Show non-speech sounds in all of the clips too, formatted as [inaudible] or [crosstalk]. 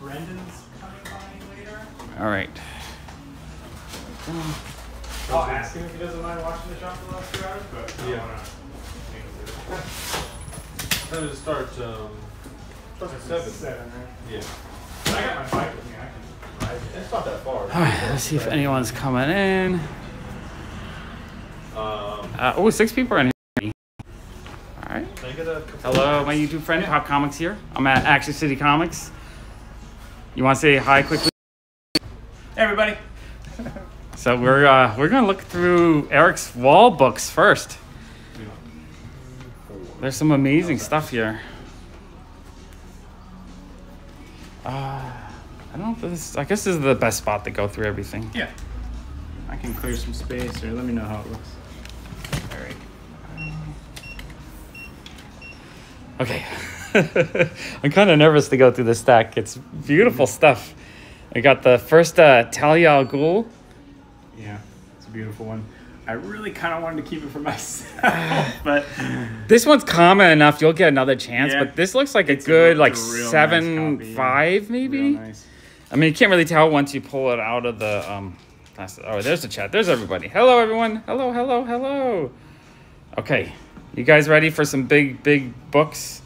Brendan's coming by later. All right. I'll ask him if he doesn't mind watching the shop for the last two hours, but I don't Yeah. wanna make him do it. Time to start, um, start at seven. Seven, right? Yeah. I got my bike with me. I can ride it. It's not that far. All right. Let's see if anyone's coming in. Um, Uh, oh, six people are in here. All right. can I get a? Hello, my YouTube friend, Pop Comics here. I'm at Action City Comics. You want to say hi quickly? Hey, everybody. [laughs] So we're uh, we're gonna look through Eric's wall books first. There's some amazing stuff here. Uh, I don't know if this. I guess this is the best spot to go through everything. Yeah. I can clear some space, or let me know how it looks. All right. Okay. [laughs] I'm kind of nervous to go through the stack. It's beautiful stuff. I got the first uh, Talia al Ghul. Yeah, it's a beautiful one. I really kind of wanted to keep it for [laughs] myself, [sighs] but This one's common enough. You'll get another chance, Yeah. but this looks like It's a a good, real- like a real nice seven copy, yeah. five, maybe. nice. I mean, you can't really tell once you pull it out of the um. plastic. Oh, there's the chat. There's everybody. Hello, everyone. Hello, hello, hello. Okay, you guys ready for some big, big books?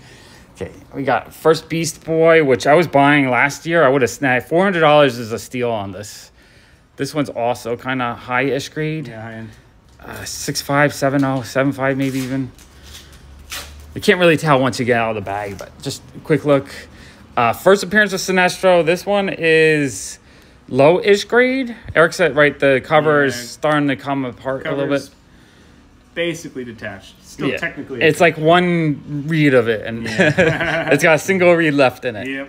Okay, we got First Beast Boy, which I was buying last year. I would have snagged four hundred dollars is a steal on this. This one's also kind of high-ish grade. Yeah, and Uh, six five, seven oh, seven five, maybe even. You can't really tell once you get out of the bag, but just a quick look. Uh, first appearance of Sinestro. This one is low-ish grade. Eric said right. The cover Yeah. is starting to come apart a little bit. basically detached. Still Yeah. technically. It's like one read of it, and Yeah. [laughs] it's got a single read left in it. Yep,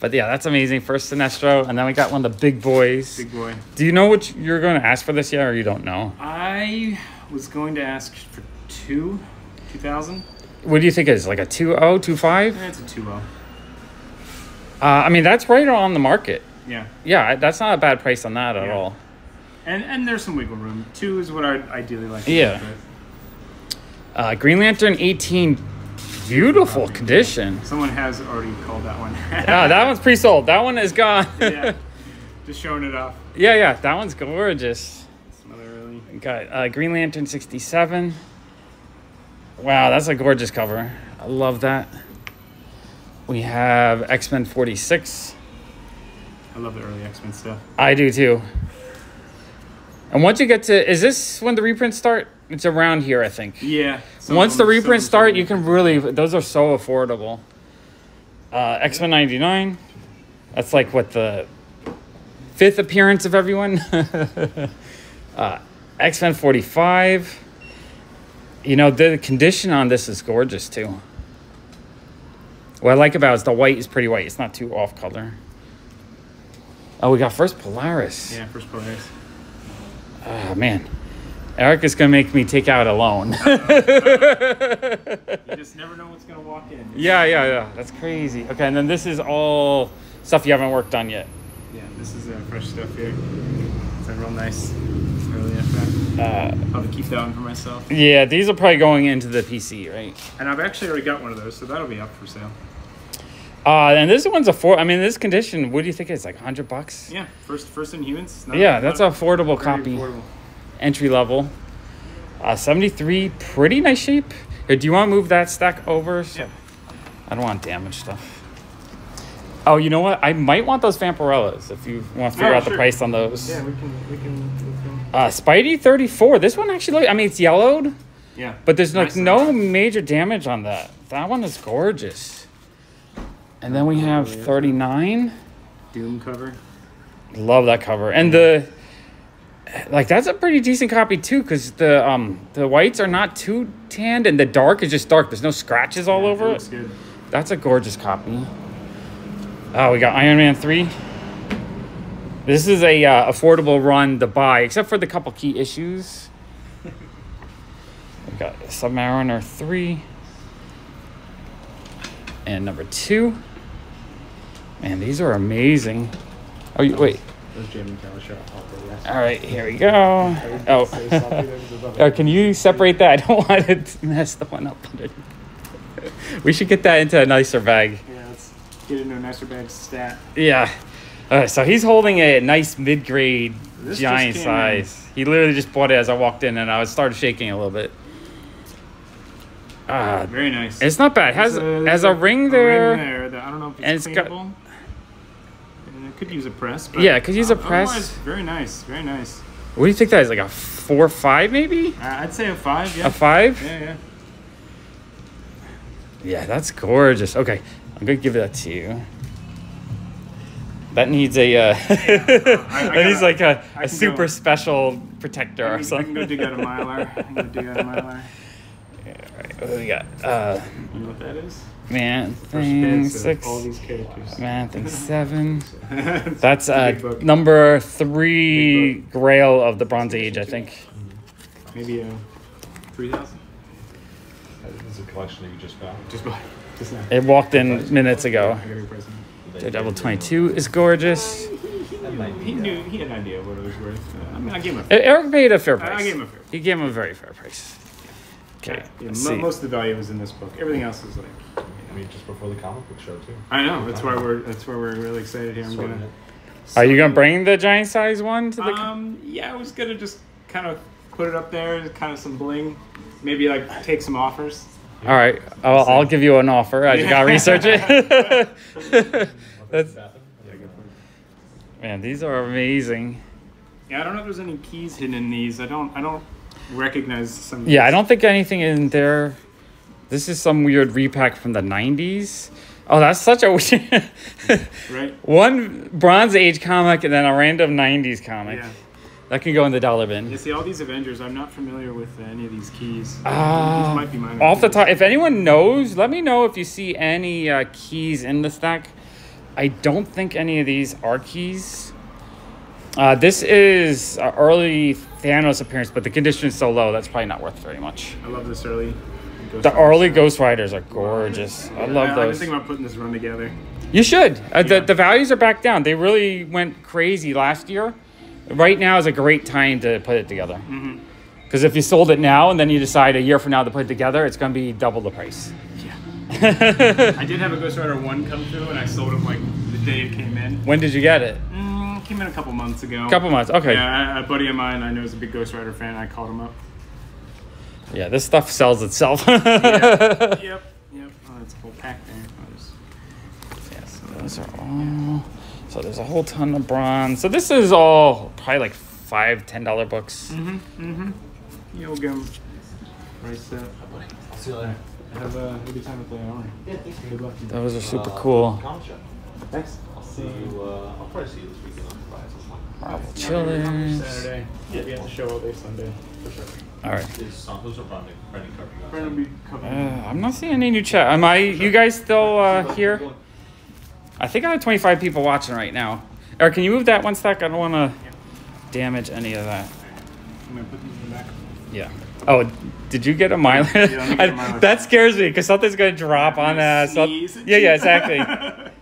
But yeah, that's amazing. First Sinestro, and then we got one of the big boys. big boy. Do you know what you're going to ask for this year, or you don't know? I was going to ask for two, two thousand. What do you think it is? Like a 2.0, 2.5? That's a two zero. Uh, I mean, that's right on the market. Yeah, Yeah, that's not a bad price on that at Yeah. all. and and there's some wiggle room. Two is what I'd ideally like. to Yeah. Uh, Green Lantern 18, beautiful condition. Someone has already called that one. Yeah, [laughs] that one's pre-sold. That one is gone. [laughs] yeah, [laughs] just showing it off. yeah, yeah, that one's gorgeous. Some other really. Got uh, Green Lantern 67. Wow, that's a gorgeous cover. I love that. We have X-Men 46. I love the early X Men stuff. I do too. And once you get to, is this when the reprints start? It's around here, I think. Yeah. Once the reprints start, you can really those are so affordable. Uh, X Men ninety nine, that's like what the fifth appearance of everyone. [laughs] uh, X Men forty five. You know the condition on this is gorgeous too. What I like about it is the white is pretty white. It's not too off color. Oh, we got first Polaris. Yeah, first Polaris. Oh man, Eric is gonna make me take out a loan. [laughs] You just never know what's gonna walk in. Yeah, yeah, yeah. That's crazy. Okay, and then this is all stuff you haven't worked on yet. Yeah, this is uh, fresh stuff here. It's a real nice early effect. Uh, I'll keep that one for myself. yeah, these are probably going into the PC, right? And I've actually already got one of those, so that'll be up for sale. Uh, and this one's a four. I mean, this condition. What do you think it's like? Hundred bucks. Yeah, first first Inhumans. Not- Yeah, that's an affordable copy. affordable. Entry level. Uh, seventy-three. Pretty nice shape. Here, do you want to move that stack over? So- Yeah. I don't want damaged stuff. Oh, you know what? I might want those Vampirellas if you want to figure Oh, out the price on those. Yeah, we can we can. We can. Uh, Spidey 34. This one actually, look, I mean, it's yellowed, Yeah, but there's like Nice. no major damage on that. That one is gorgeous. And then we have 39. Doom cover. Love that cover. And the like that's a pretty decent copy too cuz the um the whites are not too tanned and the dark is just dark. There's no scratches all Yeah, over it. good. That's a gorgeous copy. Oh, we got Iron Man 3. This is a uh, affordable run to buy, except for the couple key issues. we got Submariner 3. And number 2. Man, these are amazing. Oh, you, wait. Those Jamie shot out there, yes. All right, here we go. Oh. [laughs] oh, can you separate that? [laughs] I don't want to mess the one up underneath. We should get that into a nicer bag. Yeah, it's get into a nicer bag stat. Yeah. All right, so he's holding a nice mid-grade This giant came in. size. He literally just bought it as I walked in, and I started shaking a little bit. Ah, Very nice. it's not bad. It has There's has a ring there. ring there I don't know if it's, and it's got- cleanable. It could use a press. But Yeah, could use a press. Very nice. Very nice. What do you think that is? Like a four, five, maybe? Uh, I'd say a five. Yeah. A five? Yeah, yeah. Yeah, that's gorgeous. Okay, I'm gonna give that to you. That needs a uh, [laughs] that needs like a, can super go- special protector I or can, I can something. go dig out a mylar. I can go dig out a [laughs] mylar. Alright, what do we got? Uh, You know what that is? Man thing six, All these characters. man thing [laughs] seven. That's a uh number three Grail of the Bronze Age, I think. Maybe a three thousand. This is a collection that you just found. Just bought. Just now. It walked in minutes ago. I got. Daredevil 22 is gorgeous. He knew. He had an idea what it was worth. Uh, I mean, I gave him a. E- Eric paid a fair I- I price. gave him a fair. He gave him a very fair price. Okay, Yeah, let's mo- see. most of the value was in this book. Everything else is like. I mean, just before the comic book show too. I know. That's why we're. That's why we're really excited here. I'm Sorting gonna. it. Are you gonna bring the giant size one to the? Um. Yeah, I was gonna just kind of put it up there, kind of some bling. Maybe like take some offers. All right, I'll, I'll give you an offer. I just gotta research it. [laughs] [laughs] That's Yeah, good point. man, these are amazing. Yeah, I don't know if there's any keys hidden in these. I don't. I don't recognize some. of Yeah, I don't think anything in there. This is some weird repack from the '90s. Oh, that's such a [laughs] weird. Right. one Bronze Age comic and then a random '90s comic. Yeah. That can go in the dollar bin. You see all these Avengers. I'm not familiar with any of these keys. Ah, these might be mine. Off the top, if anyone knows, let me know if you see any uh, keys in the stack. I don't think any of these are keys. Uh, this is uh, early Thanos appearance, but the condition is so low that's probably not worth very much. I love this early. Ghost The Rider early. Ghost Riders are gorgeous. I Yeah, love I've been those. thinking about putting this run together. You should. Uh, the, the values are back down. They really went crazy last year. Right now is a great time to put it together. Mm-hmm. Because if you sold it now and then you decide a year from now to put it together, it's going to be double the price. Yeah. [laughs] I did have a Ghost Rider one come through, and I sold it like the day it came in. when did you get it? Mm, came in a couple months ago. A couple months. Okay. Yeah, a, a buddy of mine I know is a big Ghost Rider fan. I called him up. Yeah, this stuff sells itself. Yep. [laughs] Yep. Oh, that's a whole pack there. I'll just- those are all. So there's a whole ton of bronze. So this is all probably like five, ten dollar books. Mm-hmm. Yeah, we'll give him price up. I'll see you later. Have a good time with the armor. Yeah, thanks. Good luck. Those are super Uh, cool. Thanks. I'll see you. Uh, I'll probably see you this weekend on Friday. Marvel Chillers. Saturday. Yeah, we have to show all day Sunday for sure. All right. Is Santos or Brandon? Brandon covering? Brandon will be Uh. I'm not seeing any new chat. Am I? You guys still uh, here? I think I have 25 people watching right now. Eric, can you move that one stack? I don't want to damage any of that. I'm gonna put these in the back. Yeah. Oh, did you get a Mylar? let me get a [laughs] Mylar. that scares me because something's gonna drop on that. So, Sneeze. yeah, yeah, exactly. [laughs]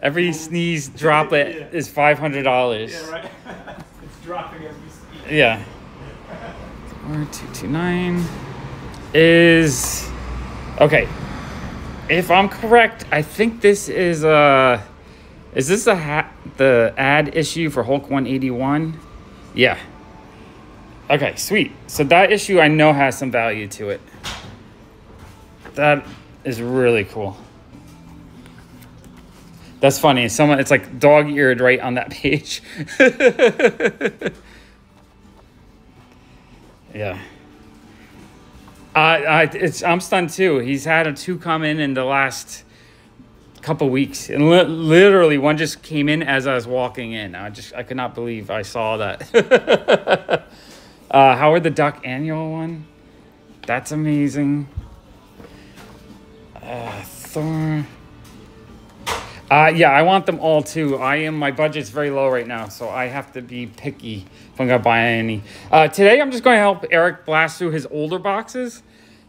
Every sneeze droplet Yeah. is five hundred dollars. yeah, right. [laughs] it's dropping as we speak. Yeah. Two nine is okay. If I'm correct, I think this is uh is this a ha- the ad issue for Hulk 181? Yeah. Okay, sweet. So that issue I know has some value to it. That is really cool. That's funny. Someone it's like dog-eared right on that [laughs] page. [laughs] Yeah. Uh, I, it's, I'm stunned too. He's had a two come in in the last couple weeks, and li- literally one just came in as I was walking in. I just I could not believe I saw that. [laughs] uh, Howard the Duck annual one, that's amazing. Uh, Thor. Uh, yeah, I want them all too. I am my budget's very low right now, so I have to be picky if I'm gonna buy any. Uh, today, I'm just going to help Eric blast through his older boxes,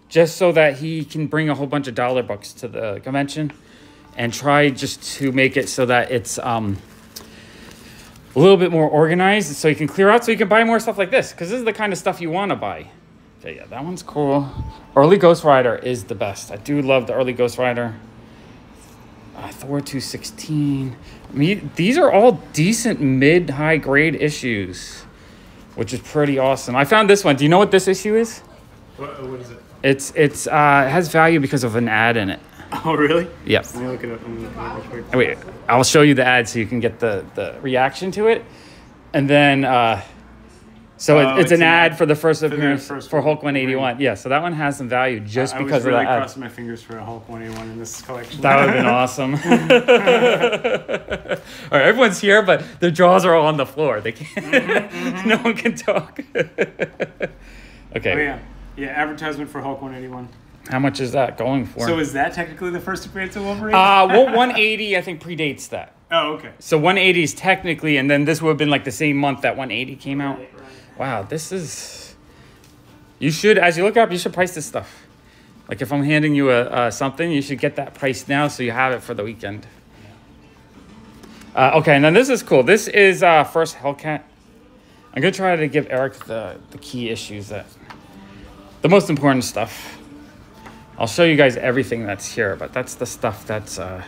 just so that he can bring a whole bunch of dollar bucks to the convention, and try just to make it so that it's um a little bit more organized, so you can clear out, so you can buy more stuff like this, because this is the kind of stuff you want to buy. Okay, yeah, that one's cool. Early Ghost Rider is the best. I do love the early Ghost Rider. Uh, Uh, Thor 216. I mean, these are all decent mid high grade issues, which is pretty awesome. I found this one. Do you know what this issue is? What, what is it? It's it's uh, it has value because of an ad in it. [laughs] Oh, really? Yep. Let me look it up. Look it up real quick. Wait, I'll show you the ad so you can get the the reaction to it, and then uh, so it, Oh, it's, an, ad, for the first the appearance first for. Hulk 181. Yeah, so that one has some value just I because was really of the ad. crossing my fingers for a Hulk 181 in this collection. That would have been [laughs] awesome. [laughs] all right, everyone's here, but their jaws are all on the floor. They can't. [laughs] no one can talk. okay, Oh yeah, yeah. Advertisement for Hulk 181. how much is that going for? So is that technically the first appearance of Wolverine? uh, well, 180 I think predates that. oh, okay. So 180 is technically, and then this would have been like the same month that 180 came out. Right, right. Wow, this is. You should, as you look up, you should price this stuff. Like if I'm handing you a uh, something, you should get that price now so you have it for the weekend. Uh, okay, and then this is cool. This is uh, first Hellcat. I'm gonna try to give Eric the the key issues that, the most important stuff. I'll show you guys everything that's here, but that's the stuff that's uh,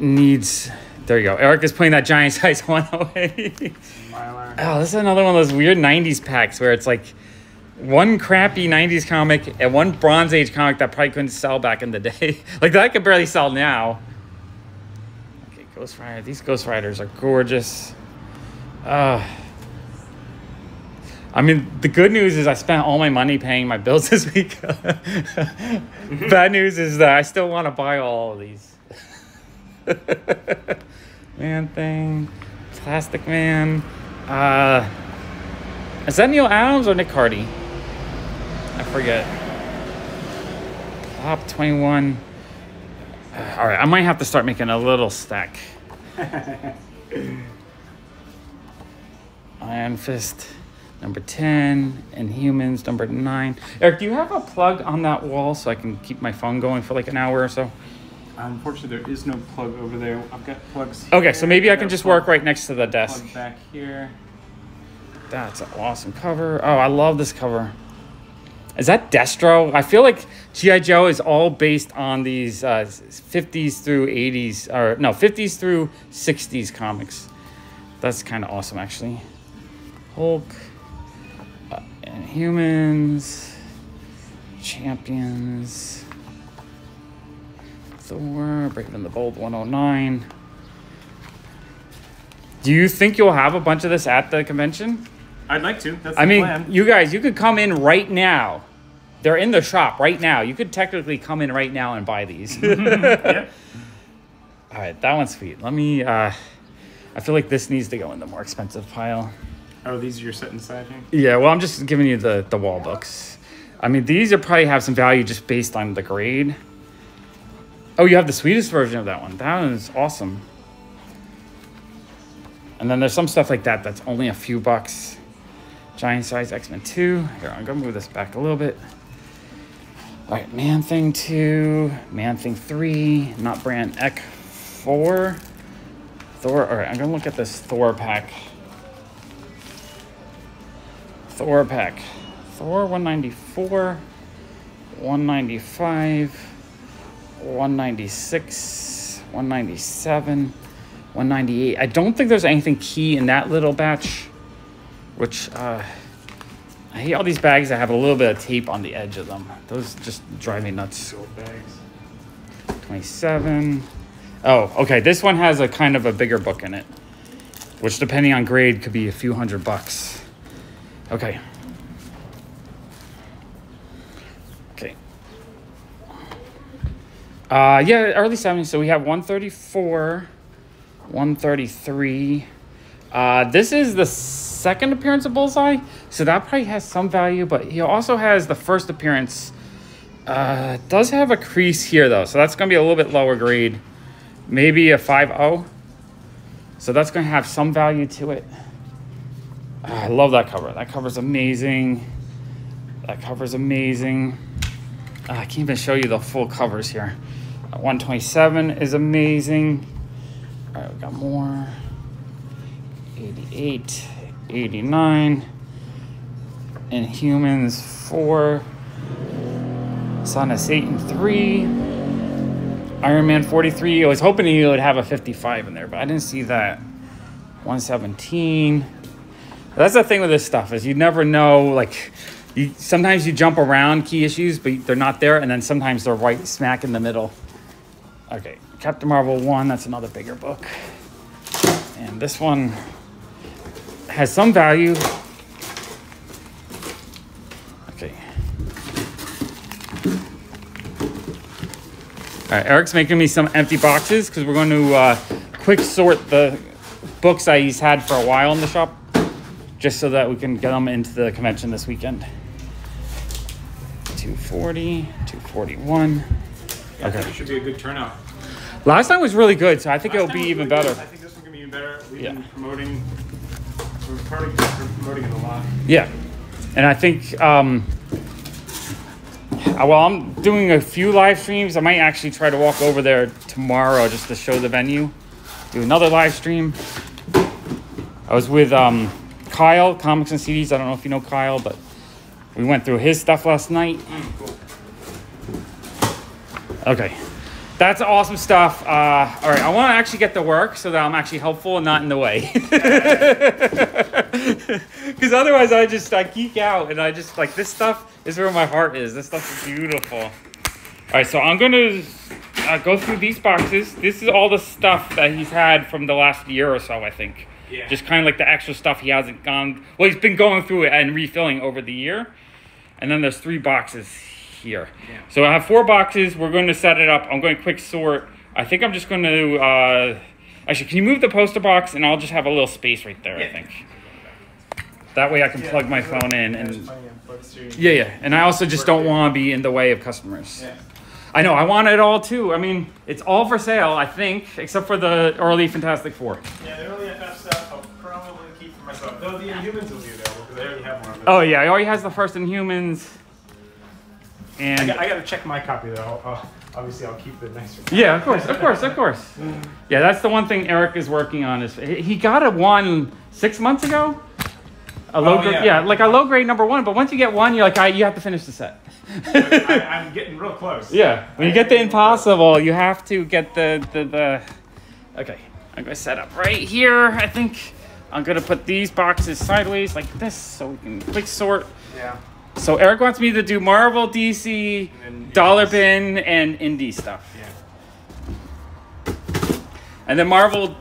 needs. There you go. Eric is putting that giant size [laughs] one away. Mylar. Oh, this is another one of those weird 90s packs where it's like one crappy 90s comic and one Bronze Age comic that probably couldn't sell back in the day. [laughs] like that could barely sell now. Okay, Ghost Rider. These Ghost Riders are gorgeous. Uh, I mean, the good news is I spent all my money paying my bills [laughs] this week. [laughs] Bad news is that I still want to buy all of these. Man thing, Plastic Man. Uh, is that Neal Adams or Nick Cardy? I forget. Top 21. Uh, all right, I might have to start making a little stack. [laughs] Iron Fist, number 10, Inhumans, number 9. Eric, do you have a plug on that wall so I can keep my phone going for like an hour or so? Unfortunately, there is no plug over there. I've got plugs. Okay, so maybe I I've can just plug- work right next to the desk. Plug back here. That's an awesome cover. Oh, I love this cover. Is that Destro? I feel like G.I. Joe is all based on these uh, 50s through 80s, or no, 50s through 60s comics. That's kind of awesome, actually. Hulk, uh, Inhumans, Champions, Thor, Brave and the Bold 109. Do you think you'll have a bunch of this at the convention? I'd like to. That's the I mean, plan. you guys, you could come in right now. They're in the shop right now. You could technically come in right now and buy these. [laughs] yeah. All right, that one's sweet. Let me. uh I feel like this needs to go in the more expensive pile. Oh, these are your set inside here. Yeah, well, I'm just giving you the the wall books. I mean, these are probably have some value just based on the grade. Oh, you have the Swedish version of that one. That one is awesome. And then there's some stuff like that that's only a few bucks. Giant size X Men 2. Here, I'm gonna move this back a little bit. All right, Man Thing 2, Man Thing 3, not Brand Echh 4. Thor, all right, I'm gonna look at this Thor pack. Thor pack. Thor 194, 195, 196, 197, 198. I don't think there's anything key in that little batch, which uh, I hate all these bags that have a little bit of tape on the edge of them. Those just drive me nuts. Gold bags. 27. Oh, okay. This one has a kind of a bigger book in it, which depending on grade could be a few hundred bucks. Okay. Uh, yeah, early 70s. So we have 134, 133. Uh, this is the second appearance of Bullseye, so that probably has some value, but he also has the first appearance. Uh, does have a crease here though, so that's gonna be a little bit lower grade. Maybe a 5.0. So that's gonna have some value to it. Ah, I love that cover. That cover's amazing. That cover's amazing. Ah, I can't even show you the full covers here. Uh, 127 is amazing. All right, we got more. 88, 89. Inhumans 4. Son of Satan 3. Iron Man 43. I was hoping he would have a 55 in there, but I didn't see that. 117. That's the thing with this stuff is you never know. Like, you sometimes you jump around key issues, but they're not there, and then sometimes they're right smack in the middle. Okay, Captain Marvel one. That's another bigger book, and this one has some value. Okay. All right, Eric's making me some empty boxes because we're going to uh, quick sort the books that he's had for a while in the shop, just so that we can get them into the convention this weekend. 240, 241. Yeah, Okay. it should be a good turnout. Last time was really good, so I think Last it'll be even really better. good. I think this one's gonna be even better. We've Yeah. been promoting, we're promoting, we're promoting it a lot. Yeah, and I think um, uh, well, I'm doing a few live streams. I might actually try to walk over there tomorrow just to show the venue. Do another live stream. I was with um, Kyle, Comics and CDs. I don't know if you know Kyle, but we went through his stuff last night. Okay. That's awesome stuff. Uh, all right, I want to actually get to work so that I'm actually helpful and not in the way. [laughs] Because otherwise, I just I geek out and I just like this stuff is where my heart is. This stuff is beautiful. All right, so I'm gonna uh, go through these boxes. This is all the stuff that he's had from the last year or so, I think. Yeah. Just kind of like the extra stuff he hasn't gone. Well, he's been going through it and refilling over the year. And then there's three boxes here. Yeah. So I have four boxes. We're going to set it up. I'm going to quick sort. I think I'm just going to. Uh, actually, can you move the poster box and I'll just have a little space right there. I think. That way I can plug my phone in and. plenty of books here. Yeah, yeah. And I also just don't want to be in the way of customers. Yeah. I know. I want it all too. I mean, it's all for sale. I think, except for the early Fantastic Four. Yeah, the early FF stuff I'll probably keep for myself. Though the Inhumans will be available because I already have one of those. Oh yeah, he already has the first Inhumans. I, And got, I gotta check my copy though. I'll, I'll- obviously, I'll keep the nicer. yeah, of course, of course, of course. [laughs] Yeah, that's the one thing Eric is working on. Is he got a one six months ago? A oh, low Oh, grade, yeah. yeah. like a low grade number one. But once you get one, you're like, I, you have to finish the set. I, I'm [laughs] getting real close. Yeah, when you get the impossible, you have to get the the, the Okay, I'm gonna set up right here. I think I'm gonna put these boxes sideways like this, so we can quick sort. Yeah. So Eric wants me to do Marvel, DC, Dollar. Bin, and indie stuff. Yeah. And then Marvel,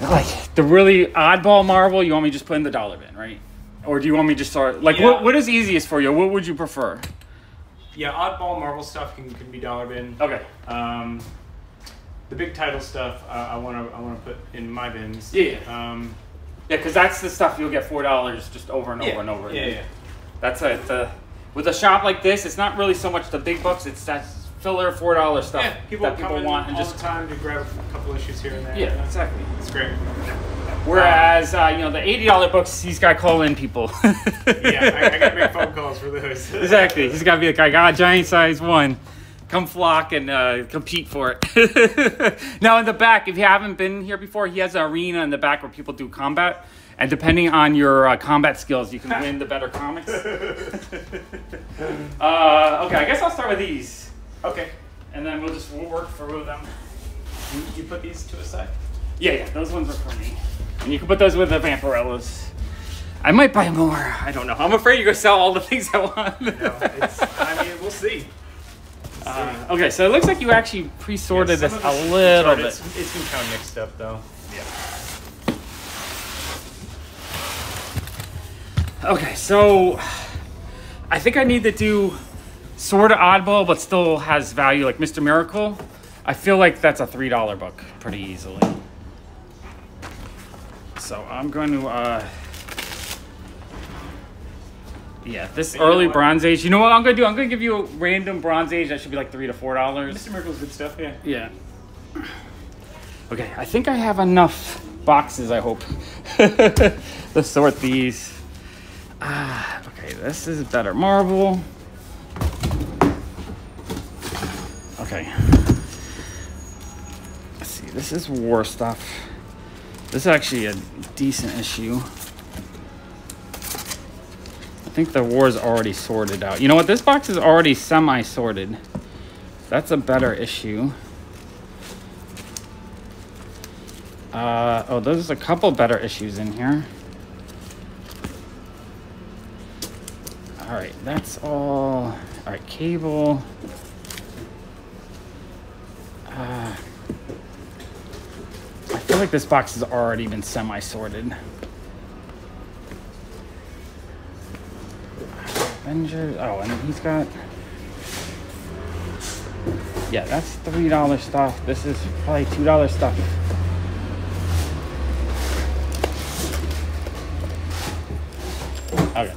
like the really oddball Marvel, you want me to just put in the Dollar Bin, right? Or do you want me to just start like Yeah. what what is easiest for you? What would you prefer? Yeah, oddball Marvel stuff can, can be dollar bin. Okay. Um, the big title stuff uh, I want to I want to put in my bins. Yeah, Um, Yeah, because that's the stuff you'll get four dollars just over and yeah, over and over. Yeah, yeah. That's it. With a shop like this, it's not really so much the big books; it's that filler four dollar stuff Yeah, people that people want and just time to grab a couple issues here and there. yeah, exactly. It's great. Whereas uh, you know the eighty dollar books, he's got to call in people. [laughs] Yeah, I, I got to make phone calls for those. [laughs] exactly. He's got to be like, I got a giant size one. Come flock and uh, compete for it. [laughs] now in the back, if you haven't been here before, he has an arena in the back where people do combat. And depending on your uh, combat skills, you can win the better comics. [laughs] uh, okay, I guess I'll start with these, Okay. and then we'll just we'll work through them. You, you put these to a side. Yeah, yeah, those ones are for me. And you can put those with the Vampirellas. I might buy more. I don't know. I'm afraid you're gonna sell all the [laughs] things I want. No, it's, I mean, [laughs] we'll see. Uh, okay, so it looks like you actually pre-sorted Yeah, this a little bit. It's, it's been kind of mixed up though. Yeah. Okay, so I think I need to do sort of oddball, but still has value, like Mr. Miracle. I feel like that's a three dollar book pretty easily. So I'm going to, uh, yeah, this You know early? Bronze Age. You know what I'm gonna do? I'm gonna give you a random Bronze Age that should be like three to four dollars. Mr. Miracle's good stuff. Yeah. Yeah. Okay, I think I have enough boxes, I hope, [laughs] to sort these. Ah, okay, this is a better Marvel. Okay. Let's see, this is war stuff. This is actually a decent issue. I think the war is already sorted out. You know what? This box is already semi-sorted. That's a better issue. Uh, oh, there's a couple better issues in here. All right, that's all. All right, cable. Uh, I feel like this box has already been semi-sorted. Avengers. Oh, and he's got. Yeah, that's three dollar stuff. This is probably two dollar stuff. Okay.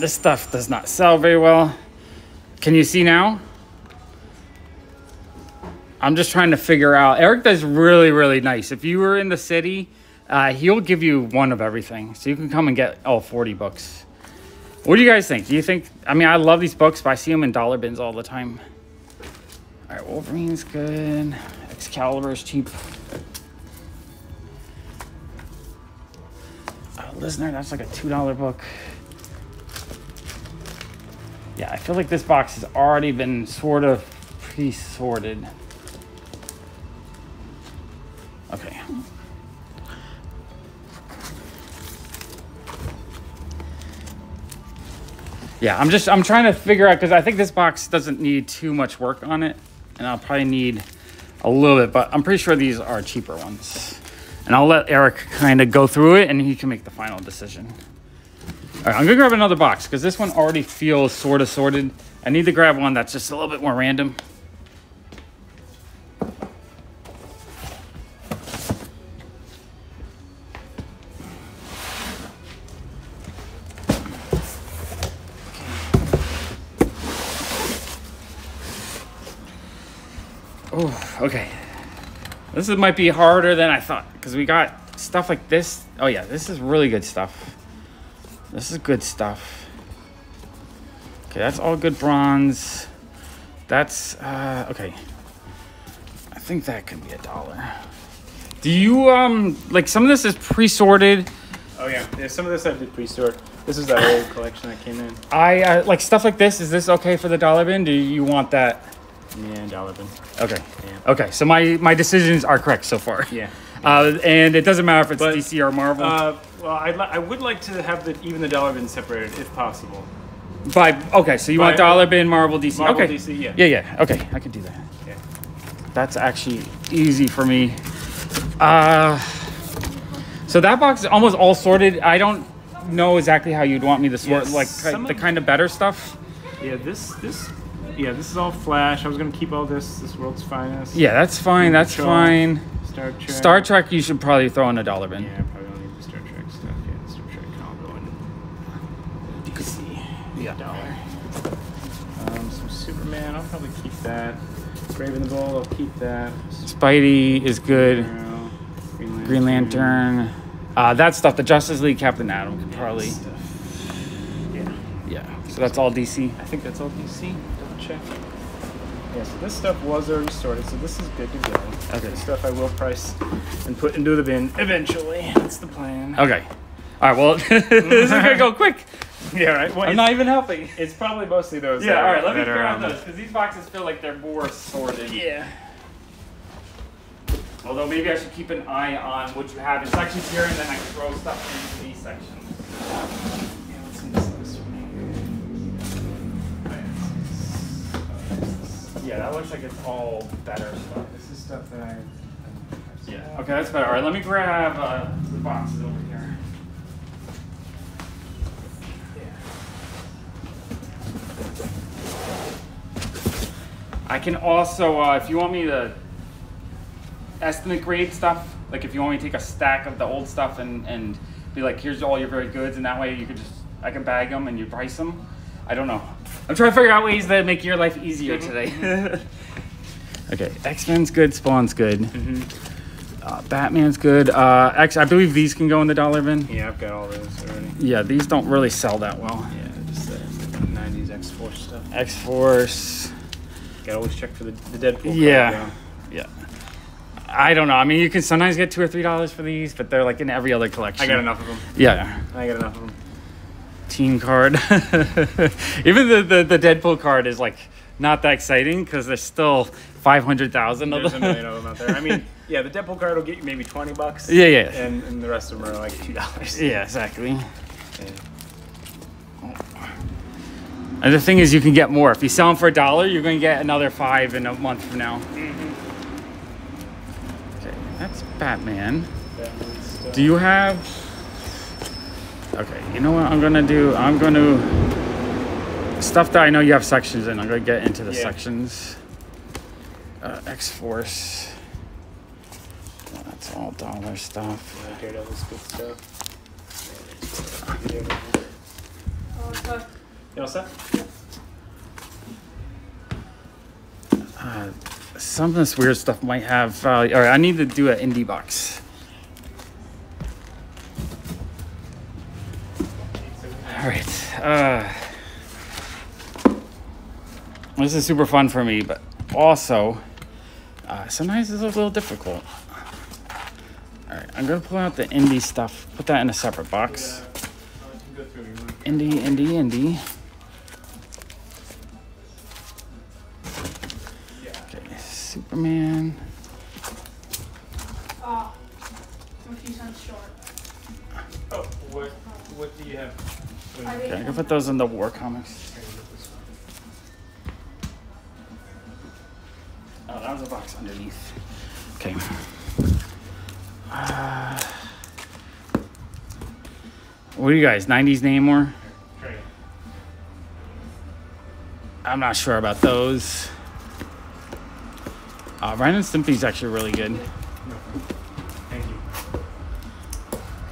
This stuff does not sell very well. Can you see now? I'm just trying to figure out. Eric does really, really nice. If you were in the city, uh, he'll give you one of everything. So you can come and get all 40 books. What do you guys think? Do you think, I mean, I love these books, but I see them in dollar bins all the time. All right, Wolverine's good. Excalibur's cheap. Uh, Listener, that's like a $2 book. Yeah, I feel like this box has already been sort of pre-sorted. Okay. Yeah, I'm just I'm trying to figure out because I think this box doesn't need too much work on it, and I'll probably need a little bit, but I'm pretty sure these are cheaper ones. And I'll let Eric kind of go through it, and he can make the final decision. All right, I'm gonna grab another box because this one already feels sort of sorted. I need to grab one that's just a little bit more random. Oh, okay. This might be harder than I thought because we got stuff like this. Oh yeah, this is really good stuff. This is good stuff. Okay, that's all good bronze. That's uh, okay. I think that could be a dollar. Do you um like some of this is pre-sorted? Oh yeah, yeah. Some of this I did pre-sort. This is that old collection that came in. I uh, like stuff like this. Is this okay for the dollar bin? Do you want that? Yeah, dollar bin. Okay. Yeah. Okay. So my my decisions are correct so far. Yeah. Uh, and it doesn't matter if it's But, DC or Marvel. Uh, well, I'd li- I would like to have the even the dollar bin separated if possible. By okay, so you want dollar bin, Marvel, DC. Marvel, okay. DC, yeah. Yeah, yeah. Okay, I can do that. Yeah. That's actually easy for me. Uh, so that box is almost all sorted. I don't know exactly how you'd want me to sort, Yes, like the kind of better stuff. Yeah. This this. Yeah, this is all Flash. I was gonna keep all this. This world's finest. Yeah, that's fine. That's fine. Star Trek. Star Trek, you should probably throw in a dollar bin. Yeah, probably don't need the Star Trek stuff. Yeah, Star Trek can all go in DC. Yeah. Dollar. Um, some Superman. I'll probably keep that. Brave and the Bold. I'll keep that. Spidey is good. Arrow, Green Lantern. Green Lantern. Uh, that stuff, the Justice League, Captain Atom, can probably. Yeah. Yeah. So that's all DC. I think that's all DC. Double check. Yeah, so this stuff was already sorted, so this is good to go. Okay. This stuff I will price and put into the bin eventually. That's the plan. Okay. All right. Well, [laughs] this is gonna go quick. [laughs] Yeah, right. Well, I'm not even helping. it's probably mostly those. Yeah. All. Let me that out those because these boxes feel like they're more sorted. Yeah. Although maybe I should keep an eye on what you have in sections here, and then I can throw stuff into these sections. Yeah, that looks like it's all better stuff. This is stuff that I. Yeah. Okay, that's better. All right, let me grab uh, the boxes over here. I can also, uh, if you want me to estimate grade stuff, like if you want me to take a stack of the old stuff and, and be like, here's all your very goods, and that way you could just, I can bag them and you price them. I don't know. I'm trying to figure out ways that make your life easier today. [laughs] [laughs] okay, X Men's good, Spawn's good. Uh, Batman's good. Uh, X, I believe these can go in the dollar bin. Yeah, I've got all those already. Yeah, these don't really sell that well. Yeah, just the 90s X Force stuff. X Force. Gotta always check for the, the Deadpool. Yeah. Yeah. I don't know. I mean, you can sometimes get two or three dollars for these, but they're like in every other collection. I got enough of them. Yeah. I got enough of them. Team card. [laughs] Even the, the the Deadpool card is like not that exciting because there's still 500,000 of There's a them. million of them out there. I mean, [laughs] yeah, the Deadpool card will get you maybe twenty bucks. Yeah, yeah. And, and the rest of them are like two dollars. yeah, exactly. And the thing is, you can get more. If you sell them for a dollar, you're going to get another five in a month from now. Mm-hmm. Okay, that's Batman. Uh, Do you have? Okay, you know what I'm gonna do? I'm gonna stuff that I know you have sections in. I'm gonna get into the Yeah. sections. Uh, X Force. That's all dollar stuff. Daredevil's good stuff. Oh, fuck. You all set? Uh, some of this weird stuff might have value. All right, I need to do an indie box. All right. Uh, this is super fun for me, but also uh, sometimes it's a little difficult. All right, I'm gonna pull out the indie stuff. Put that in a separate box. Go through your one. Indie, indie, indie. Okay, Superman. Oh. I'm a few cents short. Oh, what what do you have? Okay, I can put those in the war comics. Oh, that was a box underneath. Okay. Uh, what are you guys? 90s Namor? I'm not sure about those. Uh, Ren and Stimpy's actually really good. No. Thank you.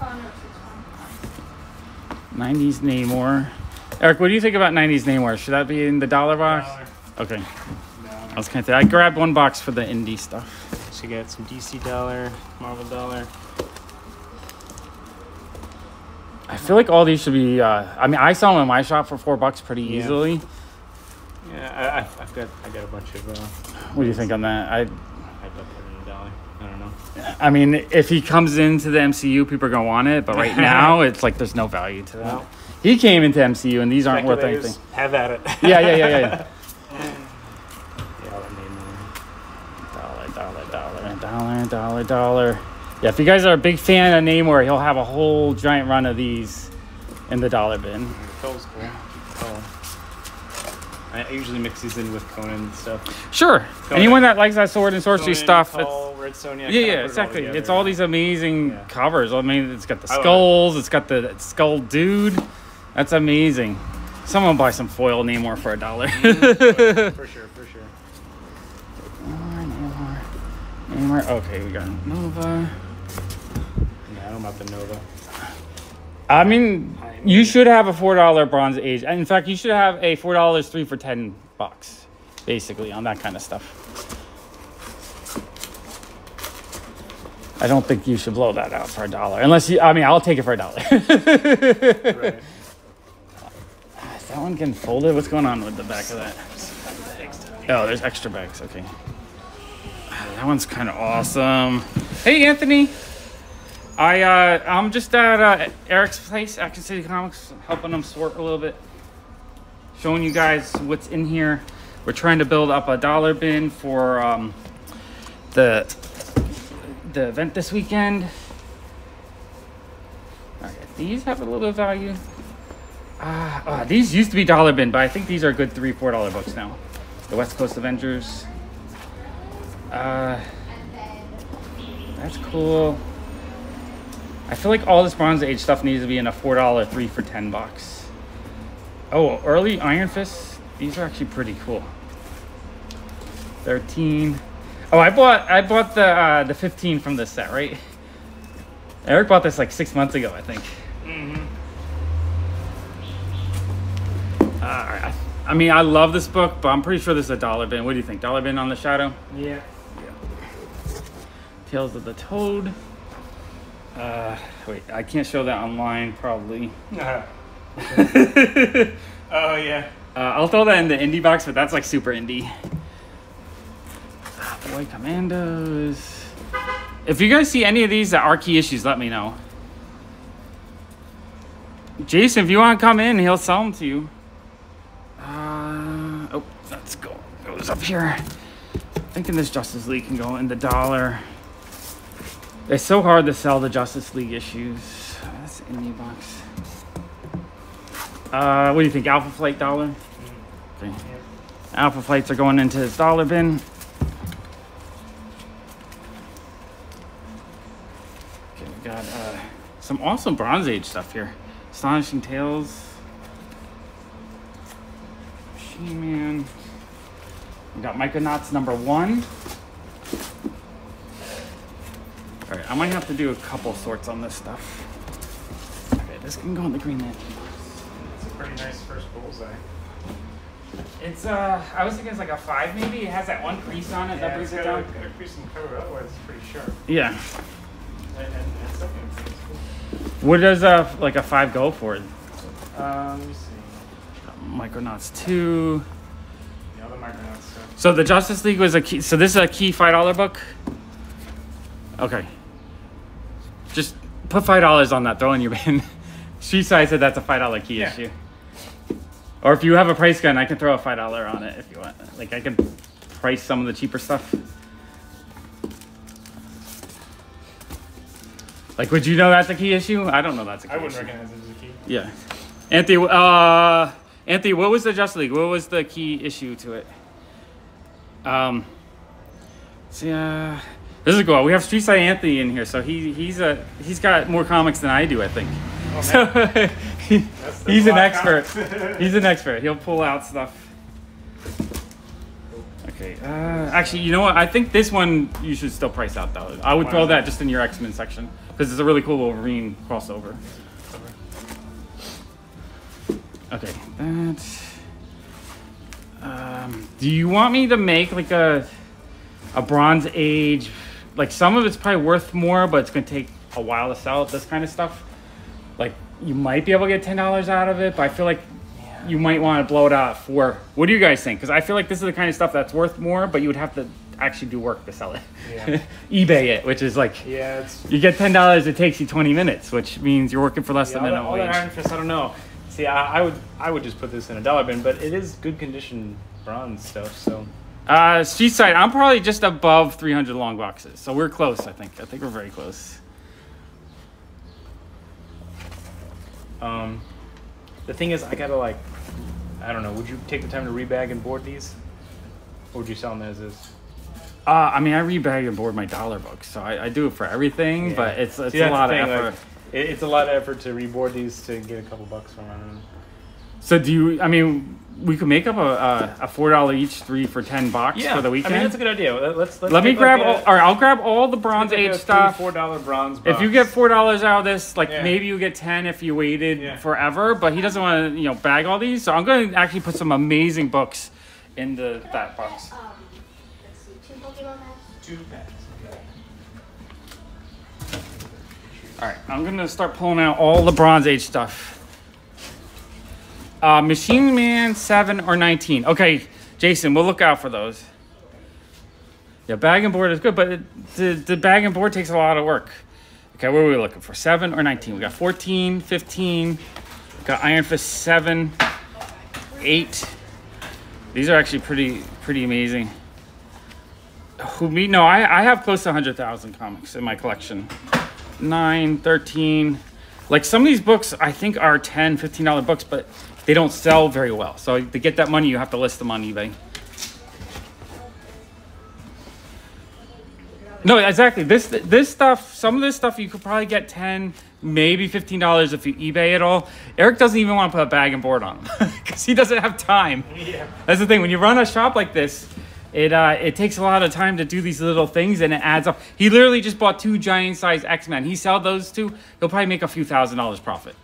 Oh, no, it's fine. 90s Namor. Eric, what do you think about 90s Namor? Should that be in the dollar box? Dollar. Okay. No, I was kind of. I grabbed one box for the indie stuff. Should get some DC dollar, Marvel dollar. I feel like all these should be. Uh, I mean, I sell them in my shop for four bucks pretty Yeah. easily. Yeah, I, I've, I've got I got a bunch of. Uh, What do you think on that? I, I'd love to put in a dollar. I don't know. I mean, if he comes into the MCU, people are gonna want it. But right [laughs] now, it's like there's no value to that. No. He came into MCU, and these aren't worth anything. Have at it. Yeah, yeah, yeah, yeah. yeah. yeah, I'll name them. dollar, dollar, dollar, dollar, dollar, dollar. Yeah, if you guys are a big fan of Namor, he'll have a whole giant run of these in the dollar bin. Cole's cool. I usually mix these in with Conan stuff. Sure. Conan. Anyone that likes that sword and sorcery Conan, stuff, it's, Red Sonja. yeah, it yeah, all exactly. together. It's all these amazing Yeah. covers. I mean, it's got the I love it. skulls. It's got the skull dude. That's amazing. Someone buy some foil Namor for a dollar. Mm-hmm. For sure, for sure. Namor, [laughs] Namor. Namor. Okay, we got Nova. Yeah, I don't know about the Nova. I mean, you should have a four dollar Bronze Age. In fact, you should have a four dollars three for ten bucks, basically on that kind of stuff. I don't think you should blow that out for a dollar, unless you. I mean, I'll take it for a dollar. Right. [laughs] Is that one getting folded? What's going on with the back of that? Oh, there's extra bags. Okay. That one's kind of awesome. Hey, Anthony. I uh, I'm just at uh, Eric's place, Action City Comics, helping him sort a little bit, showing you guys what's in here. We're trying to build up a dollar bin for um, the the event this weekend. Okay, these have a little bit of value. Ah, ah, these used to be dollar bin, but I think these are good three, four dollar books now. The West Coast Avengers. Uh, that's cool. I feel like all this Bronze Age stuff needs to be in a four dollar three for ten bucks. Oh, early Iron Fist. These are actually pretty cool. Thirteen. Oh, I bought I bought the uh, the fifteen from this set, right? Eric bought this like six months ago, I think. Uh, I, I mean, I love this book, but I'm pretty sure this is a dollar bin. What do you think? Dollar bin on the shadow? Yeah. Yeah. Tales of the Toad. Uh, wait, I can't show that online, probably. [laughs] [laughs] oh yeah. Uh, I'll throw that in the indie box, but that's like super indie. Ah, Boy Commandos. If you guys see any of these that are key issues, let me know. Jason, if you want to come in, he'll sell them to you. Uh, oh, let's go. those up here. Thinking this Justice League can go in the dollar. It's so hard to sell the Justice League issues. That's indie box. Uh, what do you think? Alpha Flight dollar? Okay. Alpha Flights are going into his dollar bin. Okay, we got uh, some awesome Bronze Age stuff here. Astonishing Tales. Machine Man. We got Micronauts number one. All right, I might have to do a couple sorts on this stuff. Okay, this can go in the Green Lantern. It's a pretty nice first bullseye. It's uh, I was thinking it's like a five maybe. It has that one crease on it that brings it got down. a, got a crease in the cover, otherwise it's pretty sharp. Yeah. And, and, and second, cool. What does uh like a five go for? Um, let me see. Micronauts two. The other Micronauts stuff. So the Justice League was a key. So this is a key five dollar book. Okay. Just put five dollars on that. Throw in your bin. [laughs] Side said that's a five dollar key Yeah. issue. Or if you have a price gun, I can throw a five dollar on it if you want. Like I can price some of the cheaper stuff. Like, would you know that's a key issue? I don't know that's a key I wouldn't issue. recognize it as a key. Yeah. Anthony, uh, Anthony, what was the Justice League? What was the key issue to it? Um, see, uh, this is cool. We have Street Side Anthony in here, so he he's a he's got more comics than I do, I think. Oh, so [laughs] he, he's an expert. [laughs] he's an expert. He'll pull out stuff. Okay. Uh, actually, you know what? I think this one you should still price out though. I would throw that? that just in your X Men section because it's a really cool Wolverine crossover. Okay, that. Um, do you want me to make like a a Bronze Age? Like some of it's probably worth more, but it's gonna take a while to sell. This kind of stuff, like you might be able to get ten dollars out of it, but I feel like you might want to blow it out for. What do you guys think? Because I feel like this is the kind of stuff that's worth more, but you would have to actually do work to sell it. Yeah. [laughs] eBay it, which is like Yeah, it's you get ten dollars, it takes you twenty minutes, which means you're working for less yeah, than all, that, minimum all that. Iron Fist. I don't know. See, I, I would I would just put this in a dollar bin, but it is good condition bronze stuff. So Uh, street side, I'm probably just above 300 long boxes, so we're close. I think. I think we're very close. um, the thing is, I gotta like, I don't know. Would you take the time to rebag and board these, or would you sell them as is? Uh, I mean, I rebag and board my dollar books, so I, I do it for everything, Yeah. but it's it's See, a lot of effort. like, it, it's a lot of effort to reboard these to get a couple bucks from them. so do you? I mean, we could make up a a, a four dollar each, three for ten bucks for the weekend. I mean, that's a good idea. Let- Let's, let's Let me grab all. a- All right, I'll grab all the Bronze Age three, stuff. Four dollar bronze. If you get four dollars out of this, like Yeah. maybe you get ten if you waited Yeah. forever. But he doesn't want to, you know, bag all these. So I'm going to actually put some amazing books into that box. Um, let's see, two Pokemon packs. two packs. All right, I'm gonna start pulling out all the Bronze Age stuff. Uh, Machine Man seven or nineteen. Okay, Jason, we'll look out for those. Yeah, bag and board is good, but it, the the bag and board takes a lot of work. Okay, what are we looking for? Seven or nineteen? We got 14, 15. We got Iron Fist seven, eight. These are actually pretty pretty amazing. Who me? No, I, I have close to 100,000 comics in my collection. 9, 13. Like some of these books I think are 10, 15 dollar books, but they don't sell very well. So to get that money, you have to list them on eBay. No, exactly. This this stuff, some of this stuff you could probably get 10, maybe $15 if you eBay it all. Eric doesn't even want to put a bag and board on them because [laughs] he doesn't have time. Yeah. That's the thing. When you run a shop like this, it uh, it takes a lot of time to do these little things, and it adds up. He literally just bought two giant size X Men. He sell those two, he'll probably make a few thousand dollars profit.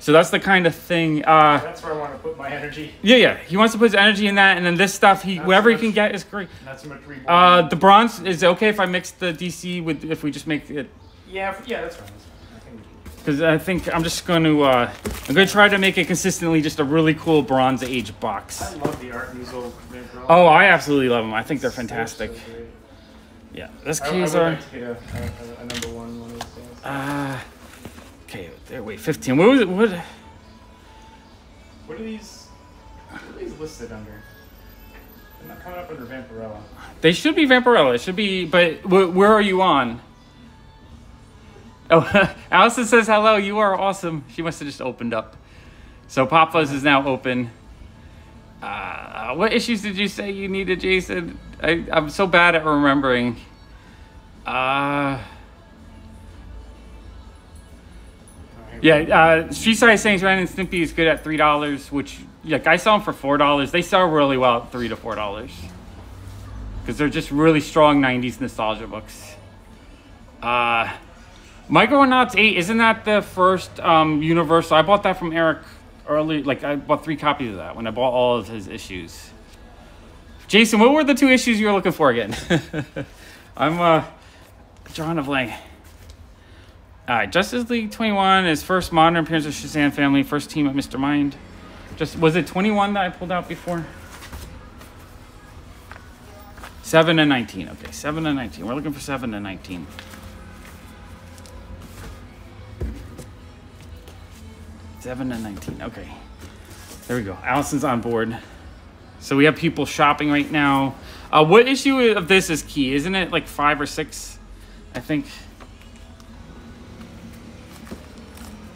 So that's the kind of thing. Uh, That's where I want to put my energy. yeah, yeah. He wants to put his energy in that, and then this stuff, he Not so wherever he can get is great. Not so much reboard. Uh, the bronze is it okay if I mix the DC with if we just make it yeah, yeah, that's fine. That's fine. I think we can- because I think I'm just going to uh, I'm going to try to make it consistently just a really cool Bronze Age box. I love the art in these old. Oh, I absolutely love them. I think they're fantastic. so. Yeah, this I, I would keys are. like to get a, a, a number one one of these things. Uh, okay, there. Wait, 15. What was it? What? What are these? What are these listed under? They're not coming up under Vampirella. They should be Vampirella. It should be, but wh- where are you on? Oh, [laughs] Allison says hello. You are awesome. She must have just opened up. So Pop Fuzz is now open. Uh, what issues did you say you needed, Jason? I, I'm so bad at remembering. Uh, yeah, uh, Street Side Saints Ren and Stimpy is good at three dollars, which like I saw them for four dollars. They sell really well at three to four dollars because they're just really strong '90s nostalgia books. Uh, Micronauts 8, isn't that the first um, Universal? I bought that from Eric early, like I bought three copies of that when I bought all of his issues. Jason, what were the two issues you were looking for again? [laughs] I'm uh, drawing a blank. Right, Justice League 21 is first modern appearance of Shazam family, first team at Mr. Mind. Just was it 21 that I pulled out before? 7 and 19. Okay, 7 and 19. We're looking for 7 and 19. Seven and nineteen. Okay, there we go. Allison's on board. So we have people shopping right now. Uh, what issue of this is key? Isn't it like five or six? I think.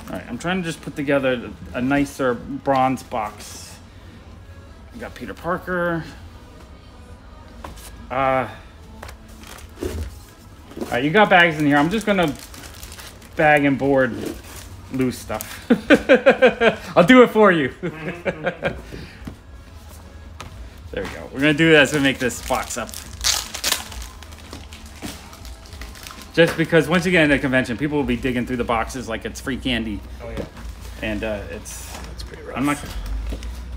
All right, I'm trying to just put together a nicer bronze box. We got Peter Parker. Uh, all right, you got bags in here. I'm just gonna bag and board loose stuff. [laughs] I'll do it for you. [laughs] there we go. We're gonna do that to make this box up. Just because once you get into a convention, people will be digging through the boxes like it's free candy, Oh yeah, and uh, it's. that's pretty rough. I'm not.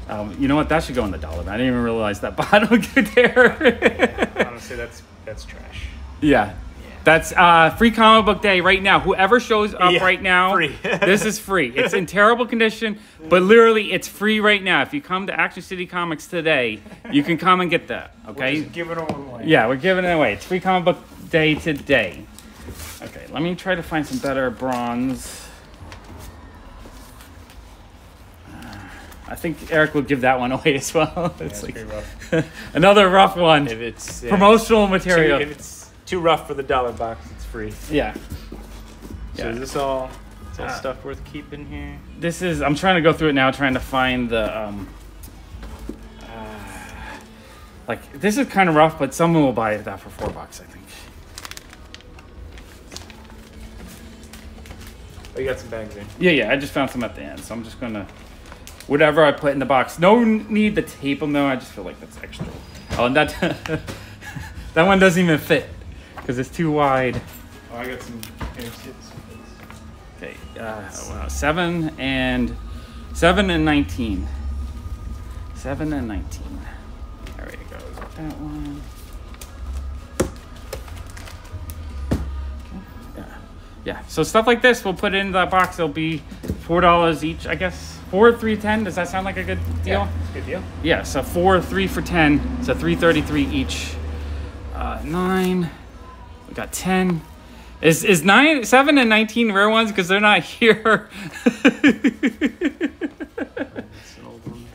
Um, you know what? That should go in the dollar. bin. I didn't even realize that [laughs] bottle good there. [laughs] Honestly, that's that's trash. yeah. That's uh, free comic book day right now. Whoever shows up Yeah, right now, [laughs] this is free. It's in terrible condition, but literally it's free right now. If you come to Action City Comics today, you can come and get that. Okay. Just give it away. Yeah, we're giving it away. It's free comic book day today. Okay, let me try to find some better bronze. Uh, I think Eric will give that one [laughs] away as well. [laughs] Yeah, it's it's like [laughs] another rough one. If it's yeah, Promotional too, material. if it's too rough for the dollar box, it's free. yeah. So Yeah. is this all, is all Uh, stuff worth keeping here? This is. I'm trying to go through it now, trying to find the. Um, uh, like this is kind of rough, but someone will buy that for four bucks. I think. Oh, you got some bags in. Yeah, yeah. I just found some at the end, so I'm just gonna. Whatever I put in the box. No need to tape them though. I just feel like that's extra. Oh, and that [laughs] that one doesn't even fit because it's too wide. Oh, I got some. Okay, uh, wow, seven and seven and nineteen. Seven and nineteen. There we go. That one. Yeah. So stuff like this, we'll put it in the box. It'll be four dollars each, I guess. Four, three, ten. Does that sound like a good deal? Yeah, good deal. Yeah, so four, three for ten. So three thirty-three each. Uh, nine. We got ten. Is is nine, seven, and nineteen rare ones because they're not [laughs] here? That's an old one.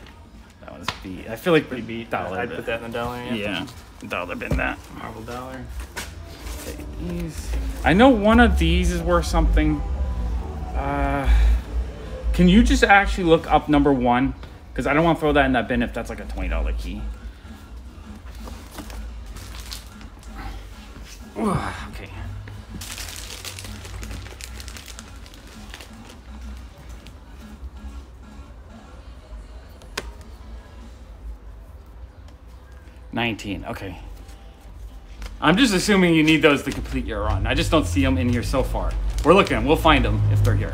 that one's beat. I feel like Pretty beat. Dollar I'd bin. put that in the dollar. Yeah. Yeah, dollar bin that. Marvel dollar. I know one of these is worth something. Uh, can you just actually look up number one? Because I don't want to throw that in that bin if that's like a twenty dollar key. okay. Nineteen. Okay. I'm just assuming you need those to complete your run. I just don't see them in here so far. We're looking. We'll find them if they're here.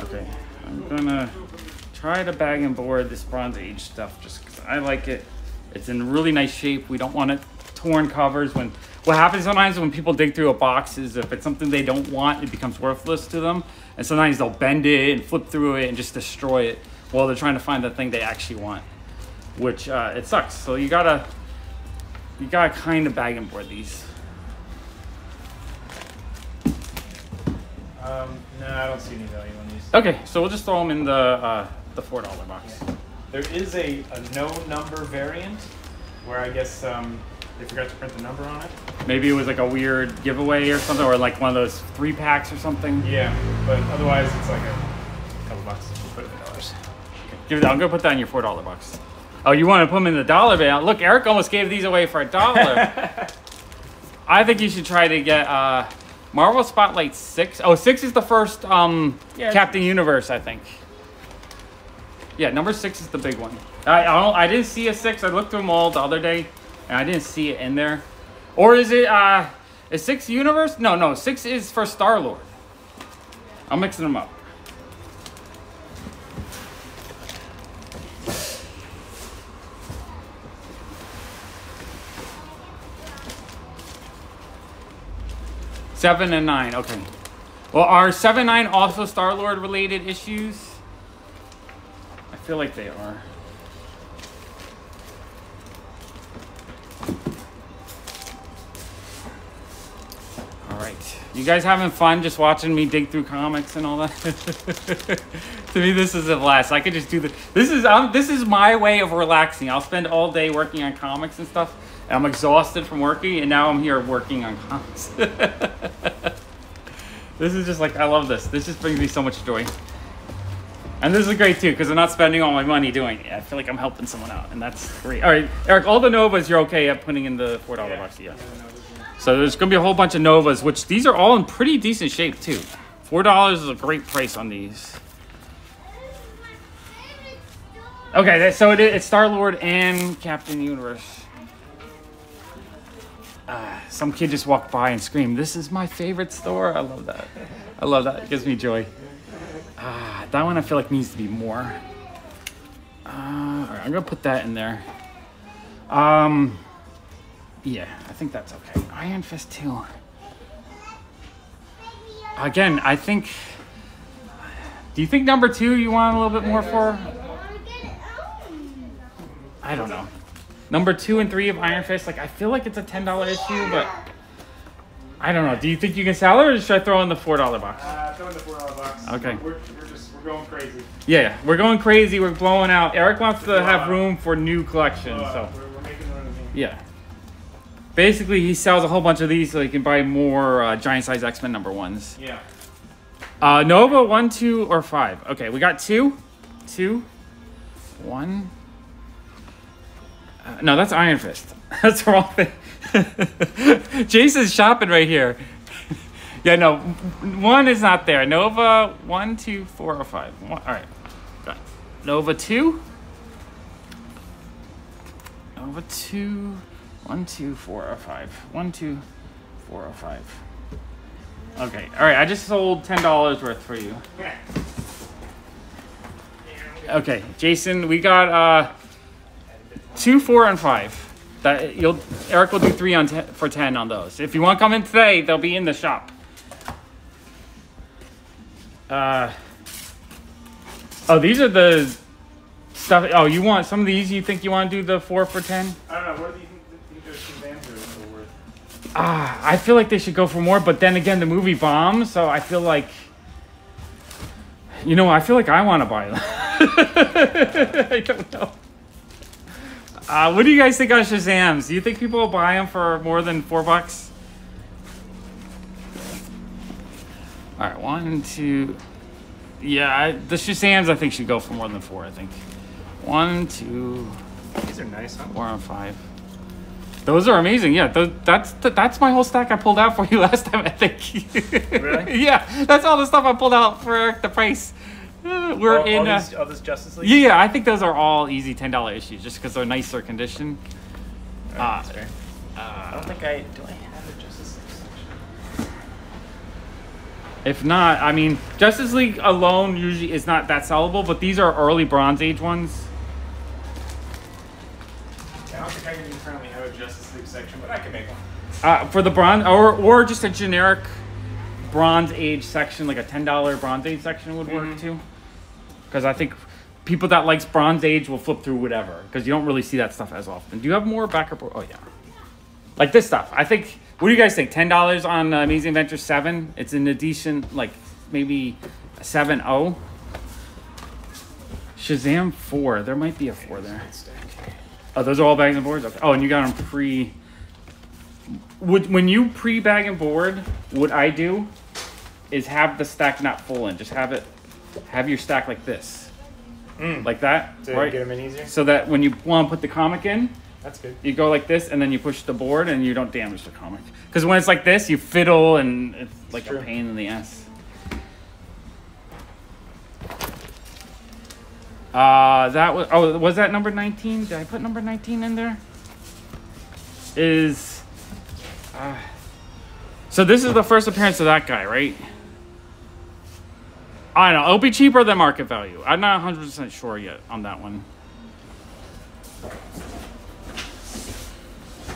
Okay, I'm gonna try to bag and board this Bronze Age stuff just because I like it. It's in really nice shape. We don't want it torn covers. When what happens sometimes when people dig through a box is if it's something they don't want, it becomes worthless to them. And sometimes they'll bend it and flip through it and just destroy it while they're trying to find the thing they actually want, which uh, it sucks. So you gotta you gotta kind of bag and board these. Um, no, I don't see any value on these. Okay, so we'll just throw them in the uh, the four dollar box. There is a, a no number variant where I guess um, they forgot to print the number on it. Maybe it was like a weird giveaway or something, or like one of those three packs or something. Yeah, but otherwise it's like a couple bucks. Put it in dollars. Give it. I'm gonna put that in your four dollar box. Oh, you want to put them in the dollar bin? Look, Eric almost gave these away for a dollar. [laughs] I think you should try to get uh, Marvel Spotlight six. Oh, six is the first um, Yeah, Captain Universe, I think. Yeah, number six is the big one. I I, don't, I didn't see a six. I looked through them all the other day, and I didn't see it in there. Or is it uh, is six Universe? No, no, six is for Star Lord. I'm mixing them up. Seven and nine. Okay. Well, are seven nine also Star Lord related issues? I feel like they are. All right. You guys having fun just watching me dig through comics and all that? [laughs] to me, this is a blast. I could just do the. This is um, this is my way of relaxing. I'll spend all day working on comics and stuff, and I'm exhausted from working, and now I'm here working on comics. [laughs] this is just like I love this. This just brings me so much joy. And this is great too because I'm not spending all my money doing it. I feel like I'm helping someone out, and that's great. All right, Eric, all the Novas you're okay at putting in the four dollar box, yeah. So there's gonna be a whole bunch of Novas, which these are all in pretty decent shape too. Four dollars is a great price on these. Okay, so it, it's Star Lord and Captain Universe. Uh, some kid just walked by and screamed, "This is my favorite store!" I love that. I love that. It gives me joy. Ah, that one I feel like needs to be more. Uh, all right, I'm gonna put that in there. Um, yeah, I think that's okay. Iron Fist 2. Again, I think. Do you think number two you want a little bit more for? I don't know. Number two and three of Iron Fist, like I feel like it's a ten dollar issue, but I don't know. Do you think you can sell it, or should I throw in the four dollar box? Uh, throw in the four dollar box. Okay. We're, we're just we're going crazy. Yeah, we're going crazy. We're blowing out. Eric wants to have room for new collections, so we're, we're making room. yeah. Basically, he sells a whole bunch of these so he can buy more uh, giant size X Men number ones. Yeah. Uh, Nova, one, two, or five. Okay, we got two, two, one. Uh, no, that's Iron Fist. [laughs] That's the wrong thing. [laughs] Jason's shopping right here. [laughs] yeah, no, one is not there. Nova, one, two, four, or five. One, all right, got. Nova two. Nova two, one, two, four, or five. One, two, four, or five. Okay, all right. I just sold ten dollars worth for you. Okay, Jason, we got uh two, four, and five. That you'll Eric will do three on ten, for ten on those. If you want to come in today, they'll be in the shop. Uh oh, these are the stuff. Oh, you want some of these? You think you want to do the four for ten? I don't know. What do you Ah, I feel like they should go for more, but then again, the movie bombed, so I feel like, you know, I feel like I want to buy them. [laughs] I don't know. Uh, what do you guys think on Shazams? Do you think people will buy them for more than four bucks? All right, one, two. Yeah, I, the Shazams I think should go for more than four. I think one, two, These are nice, huh? four, and five. Those are amazing. Yeah, those, that's that's my whole stack I pulled out for you [laughs] last time. I think. Really? [laughs] yeah, that's all the stuff I pulled out for the price. Uh, We're all, in. all, uh, these, all this Justice League. yeah, yeah, I think those are all easy ten dollar issues, just because they're nicer condition. Ah. that's fair. I don't think I do. I have a Justice League section. If not, I mean, Justice League alone usually is not that sellable, but these are early Bronze Age ones. I don't think I can currently have a Justice League section, but I can make one. Uh, for the bronze, or or just a generic Bronze Age section, like a ten dollar Bronze Age section would work Mhm. too. Because I think people that likes Bronze Age will flip through whatever, because you don't really see that stuff as often. Do you have more backup? Oh yeah, like this stuff. I think. What do you guys think? Ten dollars on uh, Amazing Adventure Seven. It's in a decent like maybe seven oh. Shazam four. There might be a four there. Oh, those are all bags and boards. Okay. Oh, and you got them pre. Would when you pre bag and board, what I do is have the stack not full in. Just have it, have your stack like this, Mm. like that, To right? get them in easier. So that when you want to put the comic in, That's good. you go like this, and then you push the board, and you don't damage the comic. Because when it's like this, you fiddle, and it's like true. a pain in the ass. Uh, that was oh, was that number nineteen? Did I put number nineteen in there? Is uh, so this is the first appearance of that guy, right? I don't know. It'll be cheaper than market value. I'm not 100 percent sure yet on that one.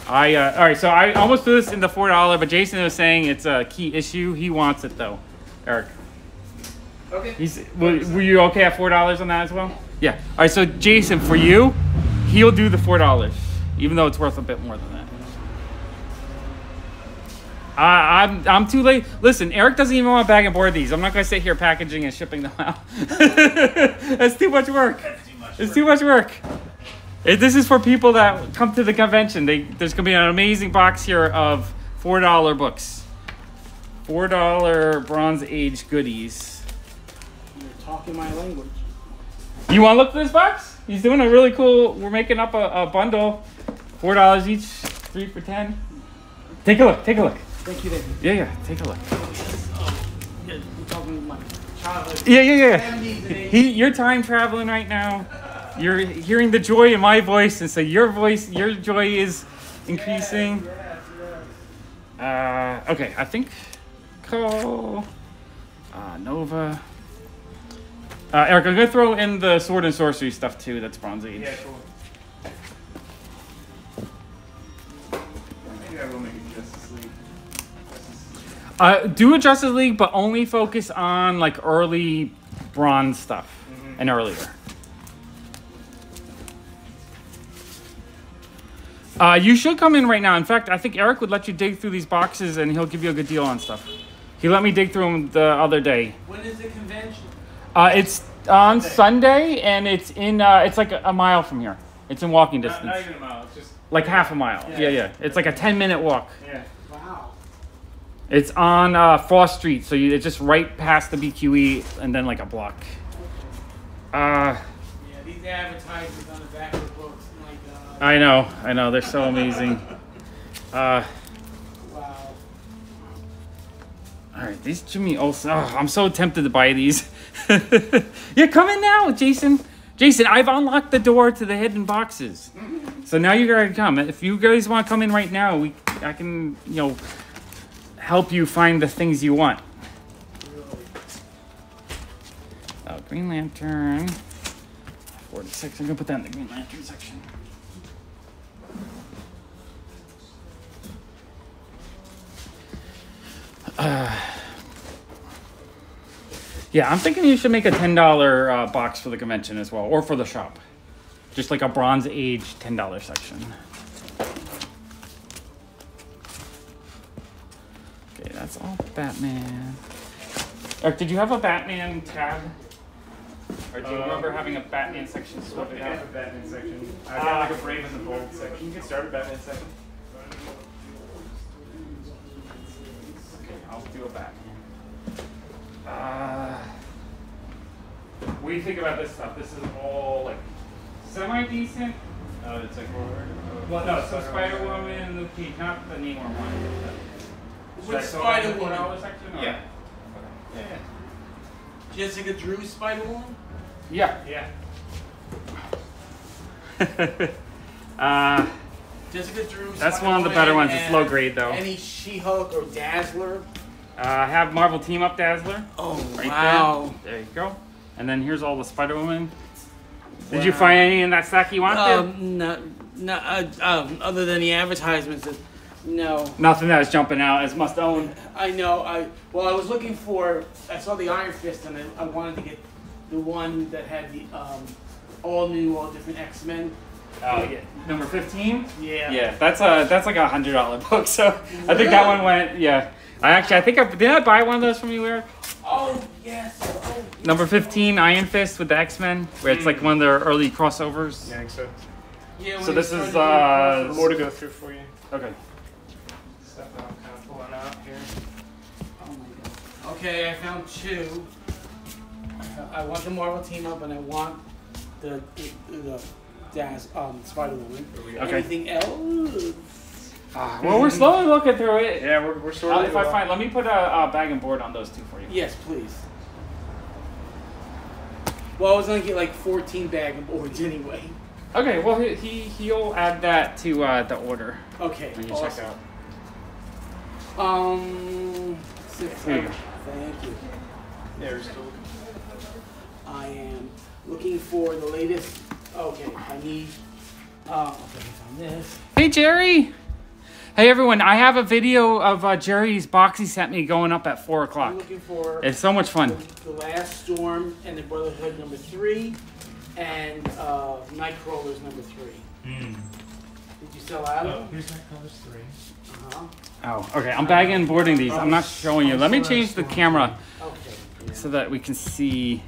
I uh, all right. So I almost threw this in the four dollar, but Jason was saying it's a key issue. He wants it though, Eric. Okay. He's were, were you okay at four dollars on that as well? Yeah. All right. So Jason, for you, he'll do the four dollars, even though it's worth a bit more than that. I, I'm I'm too late. Listen, Eric doesn't even want to bag and board these. I'm not gonna sit here packaging and shipping them out. [laughs] That's too much work. It's too much work. It- this is for people that come to the convention. They, there's gonna be an amazing box here of four dollar books, four dollar Bronze Age goodies. You're talking my language. You want to look at this box? He's doing a really cool. We're making up a, a bundle, four dollars each, three for ten. Take a look. Take a look. Thank you, you. Yeah, yeah. Take a look. Yeah, You're talking my childhood. Yeah, yeah, yeah. 70s [laughs] and 80s. He, you're time traveling right now. You're hearing the joy in my voice, and so your voice, your joy is increasing. Yes, yes. Uh, okay, I think call uh, Nova. Uh, Eric, I'm gonna throw in the sword and sorcery stuff too. That's Bronze Age. Yeah, cool. Maybe I will make it Justice League. Uh, do a Justice League, but only focus on like early bronze stuff and earlier. Uh, you should come in right now. In fact, I think Eric would let you dig through these boxes and he'll give you a good deal on stuff. He let me dig through them the other day. When is the convention? Uh, it's on Sunday and it's in. Uh, it's like a, a mile from here. It's in walking distance, not even a mile. It's just like half a mile. Yeah, yeah. It's like a ten minute walk. yeah. Wow. It's on uh, Frost Street, so you, it's just right past the BQE and then like a block. Uh, Yeah, these advertisements on the back of the books, my God. I know, I know, they're so amazing. Uh, Wow. all right, these Jimmy Olsen. Oh, I'm so tempted to buy these. [laughs] [laughs] yeah, come in now, Jason. Jason, I've unlocked the door to the hidden boxes, so now you gotta come. If you guys want to come in right now, we I can you know help you find the things you want. Oh, Green Lantern. 46. I'm gonna put that in the Green Lantern section. Uh, yeah, I'm thinking you should make a ten dollar uh, box for the convention as well, or for the shop. Just like a Bronze Age ten dollar section. Okay, that's all Batman. Eric, did you have a Batman tab? Or do you remember having a Batman section I have a Batman section. I Ah. got like a Brave and the Bold section. Can you can start a Batman section. Okay, I'll do a Batman. Uh, what do you think about this stuff? This is all like semi decent. Oh, it's like more. Well, no, so Spider Woman and Luke Cage, not the Namor one. Should I Which throw that in the Spider-Woman? $4 section, or- Yeah. Yeah. Jessica Drew Spider Woman? Yeah. Yeah. [laughs] uh, Jessica Drew That's one of the better ones. It's low grade, though. Any She Hulk or Dazzler? Uh, I have Marvel Team Up Dazzler. Oh, Right wow. there. There you go. And then here's all the Spider Woman. Did you find any in that stack you wanted? Um, no, no, uh, um, other than the advertisements, that, no. Nothing that was jumping out as must own. I know. I well, I was looking for. I saw the Iron Fist, and I, I wanted to get the one that had the um, all new, all different X Men. Oh yeah, number fifteen. Yeah. Yeah, that's a that's like a hundred dollar book. So I think that one went. Yeah, I actually I think I did I buy one of those from you, Eric? Oh, yes. Oh. yes. Number 15, Iron Fist with the X Men, where it's like one of their early crossovers. Yeah, I think so. Yeah, So this is, uh, More to go through for you. Okay. Stuff that I'm kind of pulling out here. Oh my god. Okay, I found two. I want the Marvel team up, and I want the the, the Daz um Spider Woman. Okay. Anything else? [sighs] Well, we're slowly looking through it. Yeah, we're, we're sort Uh, of. if I find, let me put a, a bag and board on those two for you. Yes, please. Well, I was gonna get like 14 bag of boards [laughs] anyway. Okay, well he, he he'll add that to uh, the order Okay. when you awesome. check out. Um. Six. Here you. Thank you. Yeah. I am looking for the latest. Okay, I need. Uh, okay, on this. Hey Jerry. Hey everyone, I have a video of uh, Jerry's box he sent me going up at four I'm o'clock. looking for It's so much fun. the Last Storm and the Brotherhood number three, and uh, Nightcrawlers number three. Mm. Did you sell out? Oh, here's my colors three. Uh-huh. Oh, okay. I'm bagging and boarding these. I'm not showing you. Let me change the camera so that we can see.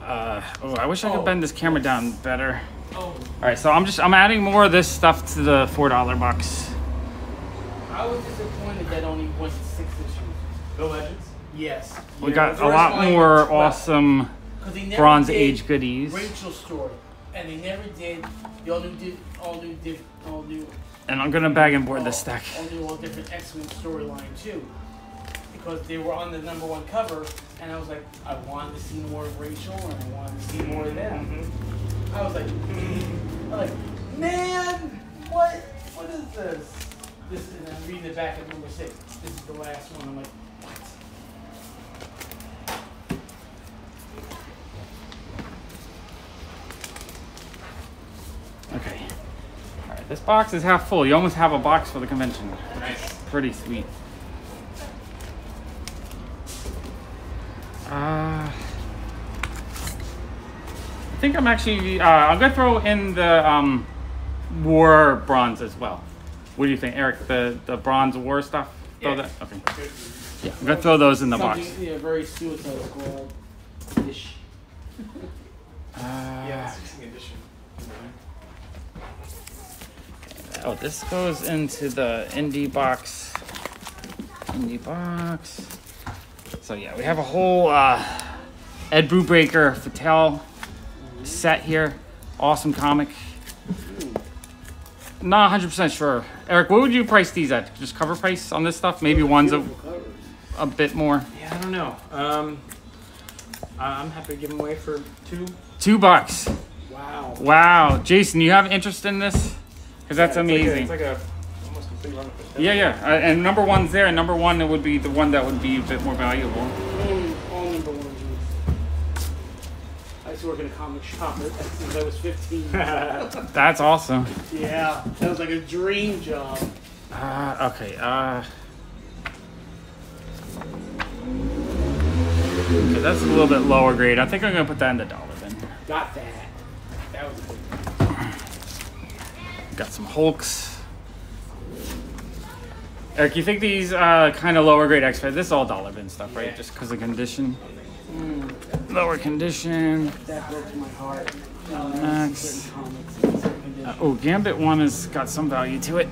Uh, oh, I wish I could Oh. bend this camera down better. Oh, All right, so I'm just I'm adding more of this stuff to the four dollar box. I was disappointed that only went six issues. The Legends? Yes. We Yeah, got a lot more was 12, awesome 'cause they never Bronze Age goodies, Rachel's story, and they never did. They all new did all new diff, all new and I'm gonna bag and board this stack. All new, all different X Men storyline too, because they were on the number one cover, and I was like, I wanted to see more of Rachel, and I wanted to see more of them. Mm-hmm. I was like, I'm like, man, what, what is this? This, and I'm reading the back of number six. This is the last one. I'm like, what? Okay. All right, this box is half full. You almost have a box for the convention. Nice. Pretty sweet. Uh, I think I'm actually. Uh, I'm gonna throw in the um, war bronze as well. What do you think, Eric? The the bronze war stuff. Throw Yeah. that. Okay. Yeah, I'm gonna throw those in the box. Something, Yeah, very Suicide Squad ish. Uh, [laughs] Yeah, 16 edition. Oh, this goes into the indie box. Indie box. So yeah, we have a whole uh, Ed Brubaker Fatale set here. Awesome comic. Not 100% sure. Eric, what would you price these at? Just cover price on this stuff? Maybe one's a, a bit more. Yeah, I don't know. Um, I- I'm happy to give them away for two. Two bucks. Wow. Wow. Jason, you have interest in this? Because that's Yeah, it's like a- amazing. it's like a almost complete run of it. Yeah, yeah. Uh, and number one's there, and number one it would be the one that would be a bit more valuable. To work in a comic shop since I was 15. [laughs] That's awesome. yeah, that was like a dream job. Uh, okay. Uh, okay, that's a little bit lower grade. I think I'm gonna put that in the dollar bin. Got that. That was good. Got some Hulks. Eric, you think these uh, kind of lower grade X-Men? This is all dollar bin stuff, right? Yeah. Just because of condition. Mm, Lower condition. that broke my heart. Uh, Next. certain comics in certain conditions. Uh, oh, Gambit one has got some value to it.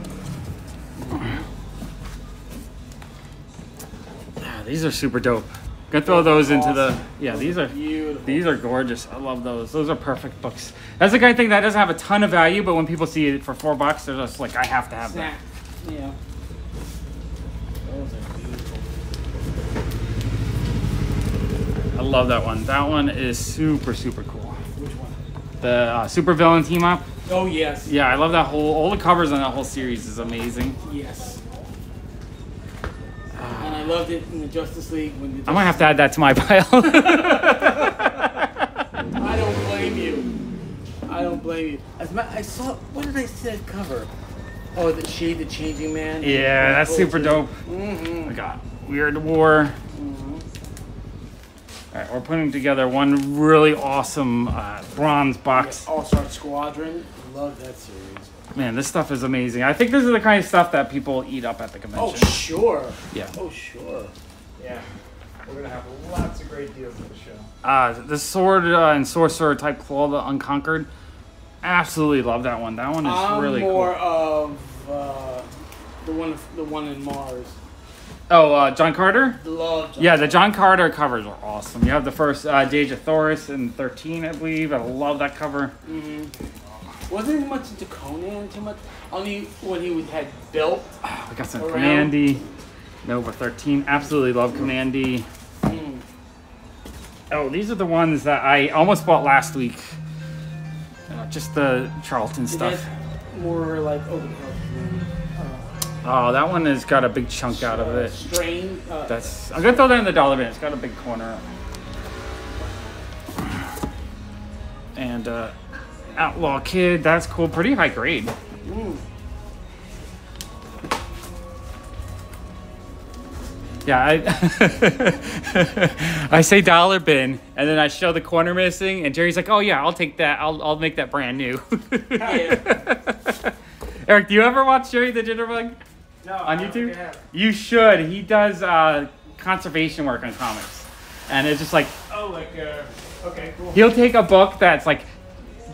Yeah, these are super dope. Gonna throw those into the. Yeah, these are. Beautiful. These are gorgeous. I love those. Those are perfect books. That's the kind of thing that doesn't have a ton of value, but when people see it for four bucks, they're just like, I have to have that. Yeah. Those are beautiful. I love that one. That one is super, super cool. Which one? The uh, super villain team up. Oh, yes. Yeah, I love that whole. All the covers on that whole series is amazing. Yes. And I loved it in the Justice League when the I might have to add that to my [laughs] pile. [laughs] I don't blame you. I don't blame you. As ma- I saw, what did I see that cover? Oh, the Shade the Changing Man. yeah, that's super dope. Mm-hmm. We got Weird War. mm-hmm. All right, we're putting together one really awesome uh, bronze box. All Star Squadron. Love that series. Man, this stuff is amazing. I think this is the kind of stuff that people eat up at the convention. Oh, sure. Yeah. Oh, sure. Yeah. We're gonna have lots of great deals at the show. Uh, the sword uh, and sorcerer type claw, the unconquered. Absolutely love that one. That one is I'm really more cool. of uh, the one, the one in Mars. Oh, uh, John Carter. Love. John Yeah, the John Carter covers are awesome. You have the first uh, of Thoris in 13, I believe. I love that cover. hmm Wasn't much into Conan too much. Only when he had built. We [sighs] got some Around. Kamandi. Nova 13. Absolutely love Kamandi. Mm. Oh, these are the ones that I almost bought last week. Uh, just the Charlton It stuff. more like over the hill. Oh, that one has got a big chunk out of it. Strain. Uh, That's. I'm gonna throw that in the dollar bin. It's got a big corner. And uh, Outlaw Kid. That's cool. Pretty high grade. Yeah, I, [laughs] I say dollar bin, and then I show the corner missing, and Jerry's like, "Oh yeah, I'll take that. I'll I'll make that brand new." [laughs] Eric, do you ever watch Jerry the Jitterbug No, on YouTube? You should. He does uh, conservation work on comics, and it's just like Oh, like uh, okay, cool. he'll take a book that's like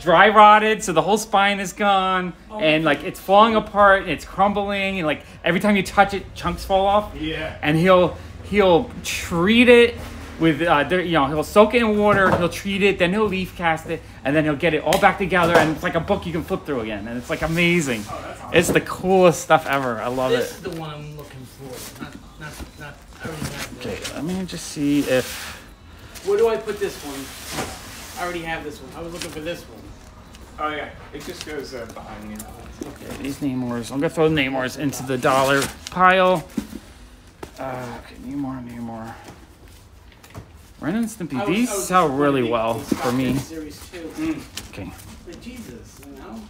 dry rotted, so the whole spine is gone, and like it's falling apart, and it's crumbling, and like every time you touch it, chunks fall off Yeah. and he'll he'll treat it with uh, you know he'll soak it in water he'll treat it then he'll leaf cast it and then he'll get it all back together and it's like a book you can flip through again and it's like amazing Oh, that's awesome. it's the coolest stuff ever i love it. This it is the one I'm looking for. Not, not, not. I okay let me just see if Where do I put this one? I already have this one. I was looking for this one. Oh yeah, it just goes uh, behind you. okay, these Namors i'm gonna throw the Namors into the dollar pile uh, okay Namor Namor Ren and Stimpy, was- these sell really well for me. that Series two. Mm. Okay. But Jesus, you know.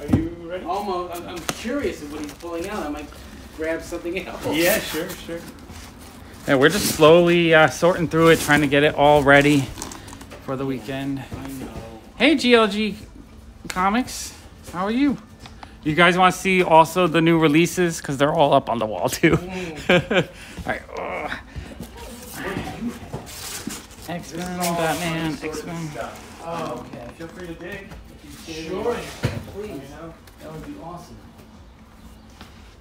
Are you ready? Almost. I'm, I'm curious of what he's pulling out. I might grab something else. Yeah, sure, sure. Yeah, we're just slowly uh, sorting through it, trying to get it all ready for the weekend. I know. Hey, GLG Comics, how are you? You guys want to see also the new releases because they're all up on the wall too. [laughs] all right. ugh. X Men, Batman, X Men. Oh, okay. Feel free to dig. If you Sure. Please. You know. That would be awesome.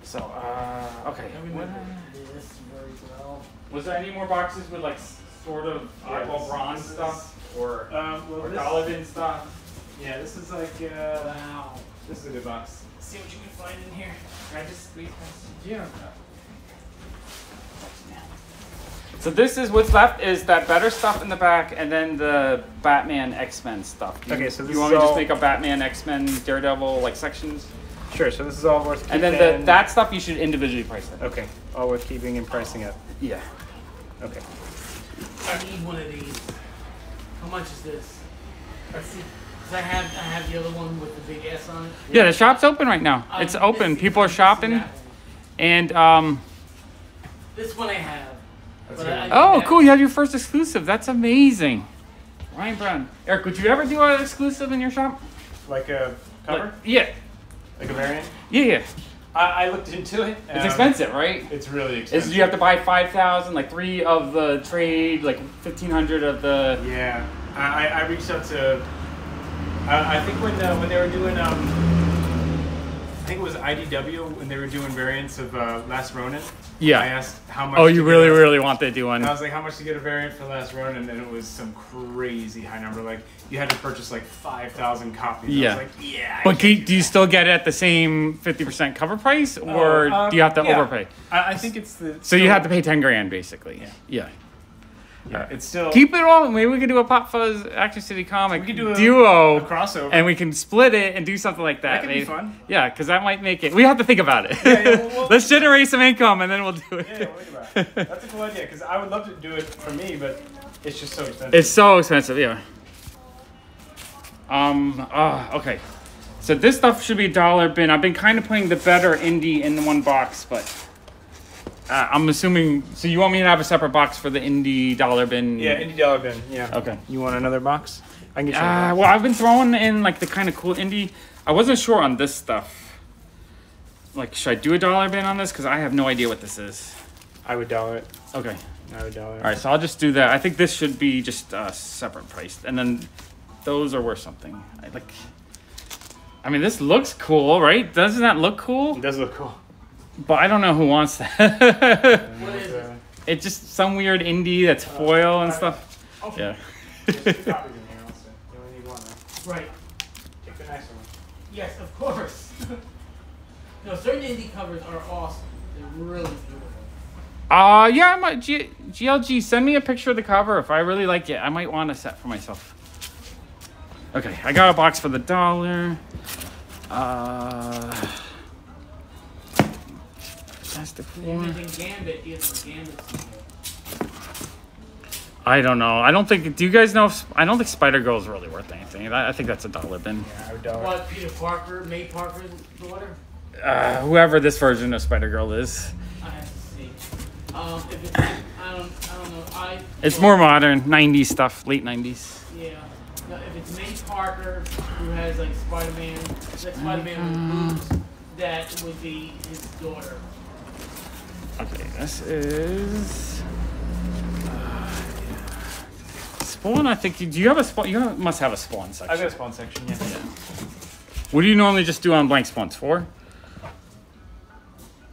So, uh, okay. I remember this very well. Was there any more boxes with like sort of eyeball Yes. bronze This is- stuff or Um, well, or this, dollar bin stuff? yeah, this is like uh, Wow. this is a good box. See what you can find in here. Can I just squeeze this? Yeah. So this is what's left is that better stuff in the back, and then the Batman X Men stuff. You, Okay, so this you want is me to just make a Batman X Men Daredevil like sections, Sure. So this is all worth. and then the, that stuff you should individually price it. Okay, all worth keeping and pricing up. Yeah. Okay. I need one of these. How much is this? Let's see. 'Cause I have I have the other one with the big S on it. Yeah, yeah the shop's open right now. I'm It's open. People are shopping, that and um. This one I have. Oh, cool! You have your first exclusive. That's amazing. Ryan Brown. Eric, would you ever do an exclusive in your shop? Like a cover, Like- yeah. like a variant. Yeah, yeah. I, I looked into it. It's um, expensive, right? It's really Is expensive. you have to buy five thousand, like three of the trade, like fifteen hundred of the. Yeah, I, I I reached out to. I, I think when uh, when they were doing um, I think it was IDW when they were doing variants of uh, Last Ronin. Yeah. I asked how much. Oh, you really, a- really want to do one. And I was like, how much to get a variant for Last Ronin, and it was some crazy high number. Like you had to purchase like five thousand copies. I Yeah. was like, yeah. I But can, do do you still get it at the same fifty percent cover price, or uh, do you have to yeah. overpay? I, I think it's the. So you have to pay ten grand, basically. Yeah. Yeah. Yeah, it's still. Keep it all. Maybe we could do a Pop Fuzz Action City comic We could do a- duo, a crossover. and we can split it and do something like that. That could be fun. Yeah, because that might make it. We have to think about it. Yeah, yeah, we'll- [laughs] we'll- Let's generate some income and then we'll do it. Yeah, about it. That's a cool idea because I would love to do it for me, but it's just so expensive. It's so expensive, yeah. Um. Uh, okay. So this stuff should be a dollar bin. I've been kind of putting the better indie in the one box, but uh, I'm assuming. So you want me to have a separate box for the indie dollar bin? yeah, indie dollar bin. Yeah. Okay. You want another box? I can get you. Uh, well, I've been throwing in like the kind of cool indie. I wasn't sure on this stuff. Like, should I do a dollar bin on this? Because I have no idea what this is. I would dollar it. Okay. No dollar. It. All right, so I'll just do that. I think this should be just uh, separate priced, and then those are worth something. I like. I mean, this looks cool, right? Doesn't that look cool? It does look cool. But I don't know who wants that. What is it? it's just some weird indie that's foil and stuff. Okay. Yeah. There's two copies in here also. You only need one, right? Right. Take the nicer one. Yes, of course. [laughs] no, certain indie covers are awesome. They're really beautiful. Uh, yeah, I might. G- GLG, send me a picture of the cover. If I really like it, I might want a set for myself. Okay, I got a box for the dollar. Uh, Fantastic Four. And then Gambit is Gambit's in here. I don't know. I don't think. Do you guys know? If, I don't think Spider Girl is really worth anything. I, I think that's a dollar bin. Yeah, a dollar. What, Peter Parker, May Parker's daughter? Uh, whoever this version of Spider Girl is, I have to see. Um, if it's, I don't, I don't know. I. it's well, more modern, '90s stuff, late '90s. Yeah. No, if it's May Parker who has like Spider Man, like Spider Man with boobs, that would be his daughter. Okay, this is. Uh, Spawn, I think. you- Do you have a spawn? You have- must have a spawn section. I got a spawn section, yeah. What do you normally just do on blank spawns? Four?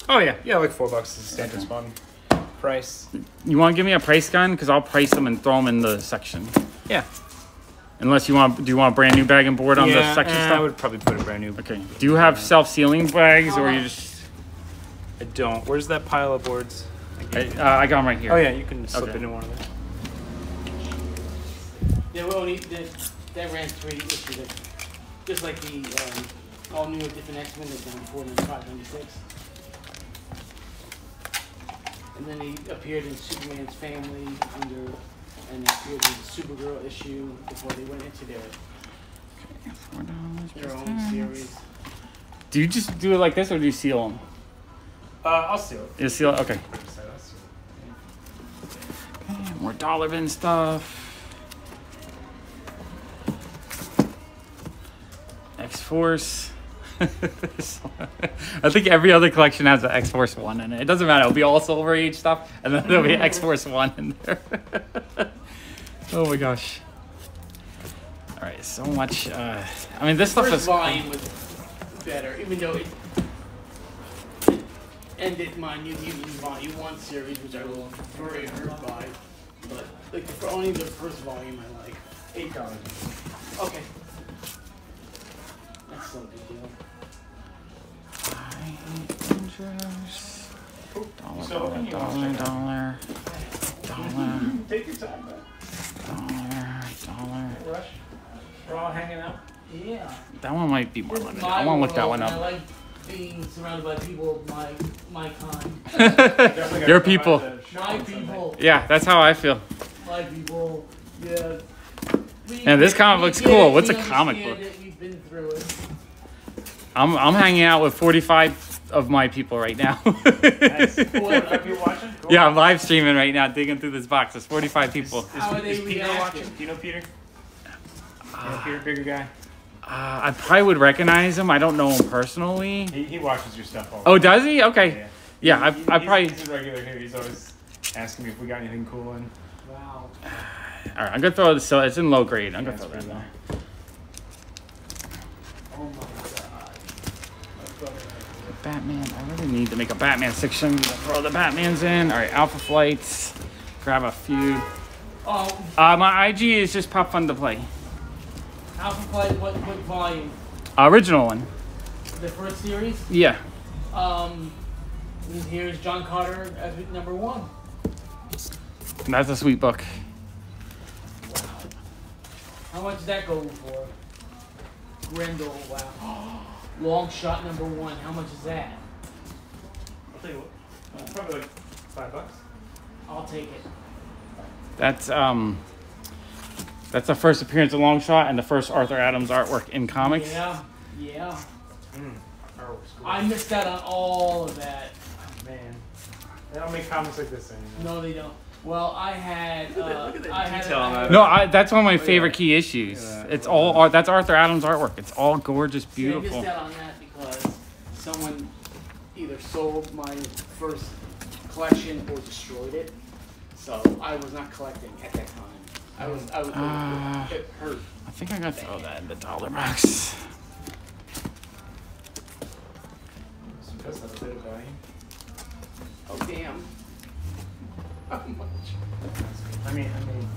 Oh yeah, yeah, like four bucks is standard spawn price. You want to give me a price gun? Because I'll price them and throw them in the section. Yeah. Unless you want, do you want a brand new bag and board on yeah, the section eh, stuff? I would probably put a brand new. Okay. Do you have self-sealing bags, or you just? I don't. Where's that pile of boards? I, uh, I got them right here. Oh yeah, you can slip Okay. into one of them. Yeah, we only that, that ran three issues. Of, just like the um, all new different X Men, they've done four and five ninety six. And then he appeared in Superman's family under, and appeared in the Supergirl issue before they went into their Four dollars their own series. Do you just do it like this, or do you seal them? Uh, I'll seal it. You seal it. Okay. That's- More dollar bin stuff. X Force. [laughs] I think every other collection has an X Force 1 in it. It doesn't matter. It'll be all Silver Age stuff, and then there'll be X Force 1 in there. [laughs] oh my gosh. Alright, so much. Uh, I mean, this stuff First is. volume was better, even though it ended my New Mutant Volume One series, which I was very hurt by. But like for only the first volume, I like. Eight dollars. Okay. That's no big deal. Interest. Dollar, So dollar, open your dollar, dollar, dollar, [laughs] Take your time, man. dollar, dollar. Rush. We're all hanging out. Yeah. That one might be more This is limited. I want to look that one and I up. Like being surrounded by people of my my kind. Definitely [laughs] gotta Your people. by the shop My people. Yeah, that's how I feel. My people. Yeah. We- Man, this comic we looks cool. it, What's a comic book? it, We've been through it. I'm I'm hanging out with 45 of my people right now. Nice. [laughs] Cool. Are you watching? Cool. yeah, I'm live streaming right now, digging through this box. There's 45 people. Is, How are they is Peter watching? Do you know Peter? Uh, you know Peter, bigger guy. Uh, I probably would recognize him. I don't know him personally. He, he watches your stuff all. Oh, does he? Okay. yeah. Yeah, I, He- I he's, probably. He's a regular here. He's always asking me if we got anything cool in. Wow. All right, I'm gonna throw this. So it's in low grade. I'm gonna throw that pretty now. Oh my god. Batman. I really need to make a Batman section. Throw the Batmans in. All right, Alpha Flights. Grab a few. Oh, Uh, my IG is just Pop Fun to Play. Alpha Flight, what, what volume? original one. The first series? Yeah. Um, and here's John Carter as number one. That's a sweet book. How much does that go for? Grendel, wow. [gasps] Longshot number one, how much is that? I'll tell you what. uh, Probably like five bucks. I'll take it. That's um. That's the first appearance of Longshot and the first Arthur Adams artwork in comics. Yeah, yeah. Mm. I missed out on all of that. Man, they don't make comics like this anymore. No, they don't. Well, I had. Look at the- uh, look at the I had, detail on that. No, I, that's one of my yeah. favorite key issues. Yeah. It's all art. That's Arthur Adams artwork. It's all gorgeous, See, I beautiful. missed out on that because someone either sold my first collection or destroyed it. so I was not collecting at that time. I was, I was, Uh. it hurt. I think I'm gonna throw that in the dollar box. That's a bit of value. Oh damn. [laughs] How much? I mean, I mean,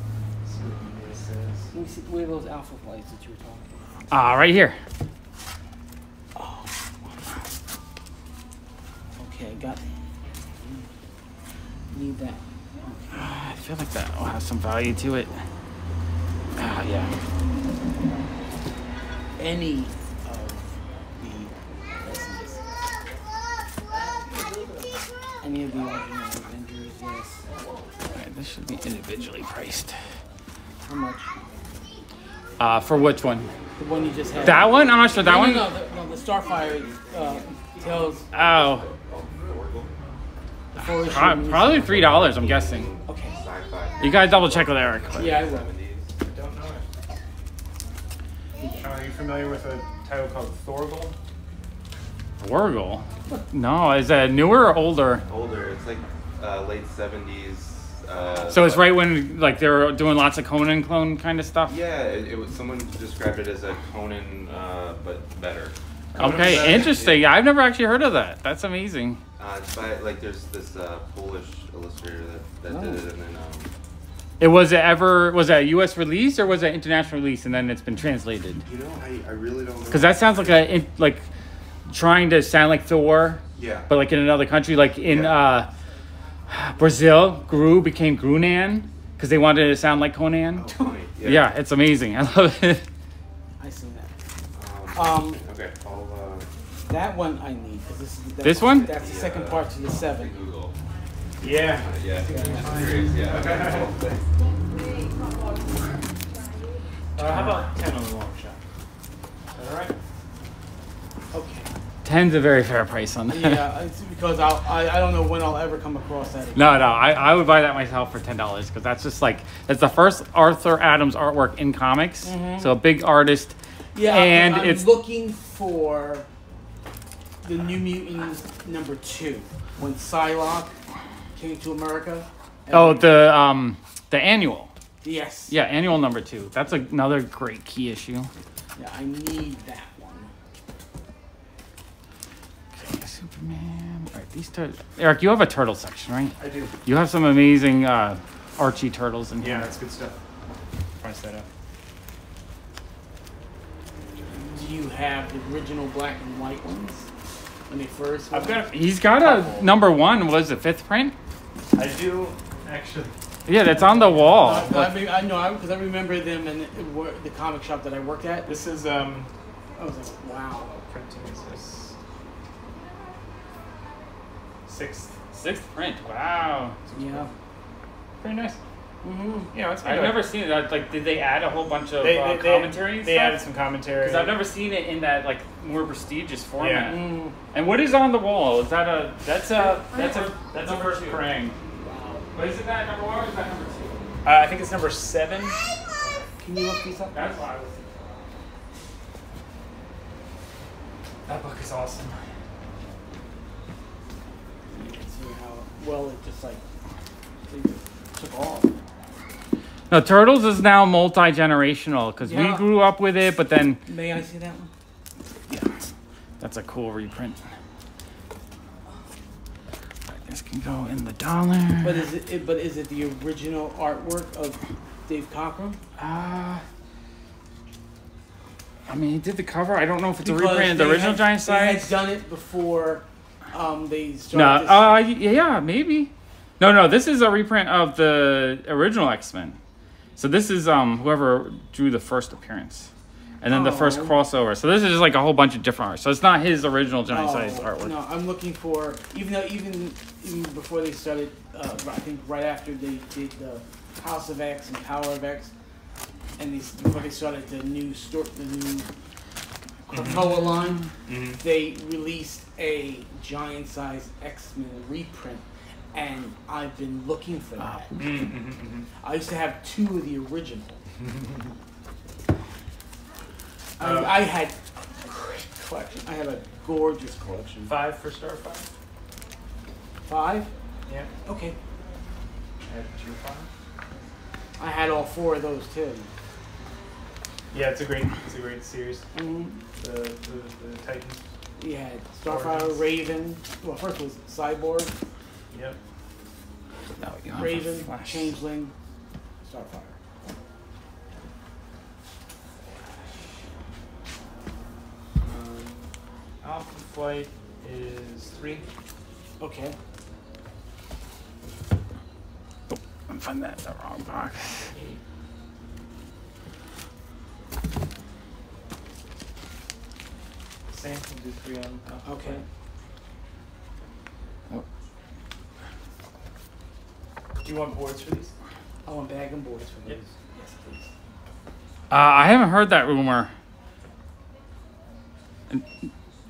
let's see what eBay says. Let me see, where those Alpha Flights that you were talking about? Ah, right here. Oh. Okay, got. Need that. I feel like that will have some value to it. Ah, yeah. Any of the lessons. Any of the original Avengers, yes. Alright, this should be individually priced. How much? Uh, for which one? The one you just had. That one? I'm not sure. That no, one? No, no, the, no, the Starfire uh, tells Oh, the full issue pro- probably three dollars. I'm guessing. Okay. You gotta double check with Eric. but- Yeah, I will. I don't know it. Are you familiar with a title called Thorgal? Wargle. No, is that newer or older? Older. It's like uh, late seventies. Uh, So it's right when like they were doing lots of Conan clone kind of stuff. Yeah, it, it was. Someone described it as a Conan, uh, but better. Okay, Conan, interesting. I've never actually heard of that. That's amazing. Uh, it's by like there's this uh, Polish illustrator that, that did it, and then um, It was it ever was that a U.S. release or was it international release and then it's been translated? you know I, I really don't. Because that sounds like a in- like trying to sound like Thor, yeah. but like in another country, like in Yeah. uh, Brazil, Gru became Grunan because they wanted it to sound like Conan. Oh, funny. Yeah. Yeah, it's amazing. I love it. I seen that. Um, Um, okay. I'll uh, that one I need because this is that's, This one? That's the second part to the seven. Google. Yeah. Uh, yeah. I'm. Yeah. Uh, how about 10 on the long shot? Is that alright? Okay. Ten's a very fair price on that. Yeah, it's because I'll, I I don't know when I'll ever come across that. Again. No, no, I, I would buy that myself for ten dollars because that's just like that's the first Arthur Adams artwork in comics. So a big artist. Yeah, And I'm it's- looking for the New Mutants number two when Psylocke came to America. and- Oh, the um the annual. yes. Yeah, annual number two. That's another great key issue. Yeah, I need that one. Okay, Superman. All right, these tur- Eric, you have a turtle section, right? I do. You have some amazing uh, Archie turtles in Yeah, here. Yeah, that's good stuff. Price that up. Do you have the original black and white ones when they first? I've got. He's got a number one. Was the fifth print? I do actually. Yeah, that's on the wall. No, I, mean, I know because I remember them in the, the comic shop that I worked at. This is um. I was like, wow. What printing is this? Sixth. Sixth print. Wow. Yeah. Pretty nice. Mm-hmm. Yeah, it's I've never seen it. Like, did they add a whole bunch of They, uh, they, they, commentary? and they stuff? added some commentary. Because I've never seen it in that like more prestigious format. Yeah. Mm, And what is on the wall? Is that a that's a that's a that's a first two. praying. wow. But is it that number one or is that number two? Uh, I think it's number seven. Can you look these up? That's why I was. That book is awesome. You can see how well it just like took off. No, Turtles is now multi generational because we grew up with it, but then May I see that one? yeah, that's a cool reprint. This can go in the dollar. But is it, it? But is it the original artwork of Dave Cockrum? Uh, I mean, he did the cover. I don't know if it's a Because reprint of the they original had- giant They had size. done it before. Um, they No, started. uh, yeah, maybe. No, no, this is a reprint of the original X Men. So this is um whoever drew the first appearance, and then the first Oh. crossover. So this is just like a whole bunch of different art. So it's not his original giant Oh, size artwork. No, I'm looking for even though even even before they started, uh, I think right after they did the House of X and Power of X, and these before they started the new store, the new Krakoa line, Mm-hmm. they released a giant size X Men reprint, and I've been looking for that. Mm-hmm. I used to have two of the original. [laughs] I, Uh, I had a great collection. I had a gorgeous collection. Five for Starfire. Five. Yeah. Okay. Add to your file. I had all four of those too. Yeah, it's a great, it's a great series. Mm-hmm. The the, the Titans. You had Starfire, Raven. Well, first was Cyborg, Yep. No, you have a Raven, flash. Changeling, Starfire. Um, Alpha Flight is three. Okay. Oh, I'm finding that in the wrong box. Eight. Same, we'll do three on Alpha Okay. Oh. Flight. Do you want boards for these? I want bag and boards for these. Yes, please. Uh, I haven't heard that rumor.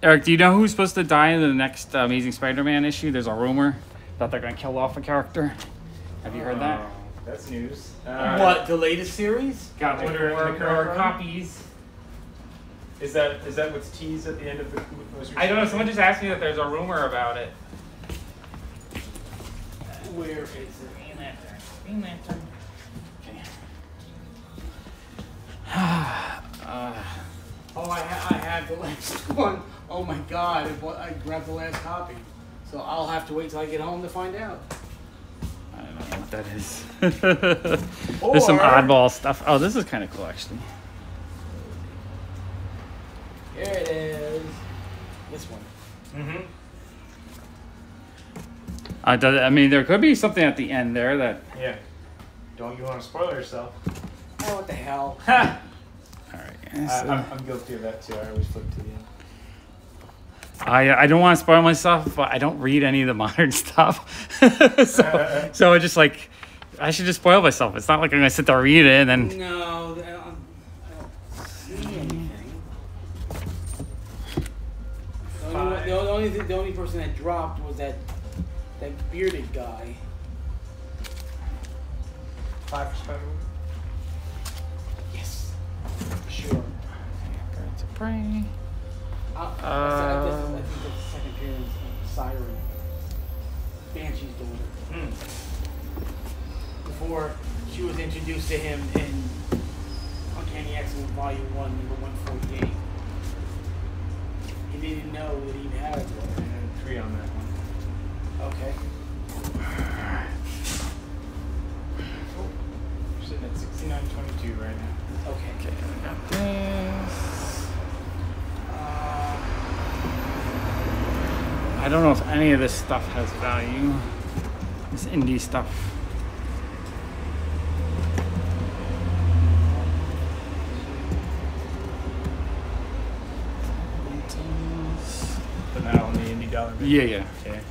Eric, do you know who's supposed to die in the next uh, Amazing Spider-Man issue? There's a rumor that they're gonna kill off a character. Have you heard that? Oh, That's news. Uh, what the latest series? Got the like current- more, more copies. Is that is that what's teased at the end of the most I don't know. Someone just asked me that there's a rumor about it. Where is it? Green Lantern. Okay. [sighs] uh, Oh, I, ha- I have the [laughs] last one. Oh my god! It wa- I grabbed the last copy, so I'll have to wait till I get home to find out. I don't know what that is. [laughs] There's some oddball stuff. Oh, this is kind of cool, actually. Here it is. This one. Mhm. Uh, does, I mean, there could be something at the end there that. Yeah. Don't you want to spoil yourself? Oh, what the hell? Ha! [laughs] All right. I, guys, I'm, uh, I'm guilty of that too. I always flip to the end. I I don't want to spoil myself, but I don't read any of the [laughs] modern stuff, [laughs] so uh, uh, uh. so I just like I should just spoil myself. It's not like I'm gonna sit there and read it and then. No, I don't, I don't see anything. The only, the only, the only, the only person that dropped was that that bearded guy. Five for Spider Yes. Sure. Birds of prey. Uh, Uh, I, said, this is, I think that's the second appearance of Siryn. Banshee's daughter. Hmm. Before she was introduced to him in Uncanny X-Men Volume 1, number 148. He didn't know that he had a daughter. Three on that one. Okay. [sighs] We're sitting at 69.22 right now. Okay. Okay, I got this. Uh, I don't know if any of this stuff has value. This indie stuff. But not on the indie dollar. bin. Yeah, yeah. Okay.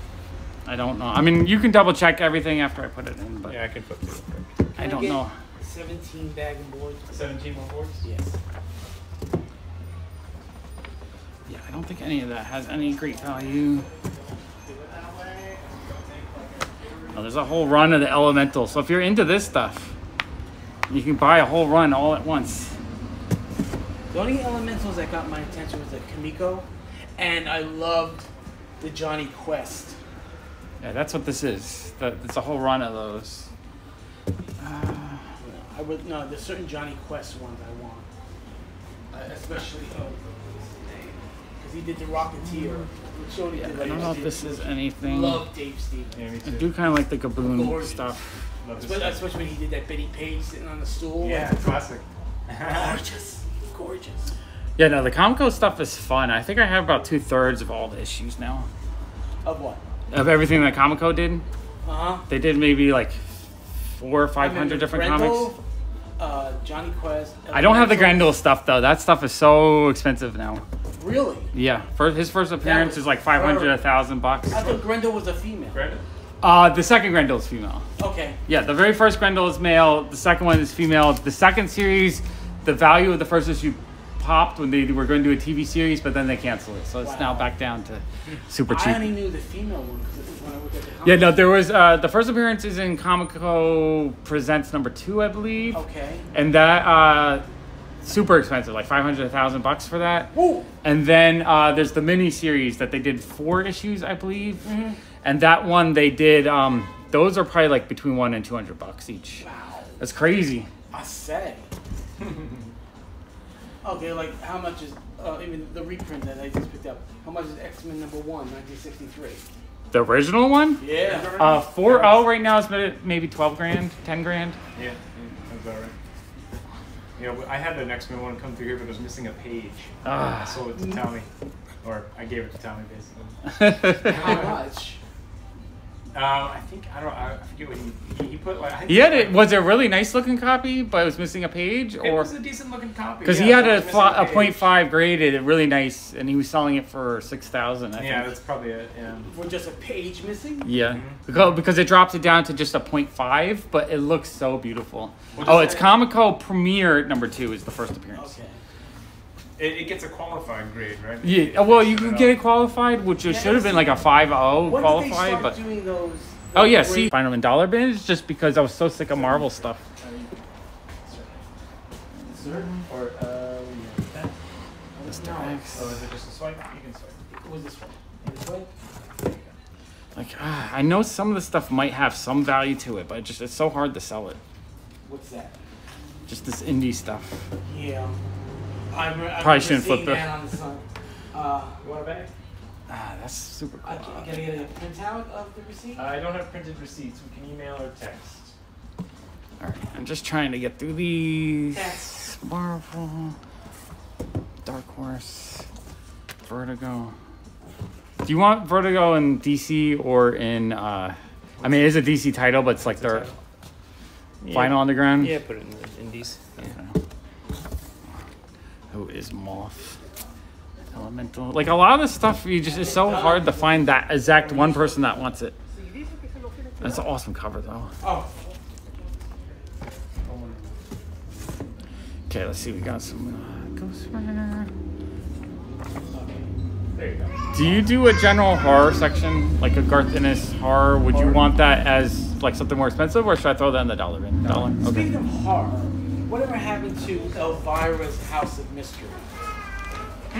I don't know. I mean, you can double check everything after I put it in, but Yeah, I can put to it quick. I don't get know. 17 bag and boards. 17 more boards? Yes. Yeah, I don't think any of that has any great value. Oh, there's a whole run of the elemental. So if you're into this stuff, you can buy a whole run all at once. The only elementals that got my attention was the Comico, and I loved the Jonny Quest. Yeah, that's what this is. That it's a whole run of those. Uh, I would no. There's certain Jonny Quest ones I want, uh, especially because he did the Rocketeer. Which showed he yeah, I don't know if this is anything. Love Dave Stevens. Yeah, me I do kind of like the Gaboon Gorgeous. stuff. Especially, stuff. especially when he did that Bettie Page sitting on the stool. Yeah, classic. Gorgeous, gorgeous. Yeah, no, the Comico stuff is fun. I think I have about two thirds of all the issues now Of what? of everything that Comico did. Uh huh. They did maybe like four or five hundred different comics. Uh, Jonny Quest. I don't have the Elemental. Grendel stuff though. That stuff is so expensive now. Really? Yeah, for his first appearance was is like five hundred, a thousand bucks. I thought Grendel was a female. Brandon? Uh, the second Grendel is female. Okay. Yeah, the very first Grendel is male. The second one is female. The second series, the value of the first issue popped when they were going to do a TV series, but then they canceled it, so it's now back down to super cheap. I only knew the female one because Yeah, no, there was uh, the first appearance is in Comico Presents number two, I believe, Okay. and that uh, super expensive, like five hundred, thousand bucks for that. Woo. And then uh, there's the mini series that they did four issues, I believe. Mm-hmm. And that one they did um, those are probably like between one and two hundred bucks each. Wow. That's crazy. I say. [laughs] okay, like how much is uh, even the reprint that I just picked up? How much is X Men number one, 1963? The original one, Yeah. uh, four L right now is maybe- maybe twelve grand, ten grand. Yeah, yeah, that's about right. Yeah, I had an X Men one come through here, but it was missing a page. Ah. I sold it to Tommy, or I gave it to Tommy basically. [laughs] How much? Um, I think I don't. I forget what he he, he put. Like, I think he had it. Was it a really nice looking copy, but it was missing a page, It or was a decent looking copy. because yeah, he had a, it was fl- a missing five graded, really nice, and he was selling it for six thousand. Yeah, think. that's probably it. Yeah. For just a page missing? Yeah, Mhm. because, because it drops it down to just a 0.5, but it looks so beautiful. Well, oh, it's Comico Premiere number two is the first appearance. Okay. It, it gets a qualified grade, right? Yeah, well, you Set could get up. it qualified, which it Yeah, should have been like a 5.0 When did they qualified, start but doing those? oh yeah, see, great- find them in dollar bins just because I was so sick of Marvel stuff. Sir? Or uh, Mr. No. X. oh, is it just a swipe? You can swipe. What was this one? This one? Like, ah, I know some of the stuff might have some value to it, but it just it's so hard to sell it. What's that? Just this indie stuff. Yeah. I re- I Probably shouldn't flip seeing the- that on the sun. Uh, You want a bag? Ah, that's super I cool. can, can I get a printout of the receipt? I don't have printed receipts. We can email or text. All right, I'm just trying to get through these. Yes. Marvel, Dark Horse, Vertigo. Do you want Vertigo in DC or in? Uh, I mean, it is a DC title, but it's like their final underground. Yeah, put it in the indies. Okay. Who is Moth? Elemental. Like a lot of this stuff, you just it's so hard to find that exact one person that wants it. That's an awesome cover though. Oh, Okay, let's see. We got some uh, Ghost Rider. There you go. Do you do a general horror section, like a Garth Ennis horror? Would you want that as like something more expensive, or should I throw that in the dollar bin? Dollar. Okay. Speaking of horror, whatever happened to Elvira's House of Mystery?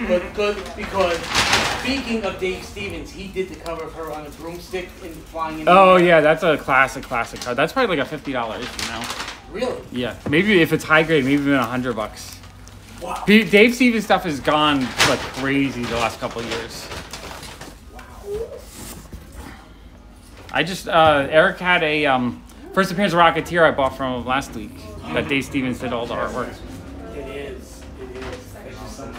But good because speaking of Dave Stevens, he did the cover of her on a broomstick and flying in. the Oh air. yeah, that's a classic, classic card. That's probably like a fifty dollar issue now. Really? Yeah, maybe if it's high grade, maybe even a hundred bucks. Wow. Dave Stevens stuff has gone like crazy the last couple of years. I just uh, Eric had a um, first appearance of Rocketeer I bought from him last week. That Dave Stevens did all the artwork. It is. It is. Thank you so much.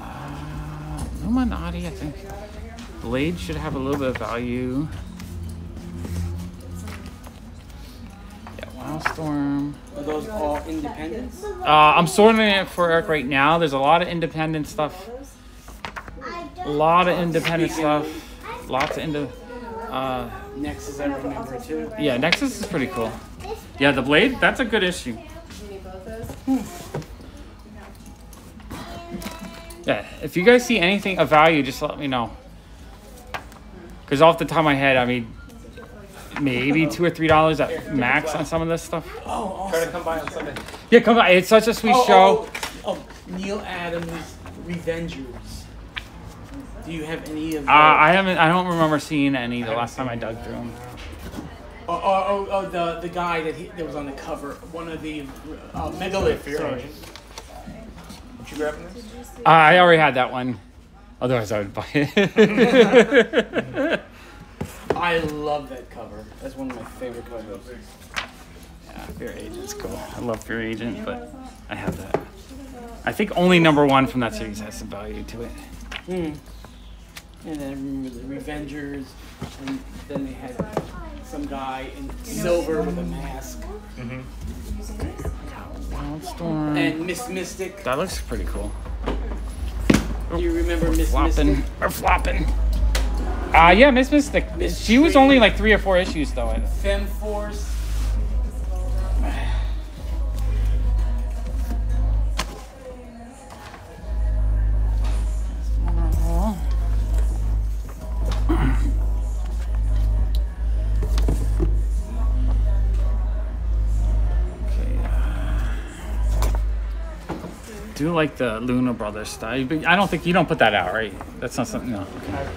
Uh, Illuminati, I think. Blade should have a little bit of value. Yeah, Wildstorm. Are those all independents? Uh, I'm sorting it for Eric right now. There's a lot of independent stuff. A lot of independent stuff. Lots of ind. Uh, Nexus, I remember too. yeah, Nexus is pretty cool. Yeah, the Blade, that's a good issue. Yeah, if you guys see anything of value, just let me know. Because off the top of my head, I mean, maybe two or three dollars at max on some of this stuff. Oh, Try to come by on Sunday. Yeah, come on, it's such a sweet Oh, show. Oh, oh, Neal Adams, Revengers. Do you have any of? Uh, I haven't, I don't remember seeing any the last time I dug through them. Oh, oh, oh, oh, the the guy that he, that was on the cover, one of the uh, megalith. Sorry. What you grabbing this? Uh, I already had that one. Otherwise, I would buy it. [laughs] I love that cover. That's one of my favorite covers. yeah, Fear Agent's cool. I love Fear Agent, but I have that. I think only number one from that series has some value to it. Hmm. And then I remember the Revengers, and then they had some guy in silver with a mask, Mm-hmm. Wildstorm. and Miss Mystic. that looks pretty cool. Do you remember Miss Flopping. Mystic? Or flopping. Uh, yeah, Miss Mystic. Miss She was only like three or four issues, though. I- Femforce. do like the Luna Brothers style, but I don't think you don't put that out, right? That's not something. No. Okay.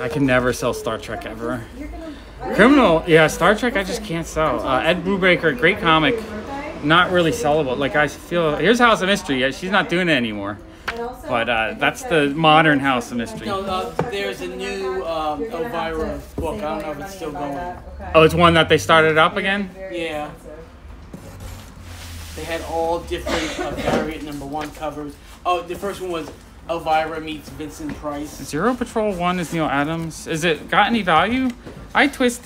I can never sell Star Trek ever. Criminal, yeah, Star Trek I just can't sell. Uh, Ed Brubaker, great comic, not really sellable. Like I feel, here's House of Mystery. Yeah, she's not doing it anymore. But uh, that's the modern House of Mystery. No, uh, there's a new um, Elvira book. I don't know if it's still going. Oh, it's one that they started up again. Yeah. They had all different uh, variant number one covers. Oh, the first one was Elvira meets Vincent Price. Zero Patrol One is Neal Adams. Is it got any value? I twist.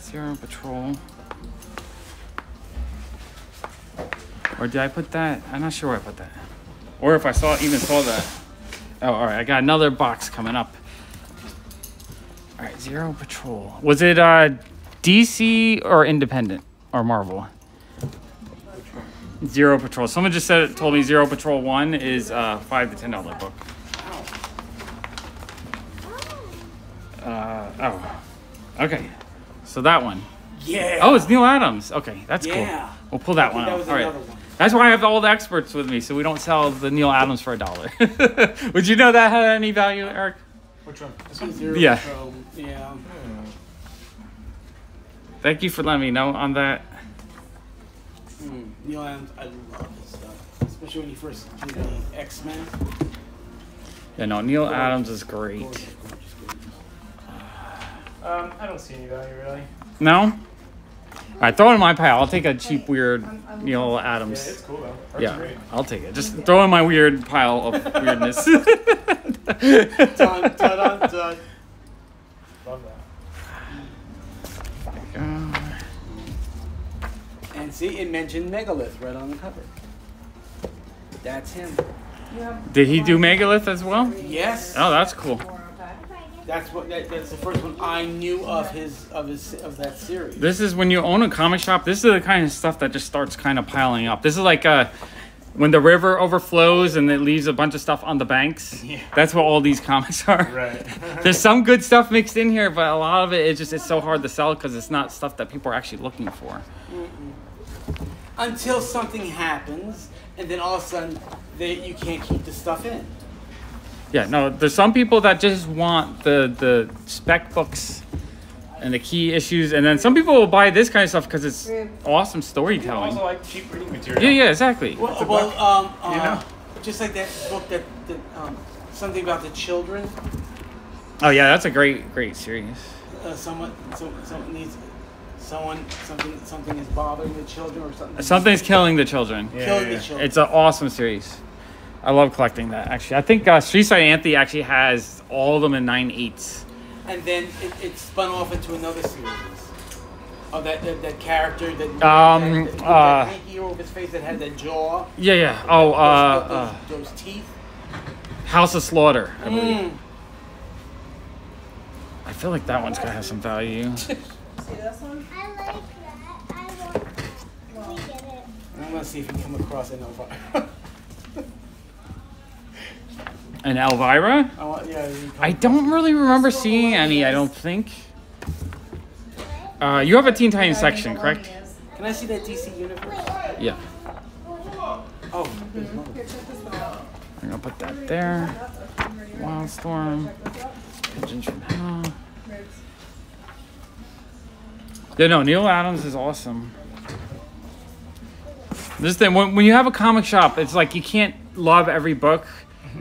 Zero Patrol. Or did I put that? I'm not sure where I put that. Or if I saw even saw that. Oh, all right. I got another box coming up. All right, Zero Patrol. Was it uh, DC or Independent or Marvel? Zero Patrol. Someone just said told me Zero Patrol One is uh, five to ten dollar book. Uh, oh, okay. So that one. Yeah. Oh, it's Neal Adams. Okay, that's Yeah. cool. We'll pull that one out. that was All right. one. That's why I have all the experts with me, so we don't sell the Neal Adams for a dollar. [laughs] Would you know that had any value, Eric? Which one? This one? Zero Yeah. Patrol, Yeah. Thank you for letting me know on that. Mm. Neal Adams, I love this stuff, especially when he first did the X Men. Yeah, no, Neal Adams is great. Um, I don't see any value really. No? All right, throw it in my pile. I'll take a cheap, weird Neal Yeah, Adams. it's cool though. Art's Yeah, great. I'll take it. Just throw in my weird pile of [laughs] weirdness. Dun, dun, dun, dun. Love that. And see, it mentioned Megalith right on the cover. That's him. Did he do Megalith as well? Yes. Oh, that's cool. That's what. That, that's the first one I knew of his of his of that series. This is when you own a comic shop. This is the kind of stuff that just starts kind of piling up. This is like uh, when the river overflows and it leaves a bunch of stuff on the banks. [laughs] Yeah. That's what all these comics are. Right. [laughs] There's some good stuff mixed in here, but a lot of it is just it's so hard to sell because it's not stuff that people are actually looking for. Until something happens, and then all of a sudden, they, you can't keep the stuff in. Yeah, no, there's some people that just want the the spec books and the key issues, and then some people will buy this kind of stuff because it's awesome storytelling. also like cheap reading material. Yeah, yeah, exactly. Well, well um, uh, you know? just like that book that, that um, something about the children. Oh yeah, that's a great great series. Uh, someone, someone, someone needs, someone, something, something is bothering the children or something. Something's killing the children. Yeah, killing yeah, the children. It's an awesome series. I love collecting that. Actually, I think uh, Street Side Anthony actually has all of them in nine eights. and then it, it spun off into another series. Of that, that, that character that Um, that, that, uh, that hanky over his face that had that jaw, Yeah, yeah. Oh, uh, those, uh, those, those teeth. House of Slaughter. I, believe. Mm. I feel like that one's gonna have some value. [laughs] See this one? I like that. I want. We get it. I'm gonna see if we can come across it [laughs] And Elvira. I want, yeah. I don't really remember seeing any. I don't think. Uh, you have a Teen Titans section, correct? Can I see that DC universe? Yeah. Oh, there's one. Here, check this one out. I'm gonna put that there. Wildstorm. Pigeons from Hell. Yeah, no, Neal Adams is awesome. This thing, when, when you have a comic shop, it's like you can't love every book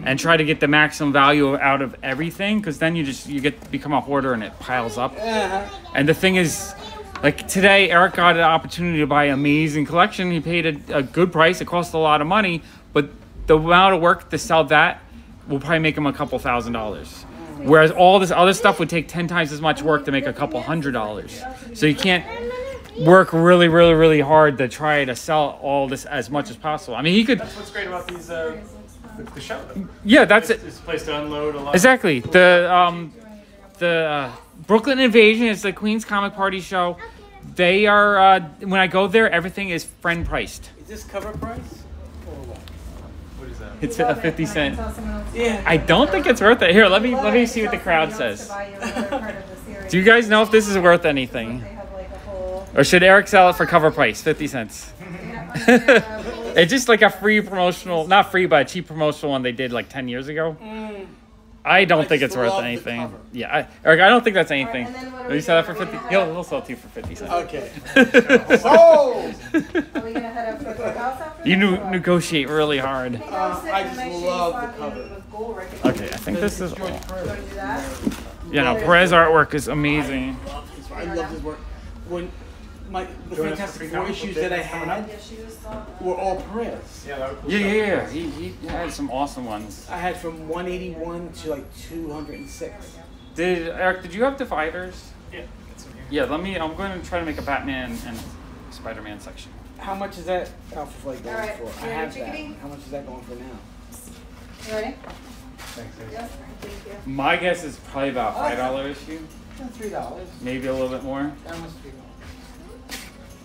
and try to get the maximum value out of everything because then you just you get become a hoarder and it piles up. Uh-huh. And the thing is, like today, Eric got an opportunity to buy an amazing collection. He paid a, a good price. It cost a lot of money, but the amount of work to sell that will probably make him a couple thousand dollars. Whereas all this other stuff would take ten times as much work to make a couple hundred dollars. So you can't work really, really, really hard to try to sell all this as much as possible. I mean, he could. That's what's great about these, uh, the, the show. Though. Yeah, that's It's, it. it's a place to unload a lot. Exactly. The um, the uh, Brooklyn Invasion is the Queen's Comic Party show. They are uh, when I go there, everything is friend priced. Is this cover price? Or what? What is that? It's a fifty cent. Yeah. I don't think it's worth it. Here, let me let me see what the crowd says. Do you guys know if this is worth anything, or should Eric sell it for cover price, fifty cents? [laughs] it's just like a free promotional, not free, but a cheap promotional one they did like ten years ago. Mm. I don't I think it's worth anything. Yeah, I, Eric, I don't think that's anything. and then what are Will we you sell that for doing? Are fifty? He'll, he'll sell it to you for fifty cents. Okay. Sold. [laughs] Are we gonna head up to the courthouse after You ne- negotiate really hard. Uh, I'll sit I in just love the cover. with gold right Okay, I think this is. It's You Perez. wanna do that? Yeah, no, Perez artwork is amazing. I love his, I love his work. When my the Join Fantastic Four comic issues that I that's coming up. had Yeah, she was on. were all Perez. Yeah, that would cool Yeah, stuff. yeah, yeah. He, he had some awesome ones. I had from 181 to like 206. Did Eric? Did you have dividers? Yeah, that's in here. Yeah, let me. I'm going to try to make a Batman and Spider-Man section. How much is that Alpha Flight going Alright, for? I have that. How much is that going for now? You ready? Thanks, guys. Yes, thank you. My guess is probably about oh, five dollar issue, Three dollars. maybe a little bit more. That must be. Well,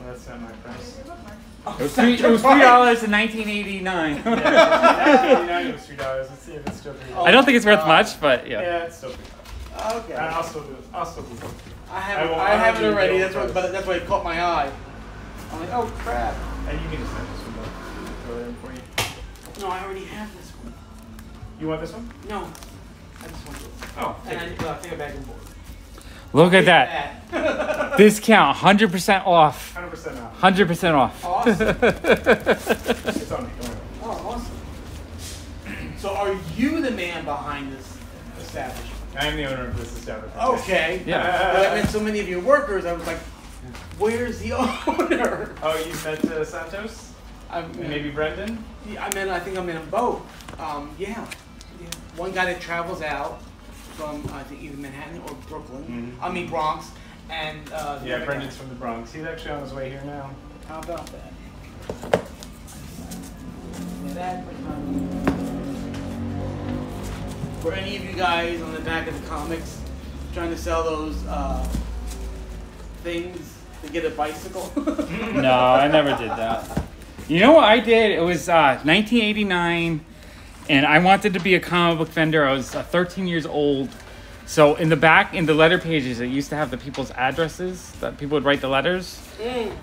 that's not my price. It was [laughs] three. It was three dollars in 1989. Yeah, it was three dollars. Let's see if it's still three. I don't think it's worth Uh, much, but yeah. Yeah, it's still three dollars. Okay. I'll still do it. I'll still do it. I have I I, have it already. That's what, but that's why it caught my eye. I'm like, oh crap. And you can just have this one though. Throw it in for you. No, I already have this one. You want this one? No, I just want this. Oh, And I need to take it back and forth. Look at that that. [laughs] discount, 100% off. hundred percent off. 100% off. Awesome. [laughs] It's on me. Oh, awesome. So are you the man behind this establishment? I am the owner of this establishment. Okay. Yeah. But I met so many of your workers, I was like, where's the [laughs] owner? Oh, you met uh, Santos I and mean, maybe Brendan. I mean, I think I'm in both. Um, yeah. yeah. One guy that travels out from, I think, either Manhattan or Brooklyn. Mhm. I mean, Bronx. And, uh, Yeah, Brendan's guy. from the Bronx. He's actually on his way here now. How about that? Yeah, that For any of you guys on the back of the comics trying to sell those uh, things to get a bicycle. [laughs] No, I never did that. You know what I did? It was uh, 1989, and I wanted to be a comic book vendor. I was uh, 13 years old. So in the back, in the letter pages, it used to have the people's addresses that people would write the letters.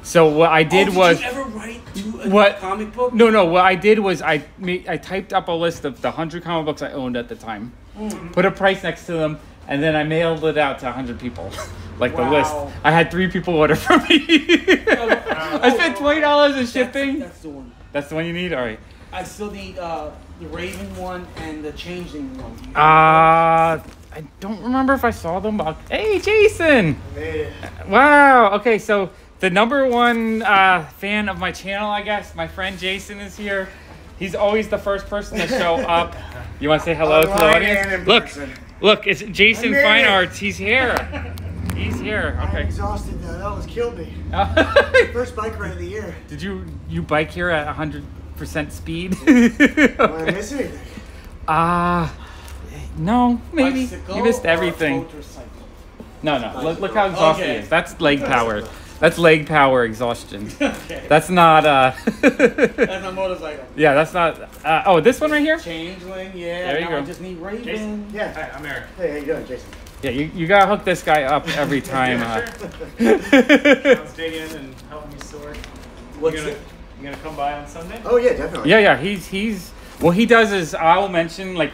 So what I did Oh, was Did you ever write to a What? comic book? no, no. What I did was I made, I typed up a list of the hundred comic books I owned at the time, put a price next to them, and then I mailed it out to hundred people, [laughs] like the list. I had three people order for me. [laughs] I spent twenty dollars in shipping. That's, that's the one. That's the one you need. All right. I still need uh, the Raven one and the Changeling one. Do Uh, I don't remember if I saw them. But hey, Jason! Wow. Okay, so the number one uh, fan of my channel, I guess, my friend Jason is here. He's always the first person to show [laughs] up. You want to say hello to the audience? Look, person. look, it's Jason I'm here. Fine Arts. He's here. [laughs] He's here. I'm Okay. exhausted though. That almost killed me. [laughs] First bike ride of the year. Did you you bike here at 100% speed? Did I miss [laughs] anything? Ah, no, maybe. Bicycle You missed everything. motorcycle? No, no. Look, look how exhausted Okay. he is. That's leg power. That's leg power exhaustion. [laughs] Okay. That's not. uh That's [laughs] a motorcycle. Yeah, that's not. Uh, oh, this one right here. Changeling, yeah. There you now I go. just need Raven. Jason? Yeah. Hi, I'm Eric. Hey, how you doing, Jason? Yeah, you, you gotta hook this guy up every time. Uh, Sean's digging and helping me sort. What's gonna, it? You gonna come by on Sunday? Oh yeah, definitely. yeah, yeah. He's he's. What he does is I'll mention like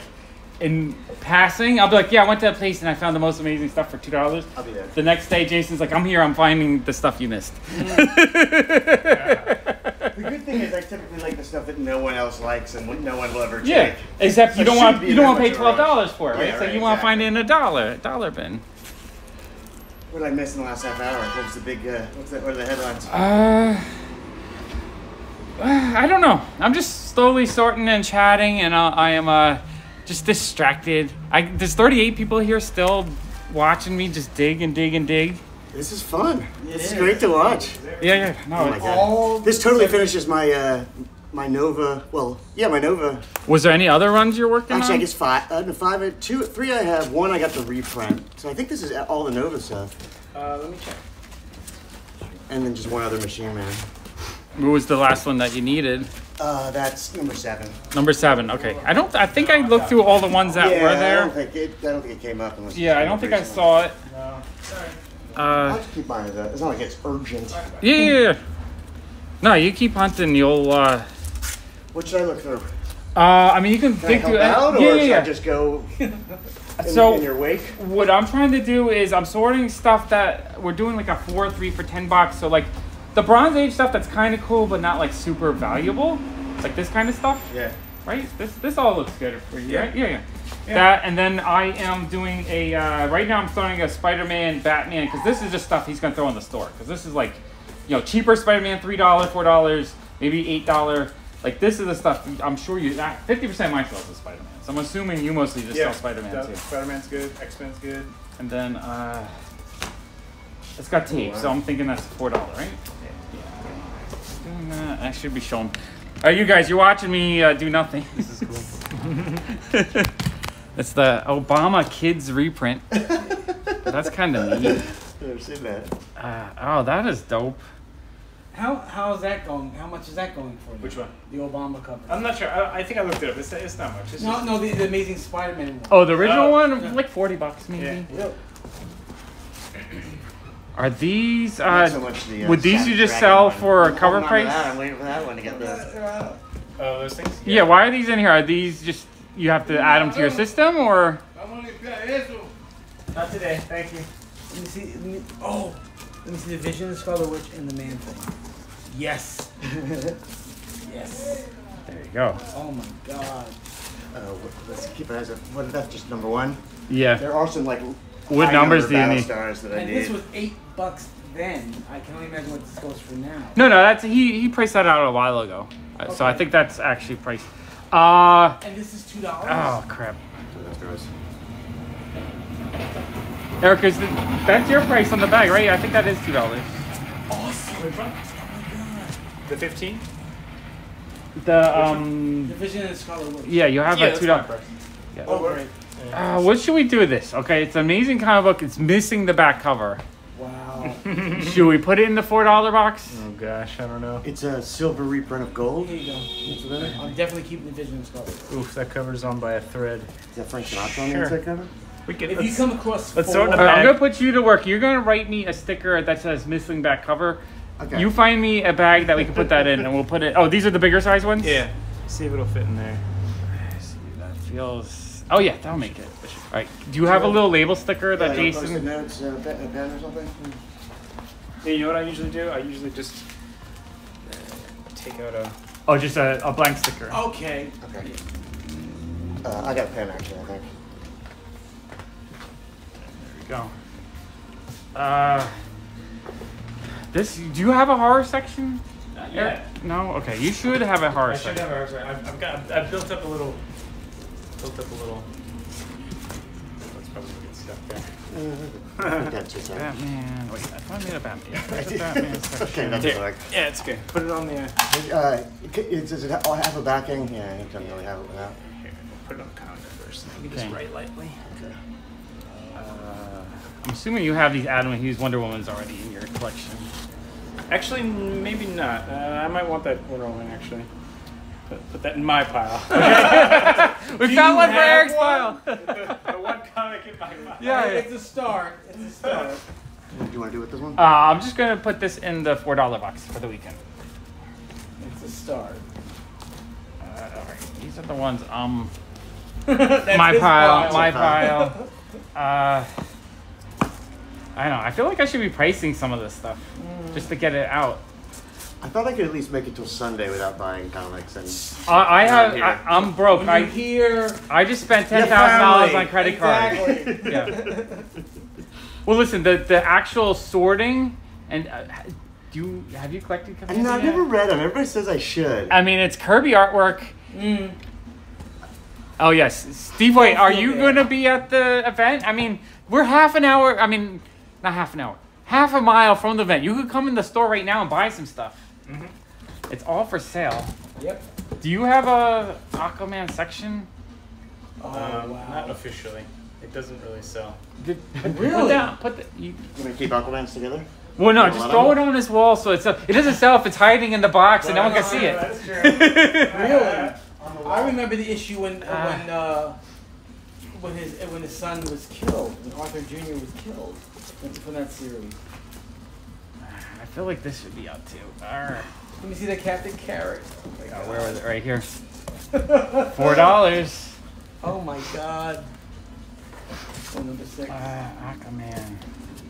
in passing. I'll be like, yeah, I went to that place and I found the most amazing stuff for two dollars. I'll be there. The next day, Jason's like, I'm here. I'm finding the stuff you missed. [laughs] The good thing is I typically like the stuff that no one else likes and what no one will ever take. Yeah, except So you it don't want you don't want to pay much of a twelve dollars for it, right? Yeah, so right, you want to find it in a dollar dollar bin. What did I miss in the last half hour? What was the big? Uh, what's the, what are the headlines? Uh, [sighs] I don't know. I'm just slowly sorting and chatting, and uh, I am uh, just distracted. I there's 38 people here still watching me just dig and dig and dig. This is fun. It This is is. great to watch. Yeah, yeah. No, Oh my god. All This totally finishes my uh, my Nova. Well, yeah, my Nova. was there any other runs you're working Actually, I on? guess five. Uh, no, five. uh, Two, three. I have. One I got the reprint. So I think this is all the Nova stuff, Uh, let me check. and then just one other Machine Man. What was the last one that you needed? Uh, that's number seven. Number seven. Okay. I don't. I think I looked through all the ones that yeah, were I don't there. think it. I don't think it came up. Unless Yeah, I don't up think I saw it. No. Sorry. I'll Uh, just keep mine. Uh, it's not like it's urgent. yeah, yeah, yeah. No, you keep hunting. You'll. uh What should I look through? Uh, I mean, you can Can I dig help through out, or Yeah, should yeah, I yeah. just go [laughs] in, So- in your wake? What I'm trying to do is I'm sorting stuff that we're doing like a four three for ten bucks. So like the Bronze Age stuff that's kind of cool but not like super valuable, It's like this kind of stuff, Yeah. right? This this all looks good for you, Yeah. right? Yeah, yeah. Yeah. That and then I am doing a uh, right now I'm starting a Spider-Man, Batman because this is just stuff he's gonna throw in the store because this is like you know cheaper Spider-Man three dollar, four dollars, maybe eight dollar. Like this is the stuff I'm sure you fifty percent of my sales is Spider-Man. So I'm assuming you mostly just sell Spider-Man too. Spider-Man's good. X-Men's good. And then uh, it's got tape, so I'm thinking that's four dollar, right? Yeah. Doing that, I should be shown. All right, you guys, you're watching me uh, do nothing. [laughs] This is cool. [laughs] it's the Obama Kids reprint. that's kind of neat. I've never seen that. Uh, oh, that is dope. How how's that going? How much is that going for? you? Which one? The Obama cover. I'm not sure. I, I think I looked it up. It's, it's not much. It's no, just, no, the, the Amazing Spider-Man one. Oh, the original Oh, one, yeah. like forty bucks maybe. Yeah. Yep. [clears throat] Are these? Not so Uh, much the, uh, would these you just sell one. for a I'm cover holding on to price? That. I'm waiting for that one to get the. Oh, those things. yeah. Why are these in here? Are these just you have to add them to your system or? Not today. Thank you. Let me see. Let me, oh, let me see the Vision, the Scarlet Witch, and the Man Thing. Yes. [laughs] yes. There you go. Oh my God. Uh, let's keep it as a. What if that's just number one? Yeah. There are some like. What numbers do you need? Stars that I And need. this was eight bucks then. I can only imagine what this goes for now. No, no, that's he he priced that out a while ago. Uh, So I Okay. think that's actually priced. Uh And this is two dollars. oh crap. That's gross. Erica, is the, that's your price on the bag, right? I think that is two dollars. Awesome. Which one? The 15? The um The Vision and the Scarlet Witch. yeah, you have yeah, a that's two my dollars. price. Oh, great. Uh, what should we do with this? Okay, it's an amazing comic book. It's missing the back cover. Wow. [laughs] should we put it in the four dollar box? Oh gosh, I don't know. It's a silver reprint of gold. Here you go. What's it in it? I'm definitely keeping the Vision and Scarlet Witch. Oof, that cover's on by a thread. Is that Frank Sinatra on the Sure. inside cover? We can. If you come across let's four, sort All them right, I'm gonna put you to work. You're gonna write me a sticker that says missing back cover. Okay. You find me a bag that we can put that in, and we'll put it. Oh, these are the bigger size ones. Yeah. See if it'll fit in there. See, that feels. Oh yeah, that'll make it. All right. Do you have a little label sticker that Yeah, post-it Jason? notes, uh, pen, a pen or something. Yeah, you know what I usually do? I usually just uh, take out a. Oh, just a, a blank sticker. Okay. Okay. Uh, I got a pen actually. I think. There we go. Uh, this. Do you have a horror section? Not Eric? No. Okay. You should have a horror I should section. have a. I've, I've got. I've built up a little. Built up a little. That's probably get stuck there. I got two seconds. Batman. Wait, I thought I made a Batman. [laughs] Yeah, there's a Okay, Batman section. that's Here. all right. Yeah, it's okay. Put it on the. Uh, Uh, it- it- does it ha- have a backing? Yeah, it doesn't really have it without. here, we'll put it on the counter first. You can Okay. just write lightly. Okay. Uh, I'm assuming you have these Adam and Hughes Wonder Womans already in your collection. Actually, maybe not. Uh, I might want that Wonder Woman actually. Put, put that in my pile. [laughs] [laughs] We Do found you one for have Eric's one? pile. [laughs] the one comic in my pile. Yeah. It's a start. It's a start. What do you want to do with this one? Uh, I'm just gonna put this in the four dollar box for the weekend. It's a start. Uh, all right, these are the ones. Um, my his pile, my pile. pile. Uh, I don't know. I feel like I should be pricing some of this stuff just to get it out. I thought I could at least make it till Sunday without buying comics and. I, I have. I, I'm broke. When I you hear I just spent ten thousand dollars on credit card. exactly. [laughs] Yeah. [laughs] Well, listen. The the actual sorting and uh, do you have you collected? I Kamandi know, I've yet? never read them. Everybody says I should. I mean, it's Kirby artwork. Mm. Oh yes, Steve. Wait, are you going to be at the event? I mean, we're half an hour. I mean, not half an hour, half a mile from the event. You could come in the store right now and buy some stuff. Mhm. It's all for sale. Yep. Do you have a Aquaman section? Oh Um, wow. Not officially. It doesn't really sell. Did, put, Really? Put, down, put the. You, You gonna keep Aquamans together? well, no, just throw it on this wall so it's. A, it doesn't sell if it's hiding in the box and no one can see it. That's true. [laughs] Really? I remember the issue when Ah. when uh, when his when his son was killed, when Arthur Jr. was killed from, from that series. I feel like this should be up too. All right. Let me see the Captain Carrot. Oh, where was it? Right here. Four dollars. [laughs] Oh my god. Oh, number six. Uh, Aquaman.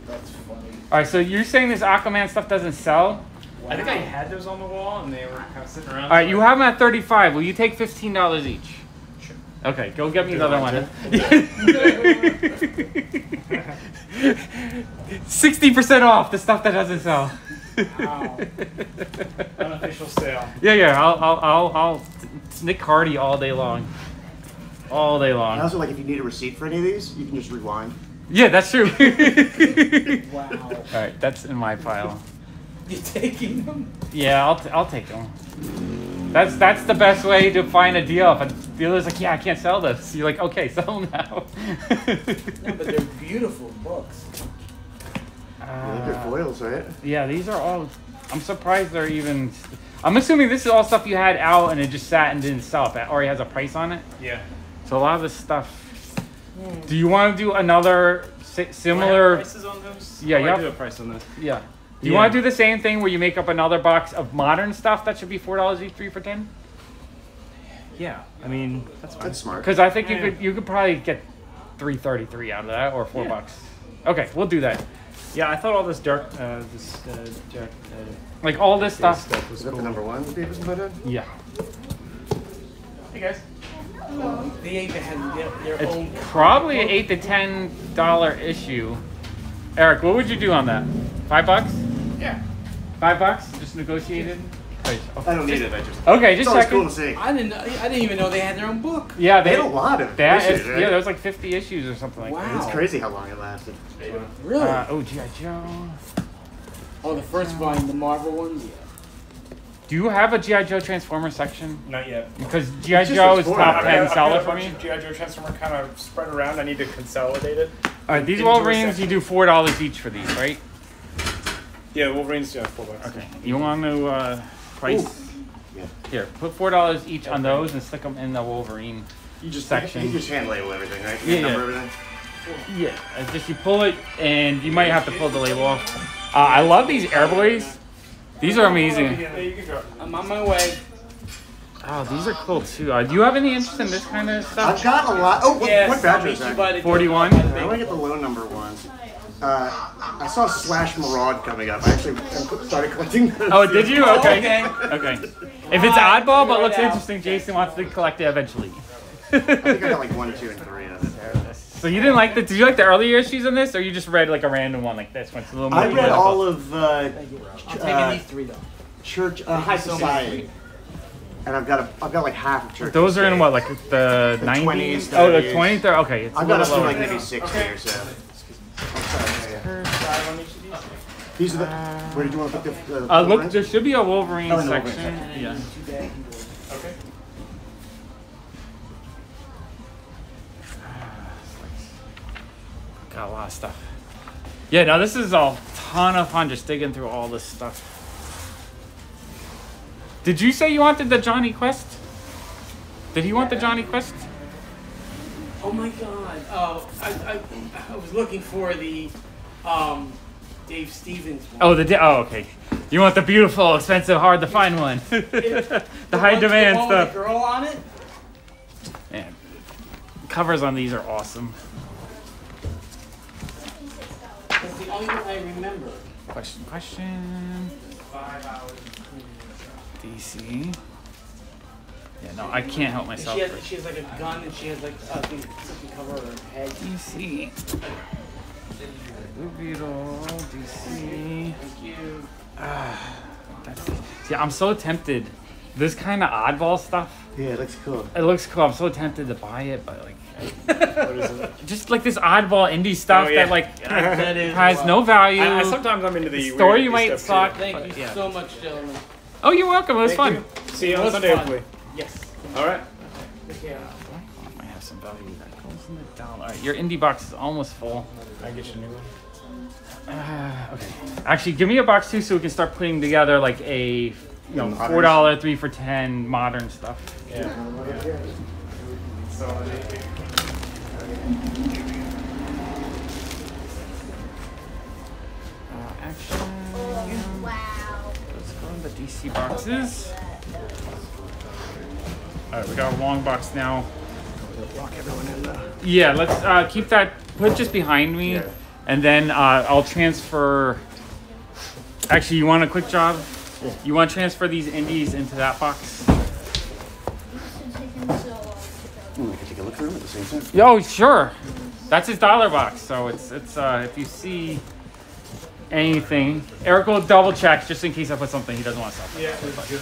That's funny. All right, so you're saying this Aquaman stuff doesn't sell? I think I had those on the wall and they were kind of sitting around. All right, you have them at thirty-five. Will you take fifteen dollars each? Sure. Okay, go get me another one. [laughs] Sixty percent off the stuff that doesn't sell. [laughs] Wow. [laughs] Unofficial sale. Yeah, yeah. I'll, I'll, I'll, I'll. It's Nick Cardy all day long. All day And long. also, like, if you need a receipt for any of these, you can just rewind. Yeah, that's true. [laughs] Wow. All right, that's in my pile. [laughs] You taking them? Yeah, I'll, t- I'll take them. That's that's the best way to find a deal. If a dealer's like, yeah, I can't sell this, you're like, okay, sell them now. No, but they're beautiful books. Yeah, look at Uh, foils, right? yeah, these are all. I'm surprised they're even. I'm assuming this is all stuff you had out and it just sat and didn't sell. It already has a price on it. Yeah. So a lot of this stuff. Do you want to do another si- Do I have similar? prices on those? Yeah, oh, you do have price on this. Yeah. Do you Yeah. want to do the same thing where you make up another box of modern stuff that should be four dollars each, three for ten? Yeah. I mean, that's fine. That's smart. Because I think you Yeah. could you could probably get three thirty three out of that or four Yeah. bucks. Okay, we'll do that. Yeah, I thought all this dark, uh, this uh, Jack, uh, Like all this stuff, stuff. stuff was Is that cool. the number one Davis put in? Yeah. Hey guys. They even had their, their It's own. probably an eight to ten dollar issue. Eric, what would you do on that? Five bucks? Yeah. Five bucks? Just negotiated? Okay, I don't need it. I just. Okay, It's just always checking. cool to see. I didn't. I didn't even know they had their own book. Yeah, They they, had a lot of that issues, is- right? yeah, there was like fifty issues or something like Wow. It's crazy how long it lasted. Really? Uh, oh, G.I. Joe. oh, the first volume, the Marvel ones. Yeah. Do you have a G.I. Joe Transformer section? Not yet. Because G.I. It's just Joe is sport. top I've got- 10 I've got seller a for bunch me. of GI Joe Transformer kind of spread around. I need to consolidate it. Alright, these Into a Wolverines, you section. do $4 each for these, right? Yeah, Wolverine's yeah, four bucks. Okay. You want to uh, price? Yeah. Here, put $4 each on those and stick them in the Wolverine. You just Section. You just hand label everything, right? Yeah, Number yeah. everything. Yeah, it's just you pull it and you might have to pull the label off. Uh, I love these Airboys. These are amazing. Yeah, you can go. I'm on my way. Oh, these are cool too. Uh, do you have any interest in this kind of stuff? I've got a lot. Oh, what, Yes, what badge is that? 41? I want to get the low number ones. Uh, I saw Slash Maraud coming up. I actually started collecting those. Oh, did you? Oh, Okay. okay. Okay. If it's oddball but looks Figure it out. interesting, Jason wants to collect it eventually. I think I got like one, two, and three of it. So you didn't like the? Did you like the earlier issues in this, or you just read like a random one like this one? It's a little more. I read political? all of uh, I'm taking uh, these three though. Church uh, High so. Society, and I've got a, I've got like half of Church. Those are in what, like the The nineties? Oh, the 30s. twenties. Okay, it's a I've got little up to like maybe sixty or so. These. These are the. Where did you want to put the? the Uh, look, there should be a Wolverine Oh, in the Wolverine section. section. Yeah. Okay. Got a lot of stuff. Yeah, now this is a ton of fun just digging through all this stuff. Did you say you wanted the Jonny Quest? Did he want the Jonny Quest? Oh my god. Oh, I, I, I was looking for the um, Dave Stevens one. Oh, the di- oh, okay. You want the beautiful, expensive, hard to find one. [laughs] the high one- demand the one with stuff. The girl on it. Man, covers on these are awesome. That's the only one I remember. Question, question. DC. Yeah, no, I can't help And myself. she has, she has like a gun and she has like uh, thing, something cover her head. DC. Blue Beetle, DC. Thank you. That's, yeah, I'm so tempted. This kind of oddball stuff. Yeah, it looks cool. It looks cool. I'm so tempted to buy it, but like, [laughs] What is it? just like this oddball indie stuff Oh, yeah. that like [laughs] That is has no value. I, I, sometimes I'm into the, The story weird might stuff, suck. too. Thank but you yeah. so much, gentlemen. Oh, you're welcome. It was Thank fun. you. See you on Sunday, hopefully. Yes. All right. Take care. I might have some value. That goes in the dollar. All right, your indie box is almost full. I get you a new one. Uh, okay. Actually, give me a box too, so we can start putting together like a you know four dollar, three for ten modern stuff. Yeah. So, Uh, action. Wow. Let's go in the DC boxes. Uh, All right, we got a long box now. Lock everyone in though. Yeah, let's uh, keep that. Put it just behind me, Yeah. and then uh, I'll transfer. Actually, you want a quick job? You want to transfer these indies into that box? I can take a look through them at the same time. Yo, sure. That's his dollar box. So it's it's uh, if you see anything, Eric will double check just in case I put something he doesn't want to sell. Yeah, it's good.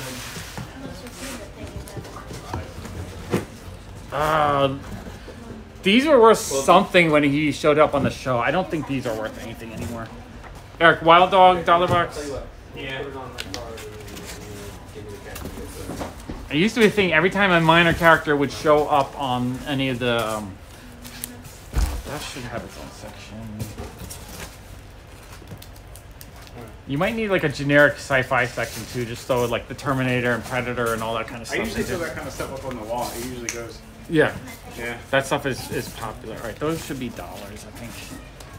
Uh, these were worth something when he showed up on the show. I don't think these are worth anything anymore. Eric, Wild Dog dollar box. Yeah. It used to be a thing every time a minor character would show up on any of the. Um, that should have its own section. You might need like a generic sci-fi section too, just so like the Terminator and Predator and all that kind of stuff. I stuff. usually they throw that kind of stuff up on the wall. It usually goes. Yeah, Yeah. that stuff is, is popular. All right, those should be dollars, I think.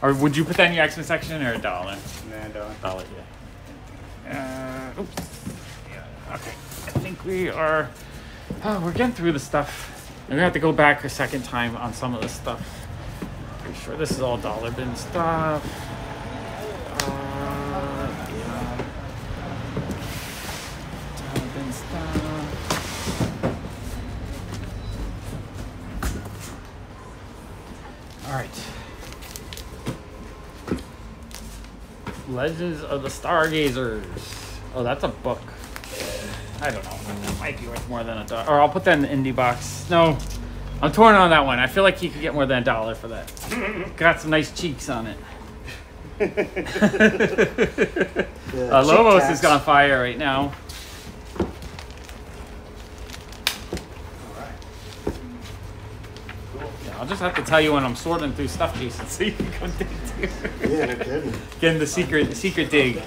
Or would you put that in your X-Men section or a dollar? And uh, Dollar, yeah. Uh, oops. Yeah, okay. I think we are. Oh, we're getting through the stuff. I'm gonna have to go back a second time on some of this stuff. Pretty sure this is all dollar bin stuff. Uh, All right. Legends of the Stargrazers. Oh, that's a book. I don't know. That might be worth more than a dollar. Or I'll put that in the indie box. No, I'm torn on that one. I feel like he could get more than a dollar for that. [laughs] Got some nice cheeks on it. [laughs] uh, Lobos is on fire right now. I'll just have to tell you when I'm sorting through stuff, Jason, [laughs] so you can come dig too. Yeah, no kidding. Getting the secret the secret dig.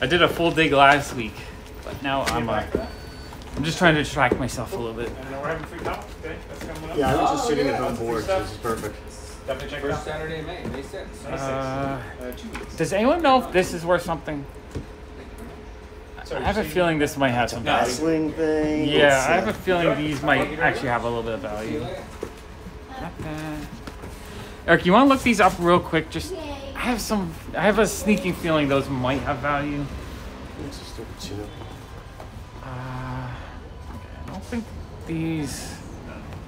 I did a full dig last week, but now I'm uh, I'm just trying to distract myself a little bit. and then we're having free top. Okay, that's coming up. Yeah, I was just Oh, sitting yeah, at home bored, free so this is perfect. Definitely check it First. Saturday in May, May 6th. May 6th. Uh, Uh, two weeks. Does anyone know if this is worth something? Sorry, I have a feeling this might have some No, value. Wrestling thing. Yeah, it's, I have a feeling these might actually have a little bit of value. Eric, you want to look these up real quick? Just, I have some, I have a sneaking feeling those might have value. It's a stupid tune. Uh, okay, I don't think these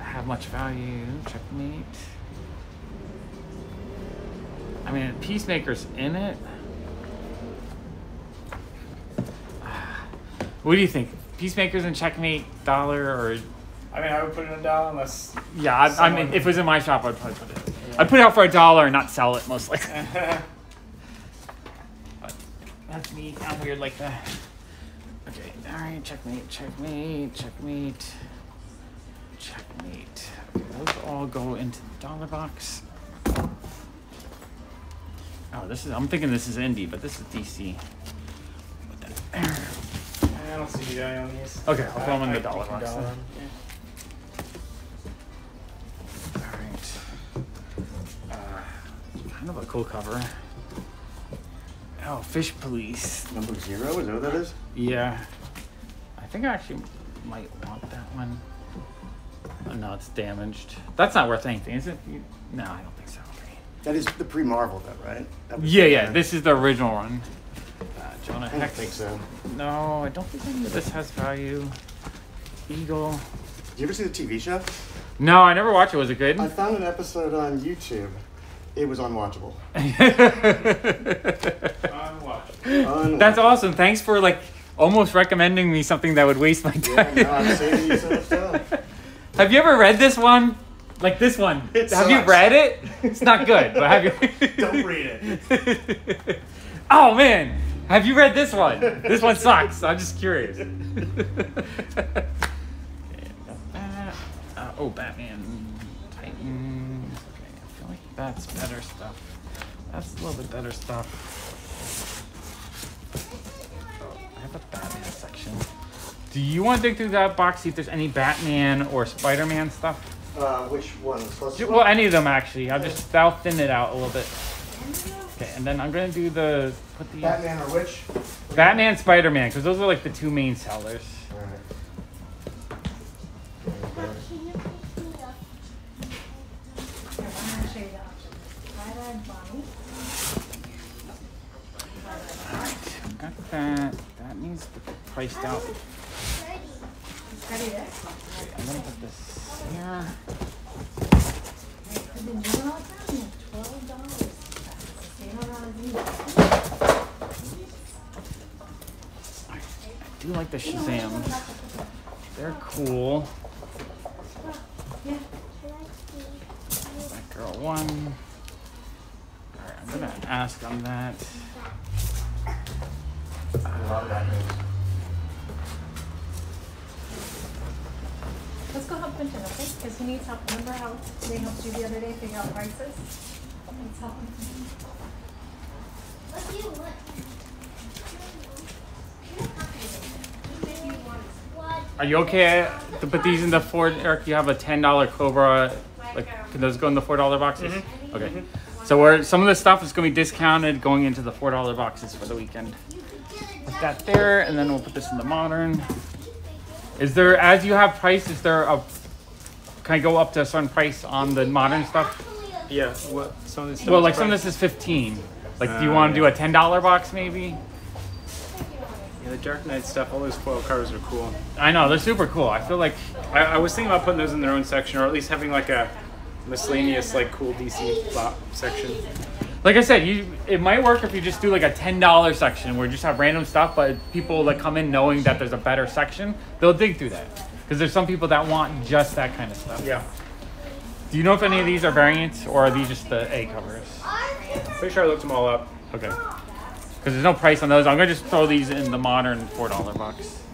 have much value. Checkmate. I mean, Peacemaker's in it. Ah, What do you think? Peacemaker's in Checkmate dollar or I mean, I would put it in a dollar unless. yeah? I, I mean, if it was in my shop, I'd probably put it. I'd put it out for a dollar and not sell it most likely. [laughs] But that's me. I'm weird like that. Okay, alright, checkmate, checkmate, checkmate, checkmate. Okay, those all go into the dollar box. Oh, this is, I'm thinking this is indie, but this is DC. Put that there. I don't see the value on these. Okay, I'll put them in the I dollar box. dollar. Kind of a cool cover. Oh, Fish Police. Number zero, is that what that is? Yeah. I think I actually might want that one. Oh, no, it's damaged. That's not worth anything, is it? No, I don't think so. That is the pre-Marvel, though, right? That Yeah, yeah, this is the original one. Uh, Jonah I don't think so. No, I don't think any of this has value. Eagle. Did you ever see the TV show? No, I never watched it. Was it good? I found an episode on YouTube. It was unwatchable. Unwatched. Unwatchable. That's awesome. Thanks for like almost recommending me something that would waste my Yeah, time. no, I'm saving so [laughs] have you ever read this one? Like this one? It have you read it? It's not good, but have you? [laughs] Don't read it. [laughs] oh man, have you read this one? This one sucks. I'm just curious. Uh, oh, Batman, that's better stuff. That's a little bit better stuff. Oh, I have a Batman section. Do you want to dig through that box, see if there's any Batman or Spider-Man stuff? Uh, which one? Plus Ju- Well, any of them actually. I'll just I'll thin it out a little bit. Okay, and then I'm gonna do the put the Batman or which? Batman, Spider-Man, because those are like the two main sellers. That. That needs to be priced out. Wait, I'm gonna put this here. I do like the Shazams. They're cool. That girl one. Alright, I'm gonna ask on that. A lot of that is- Let's go help Quentin, okay? Because he needs help. Remember how they helped you the other day figure out prices? Needs help. What do you want? Are you okay eh, to put these in the four? Eric, you have a ten dollar Cobra. Like, can those go in the four dollar boxes? Mm-hmm. Okay. So we're some of the stuff is going to be discounted going into the four dollar boxes for the weekend. Put that there, and then we'll put this in the modern. Is there, as you have price, is there a? Can I go up to a certain price on the modern stuff? Yeah. What? Some of this. stuff Well, like some of this is fifteen. Like, do you Uh, want to do a ten dollar box maybe? Yeah, the Dark Knight stuff. All those foil covers are cool. I know they're super cool. I feel like I, I was thinking about putting those in their own section, or at least having like a miscellaneous, like cool DC section. Like I said, you it might work if you just do like a ten dollar section where you just have random stuff, but people that come in knowing that there's a better section, they'll dig through that. Because there's some people that want just that kind of stuff. Yeah. Do you know if any of these are variants or are these just the A covers? Pretty sure I looked them all up. Okay. Because there's no price on those. I'm gonna just throw these in the modern four dollar box.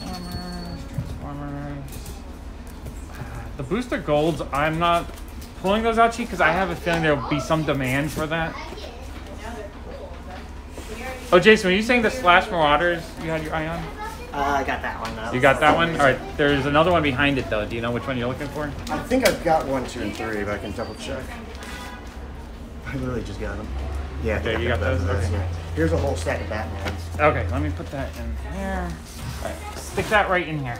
Transformers, Transformers. The booster golds, I'm not pulling those out cheap because I have a feeling there will be some demand for that. Oh, Jason, were you saying the Slash Marauders you had your eye on? Uh, I got that one. Uh, You got that one? All right, there's another one behind it though. Do you know which one you're looking for? I think I've got one, two, and three, but I can double check. I literally just got them. Yeah. I Okay, you got those? Okay. Here's a whole stack of Batmans. Okay, let me put that in here. All right, stick that right in here.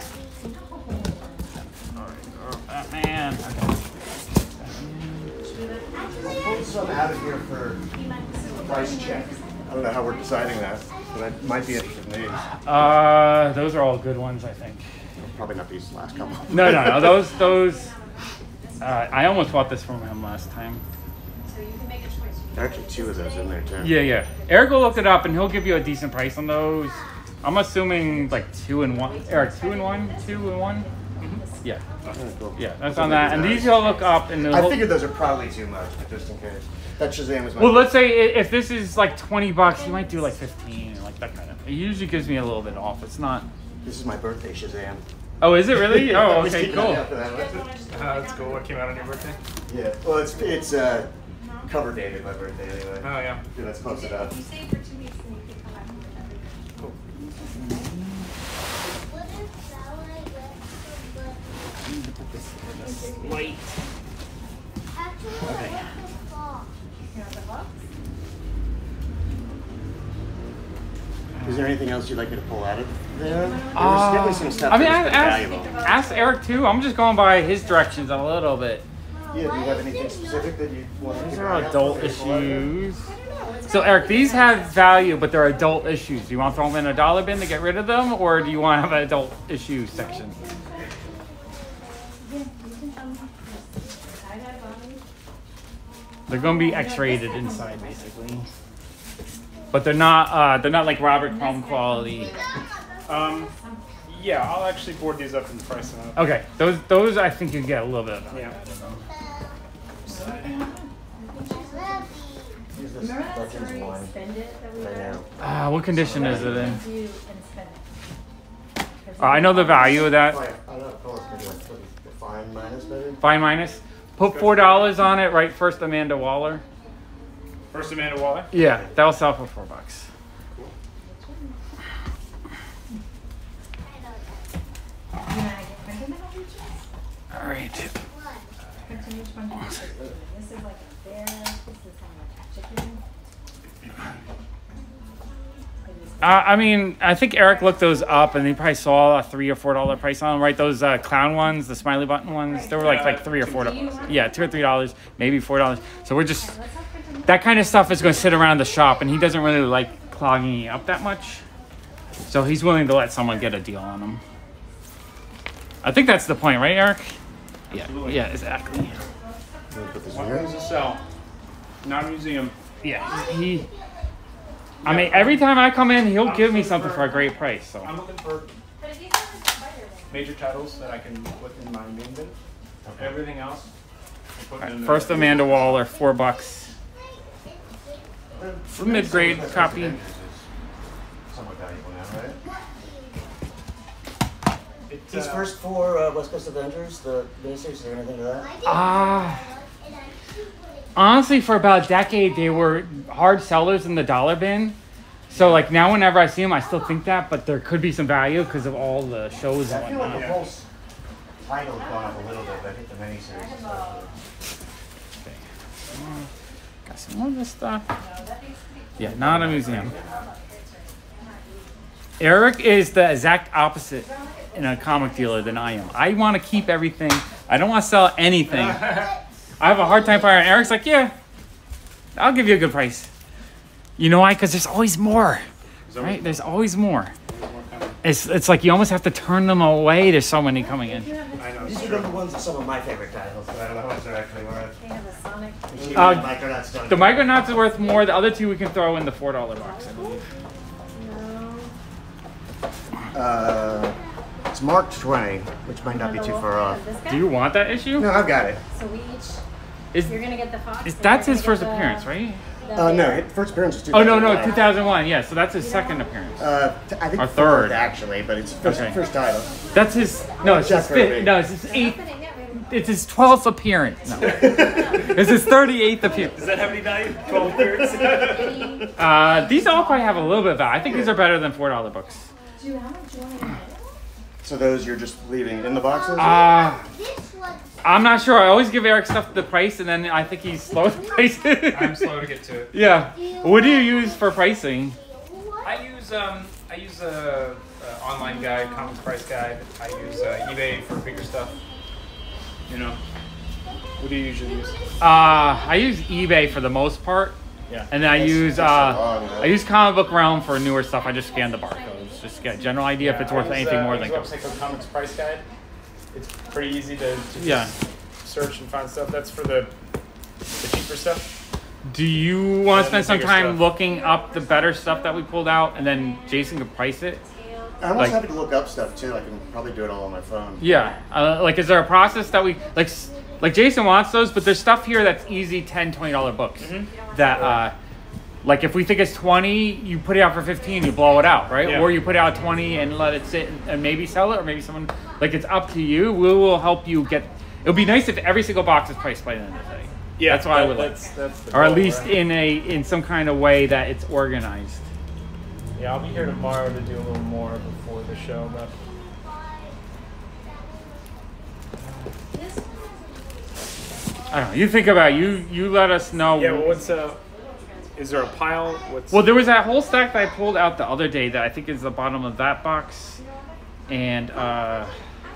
All right, oh, Batman. Okay. Pull some out of here for price check. I don't know how we're deciding that, but I might be interested in these. Uh, those are all good ones, I think. Probably not these last couple. No, no, no. [laughs] Those, those. Uh, I almost bought this from him last time. There are actually two of those in there too. Yeah, yeah. Eric will look it up and he'll give you a decent price on those. I'm assuming like two and one. Eric, two and one, two and one. Yeah, cool. yeah. That's on that. And these you'll look up and I he'll. figured those are probably too much, but just in case. That Shazam is my. Well, let's say i- if this is like 20 bucks, you might do like 15, like that kind of. It usually gives me a little bit off. It's not. This is my birthday Shazam. Oh, is it really? I [laughs] Oh, was okay, keeping cool. out that one. Uh, that's cool. What came out on your birthday? Yeah. Well, it's it's uh, cover dated my birthday anyway. Oh yeah. Yeah, that's close enough. You stay for two weeks and you can come back for What if Valerie gets the Wait. Okay. I want the fall. Is there anything else you'd like me to pull out of there? There's Uh, definitely some stuff I mean, that's I- pretty ask, valuable. ask Eric too. I'm just going by his directions a little bit. Yeah, do you have anything specific that you want to These are an eye out adult for me to pull out there? issues. So Eric, these have value, but they're adult issues. Do you want to throw them in a dollar bin to get rid of them, or do you want to have an adult issue section? They're going to be X-rated inside, basically. But they're not. Uh, they're not like Robert Crumb quality. Um, yeah, I'll actually board these up and price them up. Okay, those those I think you can get a little bit of Yeah. out of them. Use this Remember that Buckin's story, wine spend it, that we right read? now. Ah, what condition is it in? Do and spend it. 'Cause Uh, I know the value of that. Yeah. I don't know. Call it maybe like what is the fine minus. Fine minus. Put four dollars on it. Right first, Amanda Waller. First Amanda Waller. Yeah, that'll sell for four bucks. You and I get Quentin to help you choose? All right. Quentin, which one do you choose? This is like a bear, this is kind of like a chicken. Uh, I mean, I think Eric looked those up, and he probably saw a three or four dollar price on them, right? Those uh, clown ones, the smiley button ones, they were like like three or four dollars. Yeah, two or three dollars, maybe four dollars. So we're just that kind of stuff is going to sit around the shop, and he doesn't really like clogging it up that much. So he's willing to let someone get a deal on them. I think that's the point, right, Eric? Yeah, Absolutely. yeah, exactly. Put this in One here. thing's to sell, not a museum. Yeah, he. I mean, every time I come in, he'll give me something for a great price. So. I'm looking for But if you have a Spider-Man. major titles that I can put in my main bin. Everything else. I'll put in the- First Amanda Waller, four bucks. Mid-grade copy. Somewhat valuable now, right? It's, These uh, first four uh, West Coast Avengers, the miniseries, is there anything to that? Ah. Honestly, for about a decade, they were hard sellers in the dollar bin. So like now, whenever I see them, I still think that, but there could be some value because of all the shows I and feel like the whatnot. whole title's gone up a little bit, but I think the miniseries is especially. Got some more of this stuff. Yeah, not a museum. Eric is the exact opposite in a comic dealer than I am. I want to keep everything. I don't want to sell anything. [laughs] I have a hard time finding. Eric's like, yeah, I'll give you a good price. You know why? Because there's always more, right? There's always more. It's it's like you almost have to turn them away. There's so many coming in. I know. These It's are true. the ones of some of my favorite titles. But I don't know how much they're actually worth. They have a Sonic. Uh, Micronauts The Micronauts is worth more. The other two we can throw in the four dollar box. I believe. No. Uh, it's marked 20, which might not be too far off. Do you want that issue? No, I've got it. So we each, Is you're gonna get the Fox. Is that's his first the- appearance, right? Uh, no, bear. first appearance is Oh no, no, 2001. Yeah, so that's his second appearance. Uh, t- I think Our third, third. actually, but it's first, Okay. first title. That's his. No, it's his fifth. No, it's his eighth. Happening, yeah, maybe. It's his twelfth appearance. No. [laughs] it's his thirty-eighth appearance. Does that have any value? 12 appearance? Any- [laughs] Uh, these all probably have a little bit of value. I think these are better than four dollar books. Dude, how much do you want to get? So those you're just leaving in the boxes? Uh, I'm not sure. I always give Eric stuff the price, and then I think he's slow to price [laughs] it. I'm slow to get to it. yeah. What do you use for pricing? I use um I use a, a online guide, comic price guide. I use uh, eBay for bigger stuff. You know. What do you usually use? Uh, I use eBay for the most part, Yeah. and then I That's- use that's so uh, long, though. I use Comic Book Realm for newer stuff. I just scan the barcodes, just get a general idea if it's worth anything more than. I use a website called Comics Price Guide. It's pretty easy to, to just Yeah. search and find stuff. That's for the the cheaper stuff. Do you want to spend some time stuff. looking up the better stuff that we pulled out, and then Jason could price it? I'm also like- happy to look up stuff too. I can probably do it all on my phone. Yeah. Uh, like, is there a process that we like? Like Jason wants those, but there's stuff here that's easy 10 20 dollar books Mm-hmm. that. uh like if we think it's 20 you put it out for 15 you blow it out right Yeah. or you put out 20 and let it sit and, maybe sell it or maybe someone like it's up to you we will help you get it would be nice if every single box is priced by the end of the day Yeah, That's what I that- would like. that's, that's the or at goal, least right? in a in some kind of way that it's organized Yeah, I'll be here tomorrow to do a little more before the show, but I don't know. You think about it. you. You let us know. yeah. Well, what's uh? Is there a pile? What's Well, there was that whole stack that I pulled out the other day that I think is the bottom of that box. And uh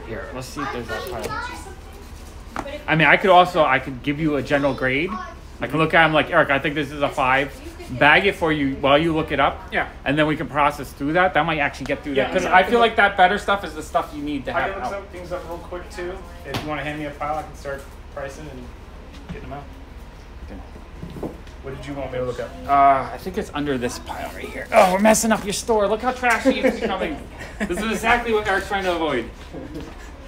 here, let's see if there's that pile. I mean, I could also I could give you a general grade. I can look at them like Eric. I think this is a five. Bag it for you while you look it up. Yeah. And then we can process through that. That might actually get through Yeah, that because I feel like that better stuff is the stuff you need to have. I can look out. some things up real quick too. If you want to hand me a pile, I can start pricing and getting them out. What did you want me to look up? Uh, I think it's under this pile right here. Oh, we're messing up your store. Look how trashy it's becoming. this is exactly what Eric's trying to avoid.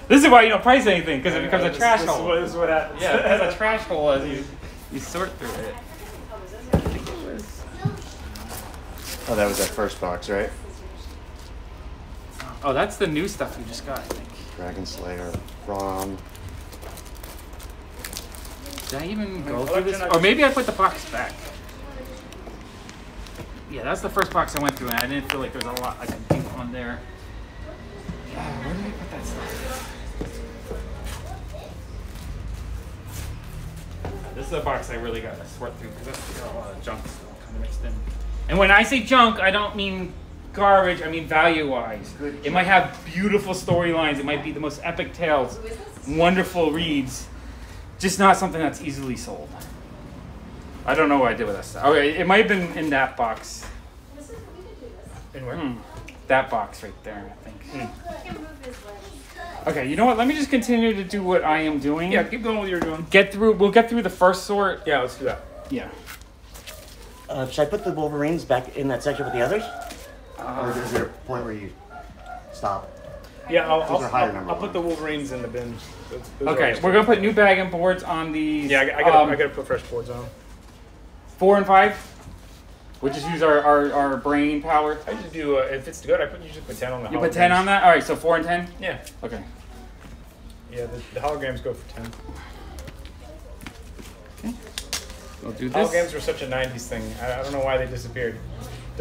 This is why you don't price anything because it becomes a This- trash this, hole. This is what happens. Yeah, it becomes a trash hole as you you sort through it. I think it was. Oh, that was that first box, right? Oh, that's the new stuff we just got. I think. Dragon Slayer, Rom. Did I even go through this? Or maybe I put the box back. Yeah, that's the first box I went through, and I didn't feel like there was a lot I could do on there. Yeah, where did I put that stuff? This is a box I really got to sort through because that's got a lot of junk still kind of mixed in. And when I say junk, I don't mean garbage. I mean, value wise, it might have beautiful storylines. It might be the most epic tales, wonderful reads. Just not something that's easily sold. I don't know what I did with that stuff. Okay, it might have been in that box. This is, we could do this. And where? Hmm, that box right there, I think. I can move his legs. Okay, you know what? Let me just continue to do what I am doing. Yeah, keep going with what you're doing. Get through. We'll get through the first sort. Yeah, let's do that. Yeah. Uh, should I put the Wolverines back in that section with the others? Or is there a point where you stop? Yeah, I'll, Those I'll, are higher I'll, number I'll put the Wolverines in the bin. Those- those are Okay, always we're gonna put new bag and boards on these. Yeah, I, I gotta, um, I gotta put fresh boards on. four and five. We'll just use our, our, our brain power. I just do. Uh, if it's good, I put usually put ten on the. You put ten holograms. on that. All right, so four and ten. Yeah, Okay. yeah. The, the holograms go for ten. We'll do this. Holograms were such a '90s thing. I, I don't know why they disappeared.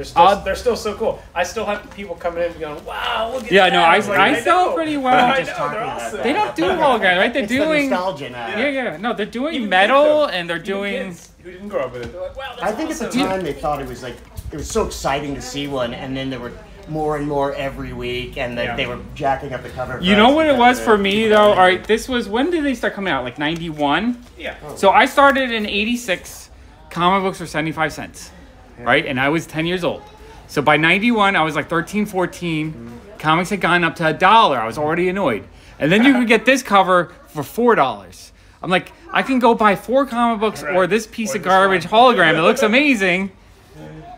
They're still, Uh, they're still so cool. I still have people coming in and going, "Wow, look at Yeah, that!" no, I- was like, I sell know. pretty [laughs] well. I Just know, talking they're awesome. They don't do holograms, right? They're It's the doing. nostalgia now. Yeah, yeah. No, they're doing Even metal and they're Even doing. kids who didn't grow up with it. They're like, "Wow, that's I think at the awesome." time they thought it was like it was so exciting to see one, and then there were more and more every week, and that Yeah. they were jacking up the cover. You know what it was for me though. All right, this was when did they start coming out? Like ninety one. Yeah. So I started in '86. Comic books were 75 cents, right? And I was 10 years old. So by 91, I was like 13, 14. Comics had gone up to a dollar. I was already annoyed. And then you [laughs] could get this cover for $4. I'm like, I can go buy four comic books or this piece Or of this garbage one. hologram. It looks [laughs] amazing.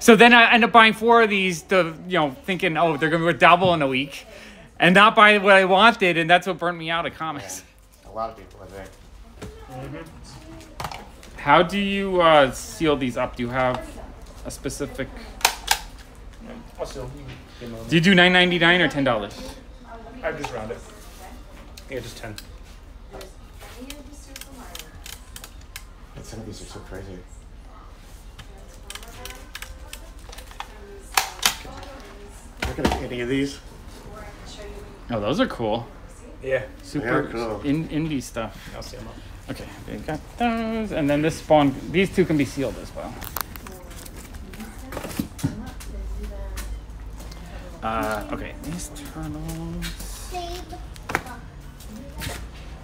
So then I end up buying four of these, to, you know, thinking, oh, they're going to double in a week. And not buy what I wanted. And that's what burnt me out of comics. A lot of people, I think. How do you uh, seal these up? Do you have a specific? Also, you can give them- Do you do nine ninety nine or ten dollars? I just round it. Yeah, just ten. But some of these are so crazy. Look at any of these. Oh, those are cool. Yeah, Super cool. in, indie stuff. I'll see them up. Okay, we got those, and then this spawn. These two can be sealed as well. Uh, okay, these turtles.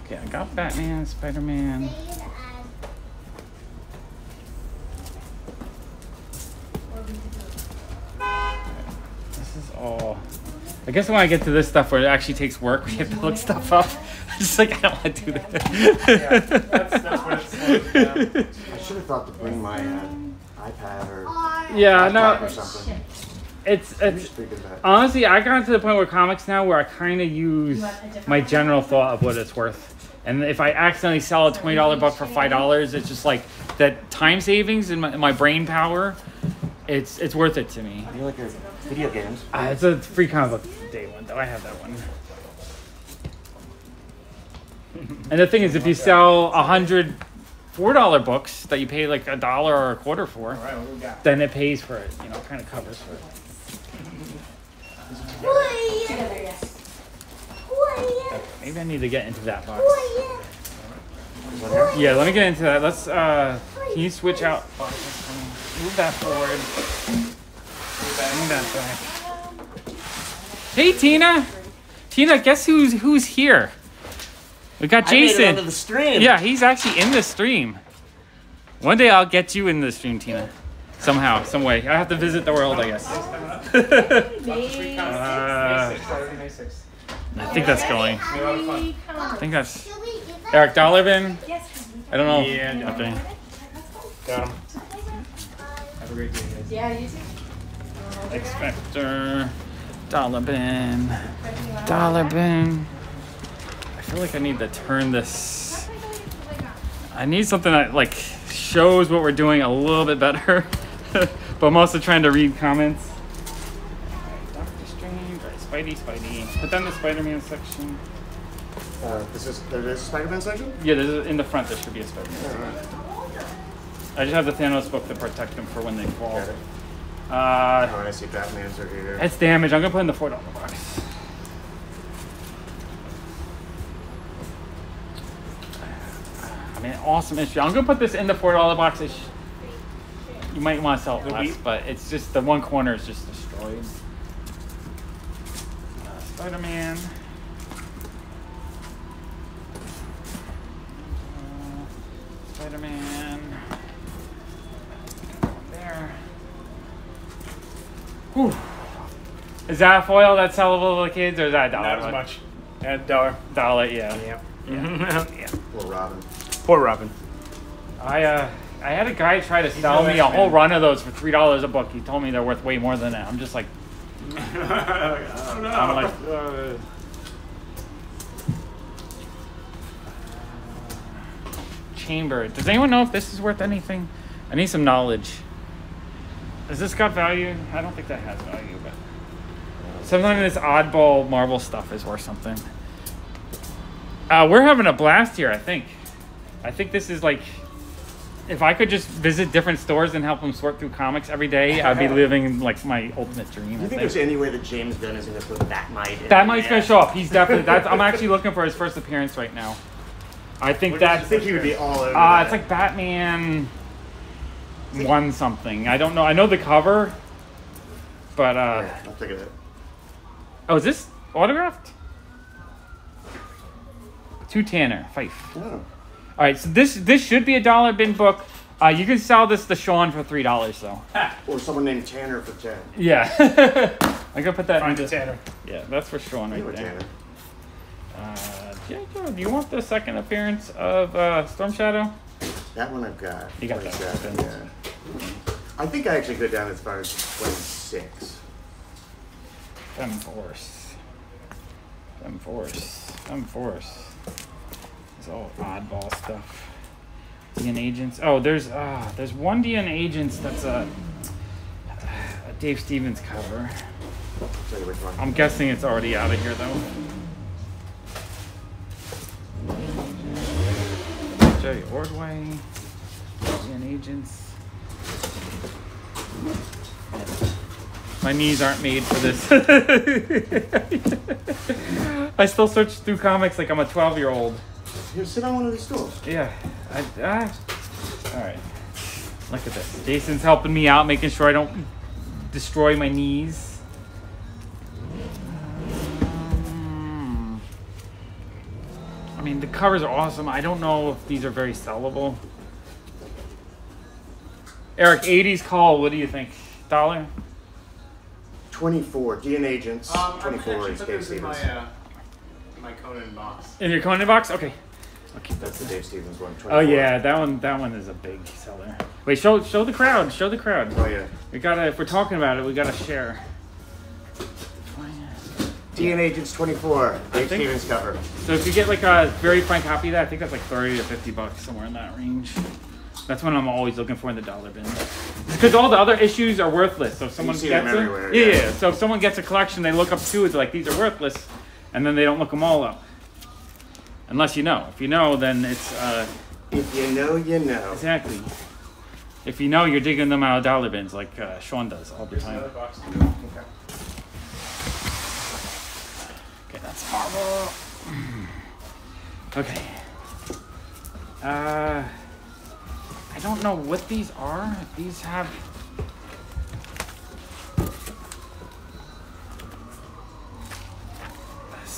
Okay, I got Batman, Spider Man. This is all. I guess when I get to this stuff where it actually takes work, we have to look stuff up. [laughs] I'm just like I don't want to do that. That's, that's what it's. Yeah. I should have thought to bring my uh, iPad or yeah, laptop no, or something. It's it's just thinking that. honestly I got to the point with comics now where I kind of use my general thought of what it's worth. And if I accidentally sell a twenty dollar book for five dollars, it's just like that time savings and my, my brain power. It's it's worth it to me. You like your video games? Uh, it's a free comic book day one though. I have that one. [laughs] And the thing is, if you sell a hundred four dollar books that you pay like a dollar or a quarter for, All right, what do we got? then it pays for it. You know, kind of covers for it. Quiet. Quiet. Maybe I need to get into that box. Quiet. Yeah, let me get into that. Let's. uh Can you switch out? Move that forward. Move that back. Hey, Tina. Tina, guess who's who's here? We got I made it Jason. onto the stream. Yeah, he's actually in the stream. One day I'll get you in the stream, Tina. Somehow, some way. I have to visit the world, I guess. [laughs] Uh, Saturday, May 6th. I think that's going. Be a lot of fun. I think that's Should we give that? Eric Dollarvin. Yes. I don't know. Yeah, Okay. Got 'em. Have a great day, guys. Yeah, you too. Expector. Dollar bin. Dollar bin. I feel like I need to turn this. I need something that like shows what we're doing a little bit better. [laughs] [laughs] but I'm also trying to read comments. Doctor Strange. Alright, Spidey, Spidey. Put down the Spider-Man section. Uh, this is there is a Spider-Man section. Yeah, there's a, in the front there should be a Spider-Man. I just have the Thanos book to protect them for when they fall. Got it. Uh, Oh, I see Batman's are here. It's damage. I'm gonna put in the four dollar box. I mean, awesome issue. I'm gonna put this in the four dollar box. Ish. You might want to sell it The less, wheat? but it's just the one corner is just destroyed. Uh, Spider Man. Spider Man. Uh, there. Whew. Is that a foil that's sellable to the kids, or is that a dollar? Not as much. And dollar. Dollar, yeah. Yeah. Yeah. yeah. Poor Robin. Poor Robin. I uh, I had a guy try to sell me a whole run of those for three dollars a book. He told me they're worth way more than that. I'm just like, [laughs] I don't know. I'm like, uh, chamber. Does anyone know if this is worth anything? I need some knowledge. Has this got value? I don't think that has value, but sometimes this oddball Marvel stuff is worth something. Uh, we're having a blast here. I think. I think this is like. If I could just visit different stores and help them sort through comics every day, [laughs] I'd be living like my ultimate dream. Do I you think think. there's any way that James Gunn is going to put Batmite in That there? might's gonna show up. He's definitely. That's, I'm [laughs] actually looking for his first appearance right now. I think that. I that's. think he would be all over Uh, it's like Batman. One something. I don't know. I know the cover, but uh, Yeah, I'll take it. oh, is this autographed? To Tanner Fife. Oh. All right, so this this should be a dollar bin book. Uh, you can sell this to Sean for three dollars though. Or someone named Tanner for ten. Yeah, [laughs] I'm gonna put that. Find into, the Tanner. Yeah, that's for Sean You right know there. Tanner. Uh, Jacob, do you want the second appearance of uh, Storm Shadow? That one I've got. You got that, 27. Yeah. I think I actually go down as far as twenty-six. Femforce. Fem Force. Femforce. It's all oddball stuff. DNAgents. Oh, there's uh, there's one DNAgents that's a, a Dave Stevens cover. I'm guessing it's already out of here though. Jerry Ordway. DNAgents. My knees aren't made for this. [laughs] I still search through comics like I'm a 12 year old. Here, sit on one of these stools. Yeah. I, ah. All right. Look at this. Jason's helping me out, making sure I don't destroy my knees. Um, I mean, the covers are awesome. I don't know if these are very sellable. Eric, 80s call. What do you think? Dollar? Twenty-four. DNAgents. Um, Twenty-four actually is put Dave this my, uh, my Conan box. In your Conan box? Okay. I'll keep. That's the Dave Stevens one. 24. Oh yeah, that one. That one is a big seller. Wait, show show the crowd. Show the crowd. Oh yeah. We gotta. If we're talking about it, we gotta share. DNAgents twenty-four. Dave think- Stevens cover. So if you get like a very fine copy of that, I think that's like thirty to fifty bucks somewhere in that range. That's what I'm always looking for in the dollar bin. Because all the other issues are worthless. So if someone see gets them it, everywhere, yeah, yeah. yeah. So if someone gets a collection, they look up two. It's like these are worthless, and then they don't look them all up. Unless you know. If you know, then it's uh, If you know, you know. exactly. If you know, you're digging them out of dollar bins like uh, Sean does all the Here's time. another box. Okay, that's Marvel. [clears throat] Okay. Uh, I don't know what these are. These have.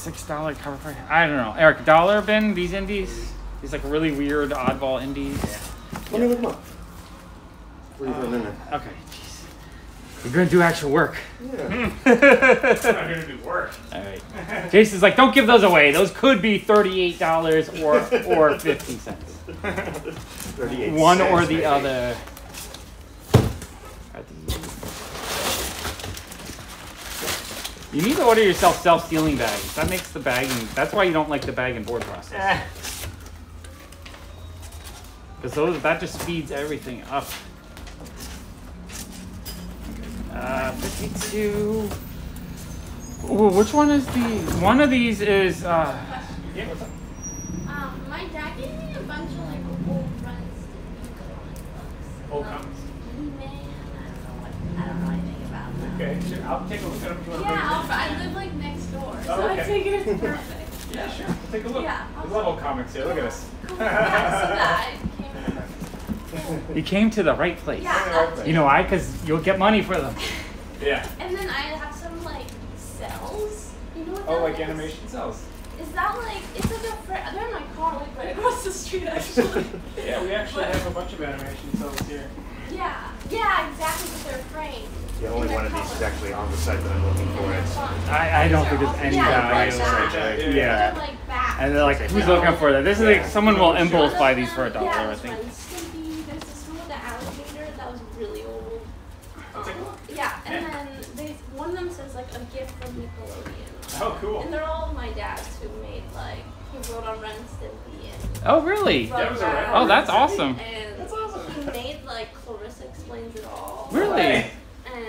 Six dollar cover price. I don't know. Eric, dollar bin these indies. These like really weird oddball indies. Let me look them up. What are you doing in there? Okay, jeez. You're gonna do actual work. Yeah. [laughs] I'm not gonna do work. All right. Jason's like, don't give those away. Those could be thirty-eight dollars or or [laughs] fifty cents. 38 One cents, or the maybe. other. Are these- You need to order yourself self-sealing bags. That makes the bagging. That's why you don't like the bag and board process. Because those that just speeds everything up. Uh, 52. Ooh, which one is the? One of these is. Uh, yeah, what's up? Um, my dad gave me a bunch of like old runs to comic books. Old comics. He-Man, I don't know what, I don't know anything about them. Okay, sure. I'll take a look at them. if you wanna Yeah, I'll, I live like next door, so Oh, I okay. figured it's [laughs] perfect. in. Yeah, sure. Take a look. Yeah, We I'll- love old comics here. Look at this. Cool. Yeah, so. You came to the right place. Yeah. You know why? Because you'll get money for them. [laughs] Yeah. And then I have some like cells. You know what Oh, that like like- animation cells. Is that like it's like a fr- they're in my car like right across the street [laughs] actually. Yeah, we actually have a bunch of animation cells here. yeah, yeah, exactly. But they're framed. The only one of these is actually on the site that I'm looking for. they're It's. I, I don't think They're there's all- any yeah, value. they're Right, back. right, Yeah. They're like back. And they're like, who's looking for that? This is like someone will impulse buy these for a dollar, yeah, I think. Ren Stimpy. There's this one with the alligator that was really old. I'll take yeah, and then they one of them says like a gift from Nickelodeon. Oh, cool. And they're all my dad's who made like he wrote on Ren Stimpy and Oh, really? That was a Oh, that's awesome. and That's awesome. he made like Clarissa explains it all. Really?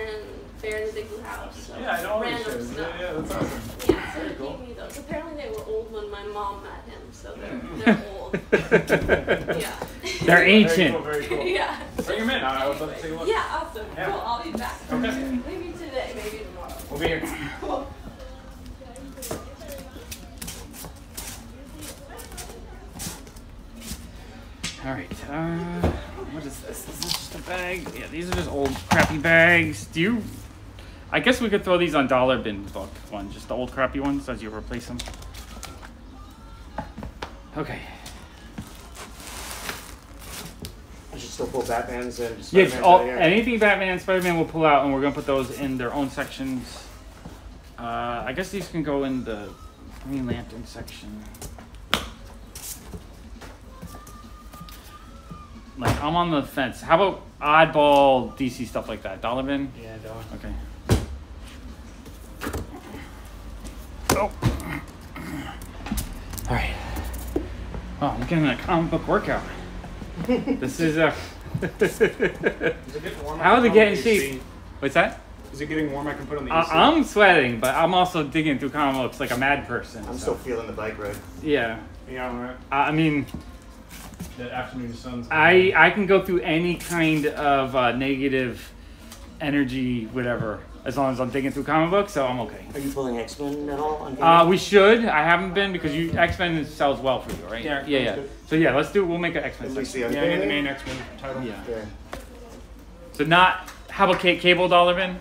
And Bear in the Big Blue House. So Yeah, I know all these random shows. stuff. Yeah, yeah, that's awesome. Yeah, so Very he cool. gave me those. Apparently they were old when my mom met him, so they're they're old. [laughs] Yeah. They're Very ancient. cool, very cool. [laughs] yeah. Bring them in. [laughs] I would love to take a look. Yeah, awesome. Yeah. Cool. I'll be back. Okay. Maybe today, maybe tomorrow. We'll be here. Cool. All right. Uh, what is this? Is this just a bag? Yeah, these are just old crappy bags. Do you? I guess we could throw these on dollar bin book one, just the old crappy ones as you replace them. Okay. I should still pull Batman's and Yeah, all, out of anything Batman and Spider-Man will pull out, and we're gonna put those in their own sections. Uh, I guess these can go in the Green Lantern section. Like I'm on the fence. How about oddball DC stuff like that? Dollar bin. Yeah, don't. Okay. Oh. All right. Oh, I'm getting a comic book workout. [laughs] this is a. Is it getting warm? How I to oh, can get put in on the shape? What's that? Is it getting warm? I can put on the I, AC. I'm sweating, but I'm also digging through comic books like a mad person. I'm so- still feeling the bike ride. Yeah. Yeah, all right. I I mean, The afternoon sun's. I I can go through any kind of uh, negative energy, whatever, as long as I'm thinking through comic books, so I'm okay. Are you pulling X Men at all? On Uh, we should. I haven't been because you X Men sells well for you, right? Yeah, yeah, yeah. good. So yeah, let's do. We'll make an X Men At least section. Yeah, I the main X Men title. Yeah. Yeah. So not how about ca- cable dollar bin?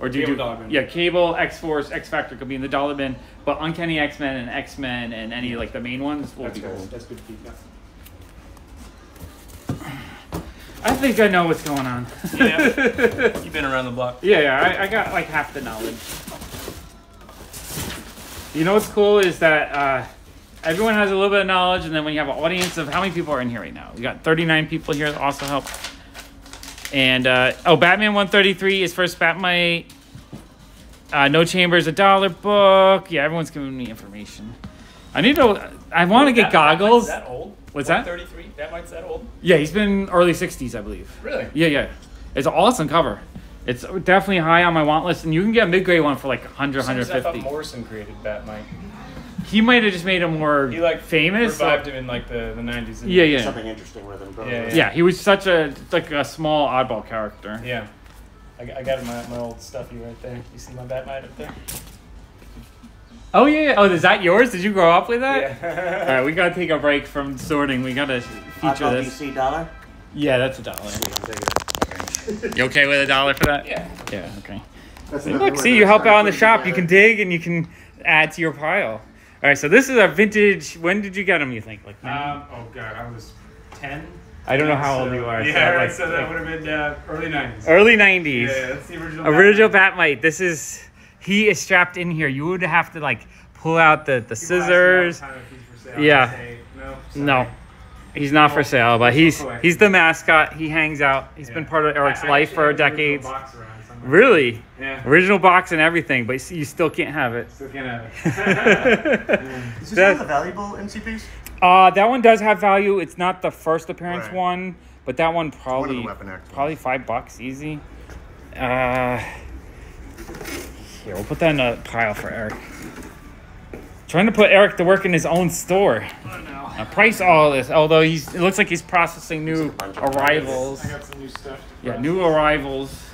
Or do you do dollar bin. Yeah, cable, X Force, X Factor could be in the dollar bin, but Uncanny X Men and X Men and any like the main ones will That's be good. gold. That's good feedback. I think I know what's going on. Yeah. [laughs] You've been around the block. Yeah, yeah, I, I got like half the knowledge. You know what's cool is that uh, everyone has a little bit of knowledge, and then when you have an audience of how many people are in here right now? We got 39 people here that also help. And uh, oh, Batman 133 is first Batmite. Uh, no Chambers, a dollar book. Yeah, everyone's giving me information. I need to. I want to get goggles. That old? What's that? Thirty-three. Batmite's that old. Yeah, he's been early 60s, I believe. Really? Yeah, yeah. It's an awesome cover. It's definitely high on my want list, and you can get a mid grade one for like 100, I thought Morrison created Batmite. He might have just made him more He like famous. Revived him in like the the nineties. Yeah, yeah. Something interesting with him, probably. Yeah, Yeah, he was such a like a small oddball character. Yeah. I, got- I got my, my old stuffy right there. You see my Batmite up there? Oh yeah, yeah. Oh, is that yours? Did you grow up with that? [laughs] All Yeah. right, we gotta take a break from sorting. We gotta feature Oddball this. DC dollar. Yeah, that's a dollar. I'll take it. You okay with a dollar for that? yeah. Yeah. Okay. That's Hey, look, see, you help out in the putting shop. You can dig and you can add to your pile. All right, so this is a vintage. When did you get them? You think like? Um, oh god, I was ten. I don't know how So- old you are. Yeah, so, right. like- So that like would have been uh, early nineties. early Yeah, '90s. yeah, that's the original. Original Batmite. Batmite. This is he is strapped in here. You would have to like pull out the the People ask me the scissors. time if he's for sale. Yeah. Say, no. sorry. No, he's not for sale, but he's quick. he's the mascot. He hangs out. He's been part of Eric's I- I life actually for have the decades. box around somewhere. Really, Yeah. original box and everything, but you still can't have it. Still can't have it. [laughs] Is this That- one a valuable MCPs? Uh, that one does have value. It's not the first appearance Right. one, but that one One of the probably Weapon X. probably five bucks easy. Uh, here we'll put that in a pile for Eric. Trying to put Eric to work in his own store. Uh, price all this, although he's it looks like he's processing new arrivals. I got some new stuff. Yeah, new arrivals.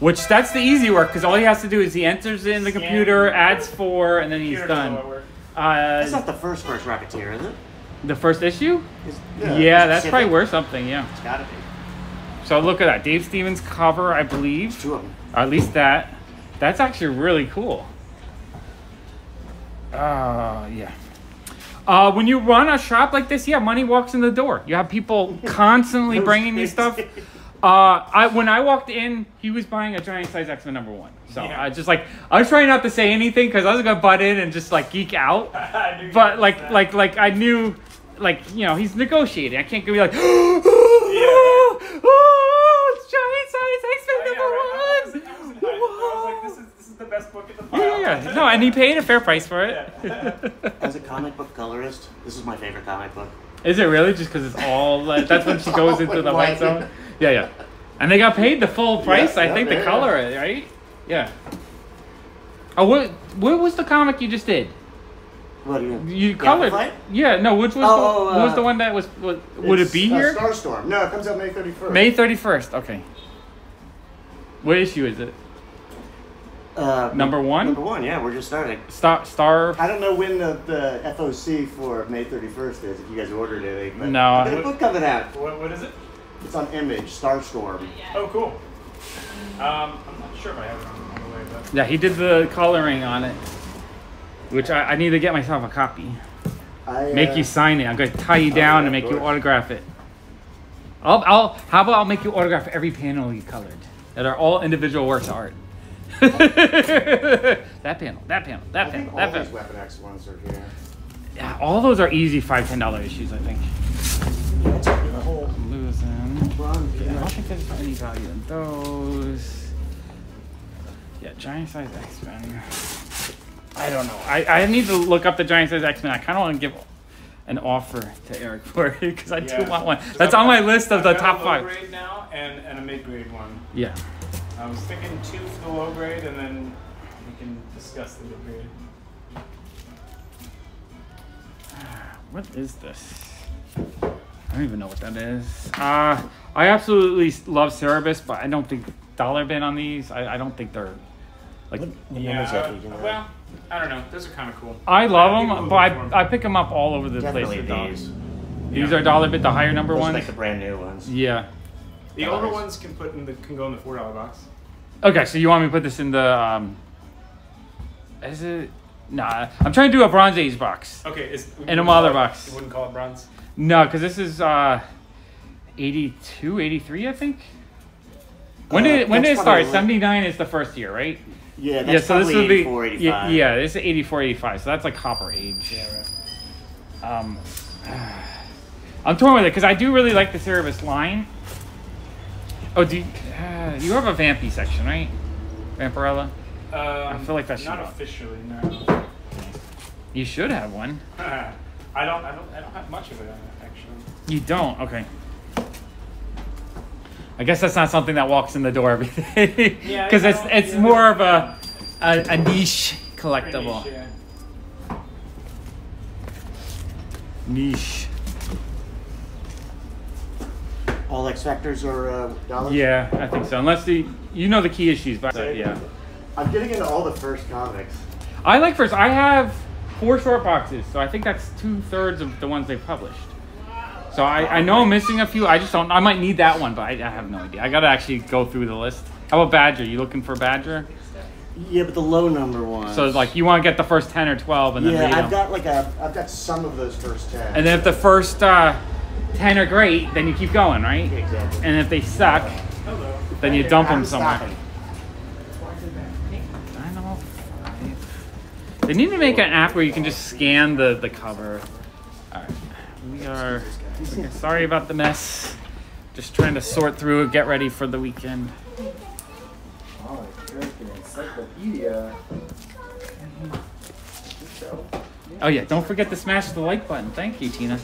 Which that's the easy work because all he has to do is he enters it in the computer, adds four, and then he's Computer does all done. that work. That's Uh, not the first first Rocketeer, is it? the first issue? Is- Yeah, that's Pacific? probably worth something. Yeah. It's gotta be. So look at that, Dave Stevens cover, I believe, Two of them. or at least that. That's actually really cool. Uh, yeah. Uh, when you run a shop like this, yeah, money walks in the door. You have people [laughs] constantly bringing you stuff. Uh, I when I walked in, he was buying a giant size X Men number one. So Yeah. I just like I was trying not to say anything because I was gonna butt in and just like geek out. [laughs] I knew you But like that. like like I knew, like you know, he's negotiating. I can't be like, [gasps] [gasps] oh, it's giant size X Men I know, right? Number I was- one. I was like, this is this is the best book in the file. Yeah, yeah, yeah. No, and he paid a fair price for it. [laughs] As a comic book colorist, this is my favorite comic book. Is it really just because it's all? Like, that's when she goes [laughs] into the white White. zone. Yeah, yeah. And they got paid the full price. I yeah, think the to color it, right? Yeah. Oh, what? What was the comic you just did? What do you? You The colored? Alpha Flight? Yeah. No, which was Oh, the, what was uh, the one that was? What, would it be uh, here? Starstorm. No, it comes out May 31st. May thirty first. Okay. What issue is it? Uh, Number one? Number one. Yeah, we're just starting. Star Star. I don't know when the, the FOC for May 31st is, if you guys ordered it. But No. I got a book coming out. What, what is it? It's on Image, Starstorm. Oh, cool. Um, I'm not sure if I have it on, on the way, but Yeah, he did the coloring on it, which I, I need to get myself a copy. I, Make uh, you sign it. I'm gonna tie you down yeah, and make you autograph it. I'll, I'll, how about I'll make you autograph every panel you colored that are all individual works of art. [laughs] that panel, that panel, I that think panel, all that these panel. Weapon X ones are here. Yeah, all those are easy five, ten dollar issues. I think. That's the whole Losing. run. Yeah, I don't think there's any value in those. Yeah, giant size X Men. I don't know. I, I need to look up the giant size X Men. I kind of want to give an offer to Eric for it because I do want one. That's I've on my list of the I've got top a low five. grade now and, and a mid grade one. Yeah. I was thinking two for the low grade, and then we can discuss the mid grade. What is this? I don't even know what that is. Uh, I absolutely love Cerebus, but I don't think dollar bin on these. I, I don't think they're like. What Yeah. numbers that uh, well, I don't know. Those are kind of cool. I love I them, but I, look for 'em. I pick them up all over the Definitely place. at these. These Yeah. are dollar bit, the higher number Those ones. like the brand new ones. Yeah. The older ones can put in the can go in the four dollar box. Okay, so you want me to put this in the um? Is it? Nah, I'm trying to do a Bronze Age box. Okay, is In a mother wouldn't call it- box. You wouldn't call it bronze. No, because this is uh, 82, 83, I think. When Uh, did when did it start? probably- 79 is the first year, right? Yeah, that's yeah, so this probably would be 84, yeah, 85. yeah, this is 84, 85. So that's like copper age. Yeah, right. Um, [sighs] I'm torn with it because I do really like the Cerebus line. Oh, do you, uh, you have a Vampy section, right? Vampirella? Um, feel like that's not officially. No. You should have one. [laughs] I don't. I don't. I don't have much of it actually. You don't? Okay. I guess that's not something that walks in the door every day. Yeah, [laughs] Because I it's it's yeah. more of a a, a niche collectible. niche, yeah. Niche. All X Factors are uh, dollars. Yeah, I think so. Unless the you know the key issues, but yeah. I'm getting into all the first comics. I like first. I have four short boxes, so I think that's two thirds of the ones they published. So I, I know I'm missing a few. I just don't. I might need that one, but I, I have no idea. I gotta actually go through the list. How about Badger? You looking for Badger? Yeah, but the low number one. So like you want to get the first ten or twelve, and then yeah, I've them. got like a. I've got some of those first ten. And then if the first uh, ten are great, then you keep going, right? Exactly. And if they suck, then you dump them I'm somewhere. stopping. They need to make an app where you can just scan the, the cover. Alright. We are okay, sorry about the mess. Just trying to sort through it, get ready for the weekend. Oh, encyclopedia. Oh yeah, don't forget to smash the like button. Thank you, Tina.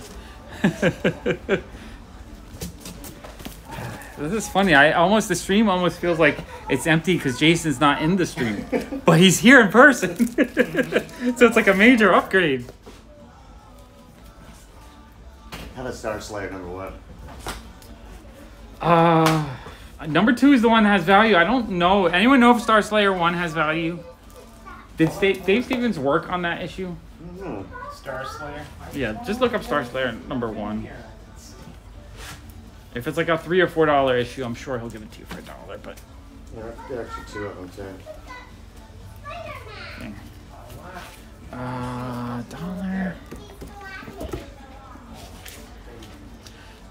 [laughs] this is funny. I almost the stream almost feels like it's empty because Jason's not in the stream, but he's here in person. [laughs] so it's like a major upgrade. How about Star Slayer number one? Uh, number two is the one that has value. I don't know. Anyone know if Star Slayer one has value? Did Dave Stevens work on that issue? Hmm. Star Slayer? Yeah, just look up Star Slayer number one. If it's like a three or four dollar issue, I'm sure he'll give it to you for a dollar. But yeah, actually two of them too. Uh, dollar.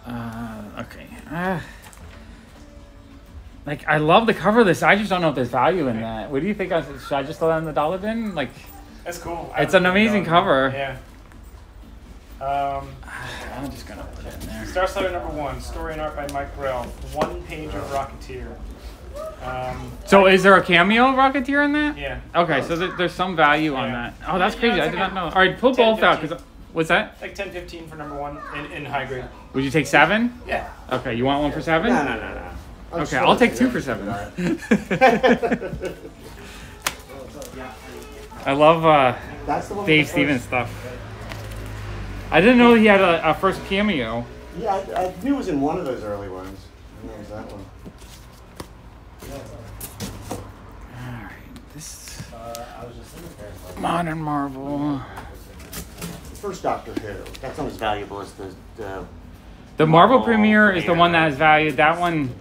Uh, okay. Uh, like I love the cover of this. I just don't know if there's value in that. What do you think? I should I just throw that in the dollar bin? Like. That's cool. I It's an would put it amazing cover. Yeah. Um, [sighs] I'm just gonna put it in there. Star Slayer number one, story and art by Mike Grell. One page of Rocketeer. Um, So is there a cameo of Rocketeer in that? yeah. Okay, so there, there's some value on Yeah. that. Oh, that's crazy. it's I did like not know. All right, pull 10, both out. Cause what's that? Like 10, 15 for number one in, in high grade. Would you take seven? Yeah. Okay, you want one for seven? No, no, no, no. I'm Okay, just I'll take two for seven. [laughs] [laughs] I love uh, That's the one. Dave the Stevens stuff. I didn't know he had a, a first cameo. Yeah, I, I knew it was in one of those early ones. I know it was that one. Alright, this modern Marvel. The first Doctor Who. That's not as valuable as the, the The Marvel Marvel premiere is the one that is valued. That one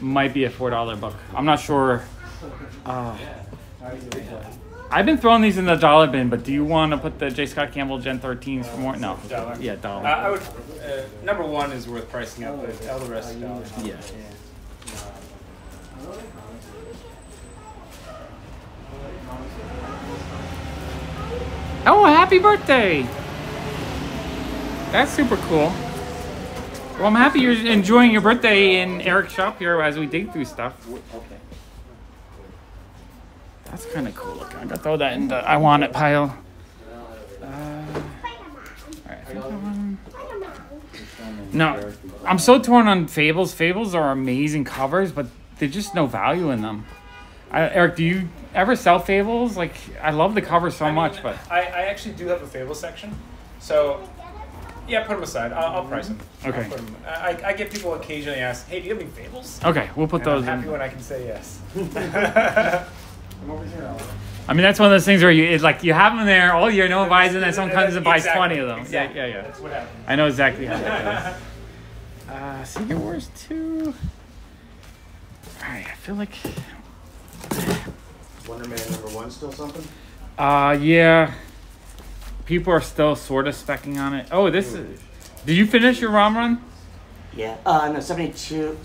might be a four dollar book. I'm not sure. [laughs] Uh, I've been throwing these in the dollar bin, but do you want to put the J. Scott Campbell Gen 13s for more? No. Dollar. Yeah, Uh, dollar. I would. Uh, number one is worth pricing out, but all the rest is dollars. yeah. Oh, happy birthday! That's super cool. Well, I'm happy you're enjoying your birthday in Eric's shop here as we dig through stuff. That's kind of cool looking. I'm gonna throw that in the I want it pile. Uh, alright, I think that one- No, I'm so torn on Fables. Fables are amazing covers, but there's just no value in them. I, Eric, do you ever sell Fables? Like, I love the cover so I mean, much, but I, I actually do have a Fable section, so yeah, put them aside. I'll, I'll price them. Okay. I, I get people occasionally ask, "Hey, do you have any Fables?" okay, we'll put And I'm those happy in. when I can say yes. [laughs] [laughs] I mean, that's one of those things where you it's like you have them there all year, no one buys them, and then someone comes and buys Exactly, twenty of them. exactly. Yeah, yeah, yeah. That's what happens. I know exactly how that goes. [laughs] Uh, Secret Wars 2. Alright, I feel like. Wonder Man number one still something? Uh, yeah. People are still sort of specking on it. Oh, this is. Did you finish your ROM run? yeah. Uh, no, 72,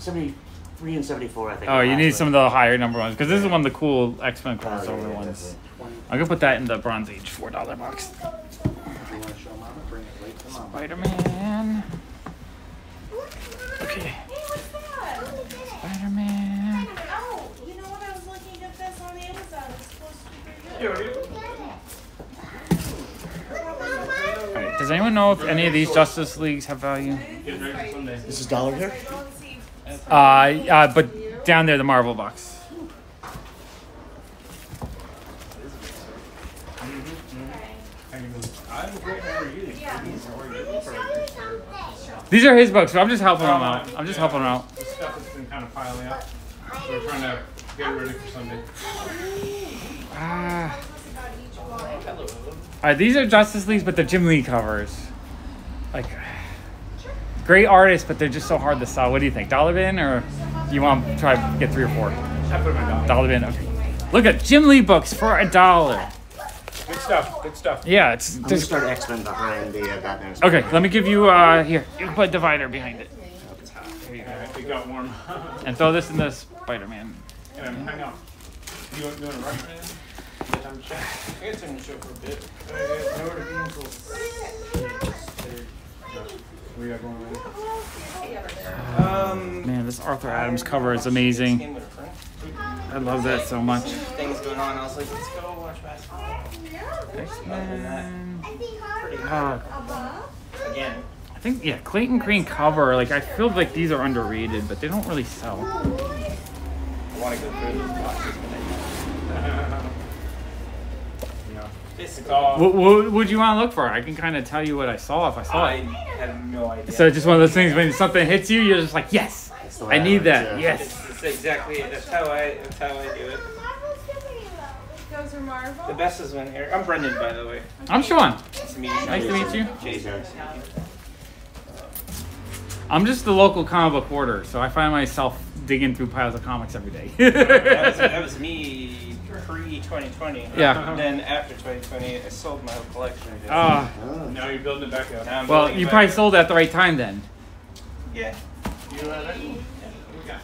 73 and 74, I think. Oh, you need some of the higher number ones because this is one of the cool X Men Oh, yeah, crossover yeah, ones. I'm gonna put that in the Bronze Age four dollar box. You want to show mama? Bring it late to mama. Spider Man. Okay. Hey, what's that? Spider Man. Oh, you know what? I was looking at this on Amazon. It's supposed to be good. Alright, does anyone know if any of these Justice Leagues have value? This is Dollar here? Uh, uh, but down there, the Marvel box. These are his books, so I'm just helping him out. I'm just helping him out. The stuff that's been kind of piling up. So we're trying to get ready for Sunday. Ah. Alright, these are Justice Leagues, but they're Jim Lee covers. Like, great artists, but they're just so hard to sell. What do you think? Dollar bin, or you want to try to get three or four? I put them in dollar. Dollar bin. Okay. Look at Jim Lee books for a dollar. Good stuff. Good stuff. Yeah, it's I'm going to just start X Men behind the uh, Batman. okay. Let me give you uh here. You can put a divider behind it Yeah, it got warm. and throw this in the Spider-Man. and I'm hang on. You want, you want to rush me? Get time to check. I got time to show for a bit. Uh, no order vehicles. We got going ready. Um, Man, this Arthur Adams cover is amazing. I love that so much. things going on. I was like, let's go watch basketball. X-Men. Uh, Again, I think yeah, Clayton Crain cover. Like I feel like these are underrated, but they don't really sell. I want to go through those boxes, yeah. What, what would you want to look for? I can kind of tell you what I saw if I saw I it. have no idea. So it's just one of those things when something hits you, you're just like, yes, I I need that. it. Yes. It's, it's exactly it. That's how I. That's how I do it. Those are Marvel. The best is when Eric. I'm Brendan, by the way. I'm Sean. Nice to meet you. Nice to meet you. Jason. I'm just the local comic book hoarder, so I find myself digging through piles of comics every day. [laughs] that, was, [laughs] that was me pre 2020. Yeah. Then after 2020, I sold my whole collection. Ah, Oh. Now you're building it back up. Well, you probably back sold at the right time then. Yeah. You You have it? Yeah, we got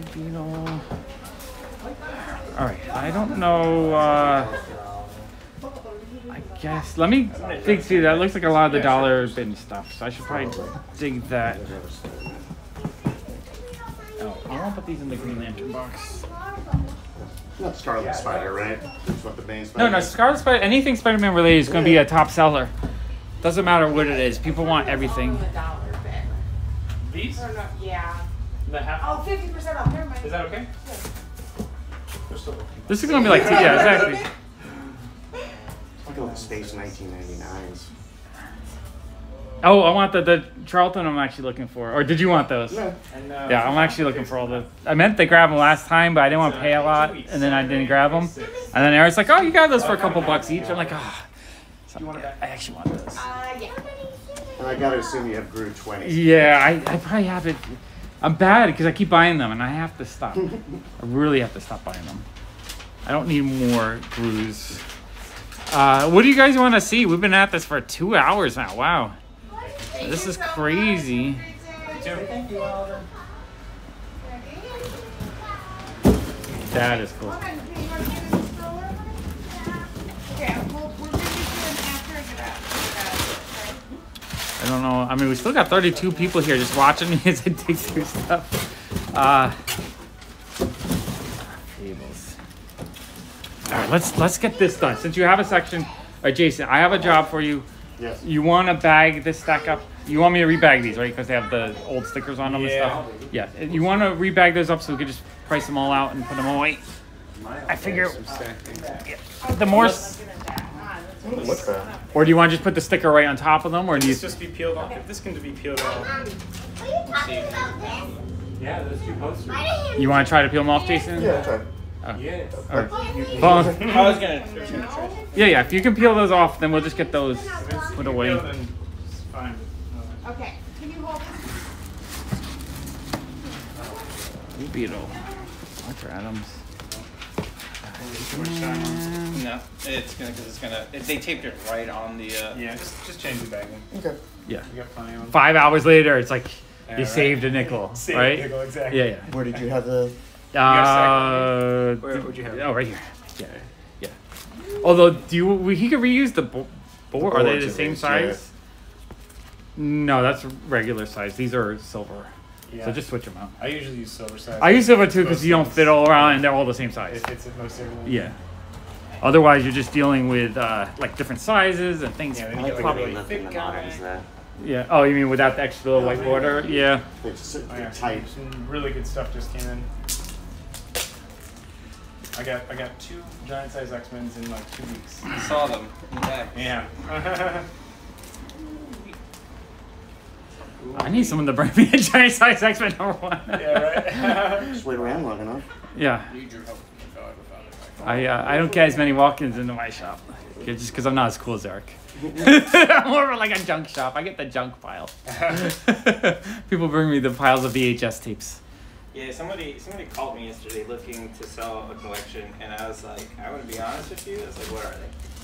it. Beetle. All right, I don't know. Uh, I guess let me dig through that. Looks like a lot of the dollar bin stuff, so I should probably dig that. Oh, I won't put these in the Green Lantern box. Not Scarlet Spider, right? That's what the main No, spider no, is. Scarlet Spider. Anything Spider-Man related is going to be a top seller. Doesn't matter what it is. People want everything. The dollar bit. These? Or no, yeah. The half? Oh, 50% off. Never mind. Is that okay? They're This is going to be like yeah, exactly. Look at all the Space 1999s. Oh, I want the the Charlton. I'm actually looking for. Or did you want those? Yeah. And, uh, Yeah, I'm actually looking for all the. I meant to grab them last time, but I didn't want to pay a lot, and then I didn't grab them. And then Eric's like, "Oh, you got those for a couple bucks each." I'm like, "Ah." So, yeah, I actually want those. Uh, yeah. And I gotta assume you have Groo 20. Yeah, I, I probably have it. I'm bad because I keep buying them, and I have to stop. [laughs] I really have to stop buying them. I don't need more Groos. Uh, what do you guys want to see? We've been at this for two hours now. Wow, this is crazy. Thank you, Alden. That is cool. Okay, we'll, we're gonna do an after I. I don't know. I mean, we still got 32 people here just watching me [laughs] as I dig through stuff. Uh, tables. All right, let's let's get this done. Since you have a section, all right, Jason, I have a job for you. Yes. You want to bag this stack up? You want me to rebag these, right? Because they have the old stickers on them Yeah. and stuff. Yeah. You want to rebag those up so we can just price them all out and put them away. I figure the more, What's that? or do you want to just put the sticker right on top of them, or do you? This just be peeled off. If this can be peeled off. Are you talking about this? Yeah, those two posters. You want to try to peel them off, Jason? Yeah, try. Oh. Yeah. All right. I was gonna, I was gonna try. yeah, yeah. If you can peel those off, then we'll just get those If it's put away. peeled, then it's fine. Uh, Okay, can you hold this? Beetle. Ultra Adams. too much time on. No, it's gonna because it's gonna. It, they taped it right on the. Uh, Yeah, just just change the bagging. Okay. Yeah. We got plenty of them. Five hours later, it's like Yeah, you right. saved a nickel, [laughs] Saved a nickel, exactly. Yeah, yeah. Where did you have the? yeah. Uh, second, right? Where would you have it? Oh, right here. Yeah, yeah. Although, do you, he could reuse the bo- board? Are they the same size? yeah. Size? No, that's regular size. These are silver. Yeah. So just switch them out. I usually use silver size. I use silver too because you don't fit all around and they're all the same size. It fits at most everyone. Yeah. Otherwise, you're just dealing with uh, like different sizes and things. Yeah, then I you like get probably like a really thick that models guy. that. Yeah. Oh, you mean without the extra little white border? Yeah. It's so Oh, yeah. tight. Some really good stuff just came in. I got I got two giant size X Men's in like two weeks. I saw them in the back. Yeah. [laughs] I need someone to bring me a giant size X Men number one. yeah, right. [laughs] Just wait around long enough. yeah. Need your help from God without it. I uh, I don't get as many walk-ins into my shop, just because I'm not as cool as Eric. I'm [laughs] more of like a junk shop. I get the junk pile. [laughs] People bring me the piles of VHS tapes. Yeah, somebody somebody called me yesterday looking to sell a collection, and I was like, I want to be honest with you. I was like, what are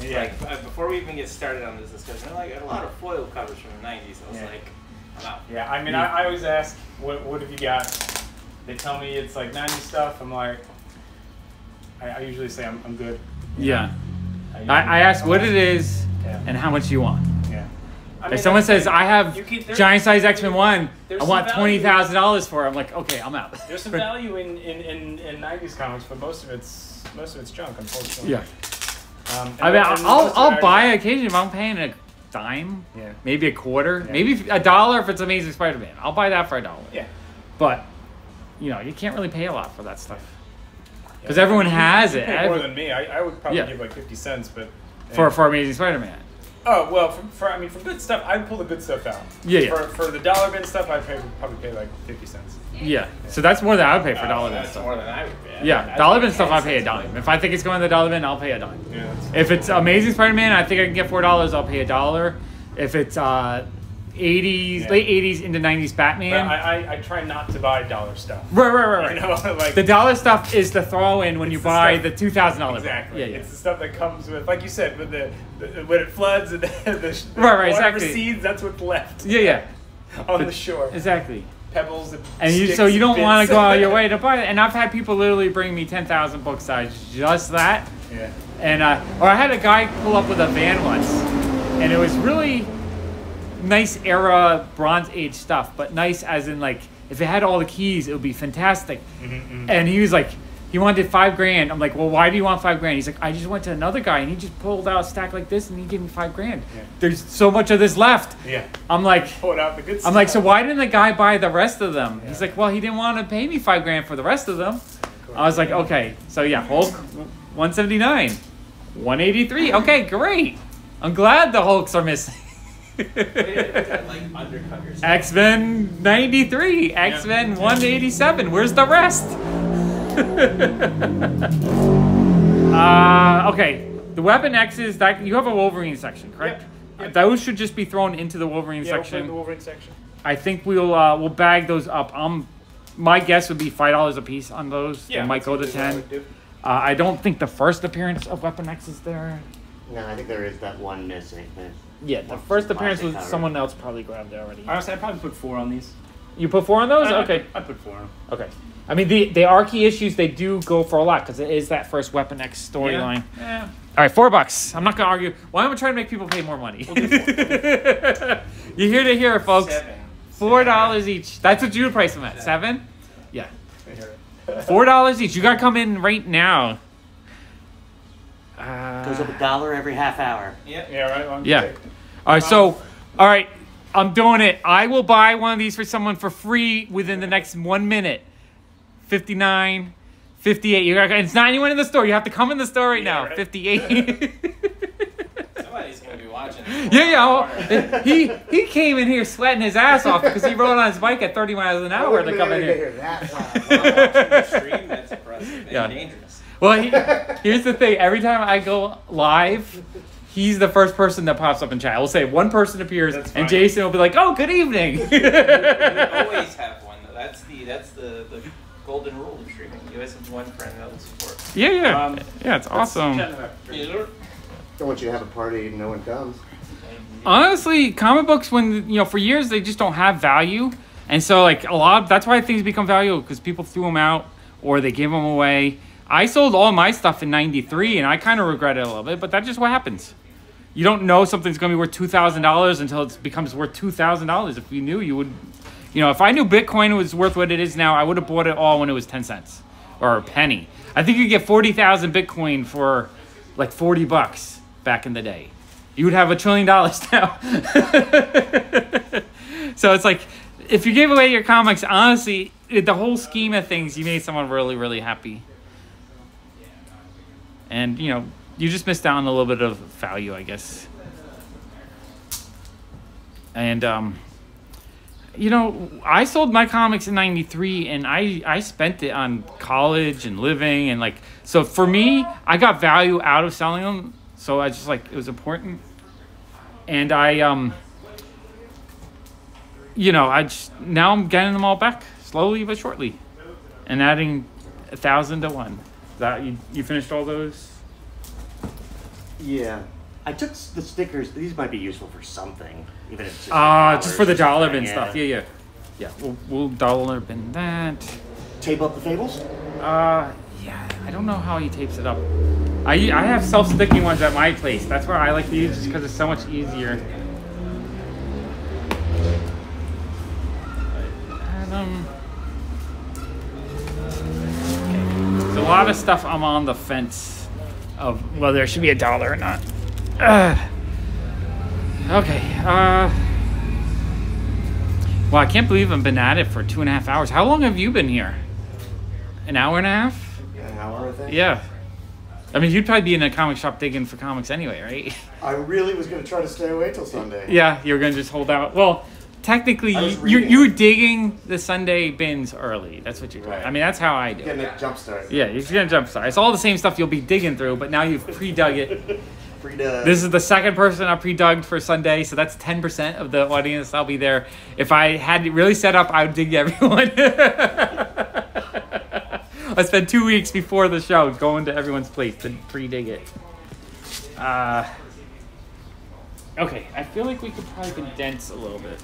they? Yeah. Like uh, before we even get started on this discussion, they're like a lot of foil covers from the '90s. I was Yeah. like, I'm out. Yeah, I mean, I, I always ask, what, what have you got? They tell me it's like 90 stuff. I'm like, I, I usually say I'm, I'm good. Yeah. I, I ask what it is Yeah. and how much you want. Yeah. If mean, someone says I have keep- giant size X Men One, I want twenty thousand dollars for. it, I'm like, okay, I'm out. There's some [laughs] value in, in, in, in 90s comics, but most of it's most of it's junk, unfortunately. Yeah. Um, I mean, I'll of I'll buy occasionally if I'm paying a dime, Yeah. maybe a quarter, Yeah. maybe a dollar if it's Amazing Spider-Man. I'll buy that for a dollar. Yeah. But you know, you can't really pay a lot for that stuff because Yeah. everyone has it pay [laughs] more than me. I, I would probably give like 50 cents, but for for Amazing Spider-Man. Oh well, for, for I mean, for good stuff, I would pull the good stuff out. Yeah, yeah. For, for the dollar bin stuff, I pay probably pay like 50 cents. Yeah, so that's more than I would pay for Oh, dollar bin that's stuff. more than I would pay. Yeah, That's dollar bin stuff I pay a dime. If I think it's going to the dollar bin, I'll pay a dime. Yeah. If it's Amazing Spider-Man, I think I can get four dollars. I'll pay a dollar. If it's uh, 80s, Yeah. late 80s into 90s but Batman, I, I, I try not to buy dollar stuff. right, right, right, right. [laughs] You know, [laughs] like The dollar stuff is the throw in when you the buy stuff- the two thousand dollar. Exactly. Yeah, yeah. It's the stuff that comes with, like you said, with the, the when it floods and [laughs] the, the, the Right, right, exactly. recedes. That's what's left. Yeah, yeah. on But- the shore. Exactly. Pebbles and, And you, so you don't want to go out [laughs] your way to buy it. And I've had people literally bring me 10,000 book size, just that. Yeah. And, uh, or I had a guy pull up with a van once, and it was really nice era Bronze Age stuff, but nice as in like, if it had all the keys, it would be fantastic. Mm-hmm, And he was like, he wanted five grand. I'm like, well, why do you want five grand? He's like, I just went to another guy and he just pulled out a stack like this and he gave me five grand. Yeah. There's so much of this left. Yeah. I'm like, Pull out the good stuff. I'm like, so why didn't the guy buy the rest of them? He's like, well, he didn't want to pay me five grand for the rest of them. I was like, okay, so yeah, Hulk, 179, 183. Okay, great. I'm glad the Hulks are missing. like undercut yourself. X Men 93, X Men 187. Where's the rest? Uh, okay, the Weapon X's that you have a Wolverine section, correct? Yep, yep. Those should just be thrown into the Wolverine Yeah, we'll put it in section. the Wolverine section. I think we'll uh, we'll bag those up. Um, my guess would be five dollars a piece on those. Yeah, they might go to that's what I ten. do. Uh, I don't think the first appearance of Weapon X is there. No, I think there is that one missing. but- Yeah, the What's first appearance was cover? someone else probably grabbed it already. Honestly, I'd probably put four on these. You put four on those? I- Okay. I'd put four on. Okay. I mean, the the are key issues they do go for a lot because it is that first Weapon X storyline. Yeah. All right, four bucks. I'm not gonna argue. Why am I trying to make people pay more money? [laughs] you hear to hear, folks. Seven. Four dollars each. That's what you would price them at. Seven? Yeah. I hear it. Four dollars each. You gotta come in right now. Uh, Goes up a dollar every half hour. Yep. Yeah, right. Well, Yeah. okay. All right, so, all right, I'm doing it. I will buy one of these for someone for free within the next one minute. 59, 58. You got, it's not anyone in the store. You have to come in the store right Yeah, now. right. 58. [laughs] Somebody's gonna be watching. yeah, yeah. well, he he came in here sweating his ass off because he rode on his bike at 30 miles an hour to come in here. Stream, that's impressive Yeah. dangerous. Well, he, here's the thing. Every time I go live, he's the first person that pops up in chat. I will say one person appears, and. Jason will be like, "Oh, good evening." You always have one. Though. That's the that's the, the golden rule of streaming. You always have one friend that will support. yeah, yeah, Um, yeah. It's awesome. Don't want you to have a party and no one comes. Honestly, comic books, when you know, for years they just don't have value, and so like a lot. Of, that's why things become valuable because people threw them out or they gave them away. I sold all my stuff in '93, and I kind of regret it a little bit, but that's just what happens. You don't know something's going to be worth two thousand dollars until it becomes worth two thousand dollars. If you knew, you would. You know, if I knew Bitcoin was worth what it is now, I would have bought it all when it was ten cents or a penny. I think you get forty thousand Bitcoin for like forty bucks back in the day. You would have a trillion dollars [laughs] now. so it's like, if you gave away your comics, honestly, the whole scheme of things, you made someone really, really happy. And you know, you just missed out on a little bit of value, I guess. And um, you know, I sold my comics in '93, and I I spent it on college and living, and like so for me, I got value out of selling them. So I just like it was important, and I um, you know, I just now I'm getting them all back slowly but shortly and adding a thousand to one. That you you finished all those? Yeah. I took the stickers. These might be useful for something, even if it's just. Ah, just for the dollars or dollar bin stuff. Yeah, yeah, yeah. We'll we'll dollar bin that. Tape up the fables. Uh, yeah. I don't know how he tapes it up. I I have self sticking ones at my place. That's where I like to use just because it's so much easier. Adam. Okay. There's a lot of stuff I'm on the fence of whether it should be a dollar or not. Ugh. Okay. Uh. Well, I can't believe I've been at it for two and a half hours. How long have you been here? An hour and a half? An hour, I think. Yeah. I mean, you'd probably be in a comic shop digging for comics anyway, right? [laughs] I really was going to try to stay away till Sunday. Yeah, you're gonna just hold out. Well, technically, you, you were digging the Sunday bins early. That's what you're doing. Right. I mean, that's how I do Getting it. a jump start. Yeah, you're gonna jump start. It's all the same stuff you'll be digging through, but now you've pre-dug it. [laughs] To. This is the second person I pre-dug for Sunday, so that's ten percent of the audience. I'll be there. If I had it really set up, I would dig everyone. [laughs] I spent two weeks before the show going to everyone's place to pre-dig it. Uh, okay, I feel like we could probably condense a little bit.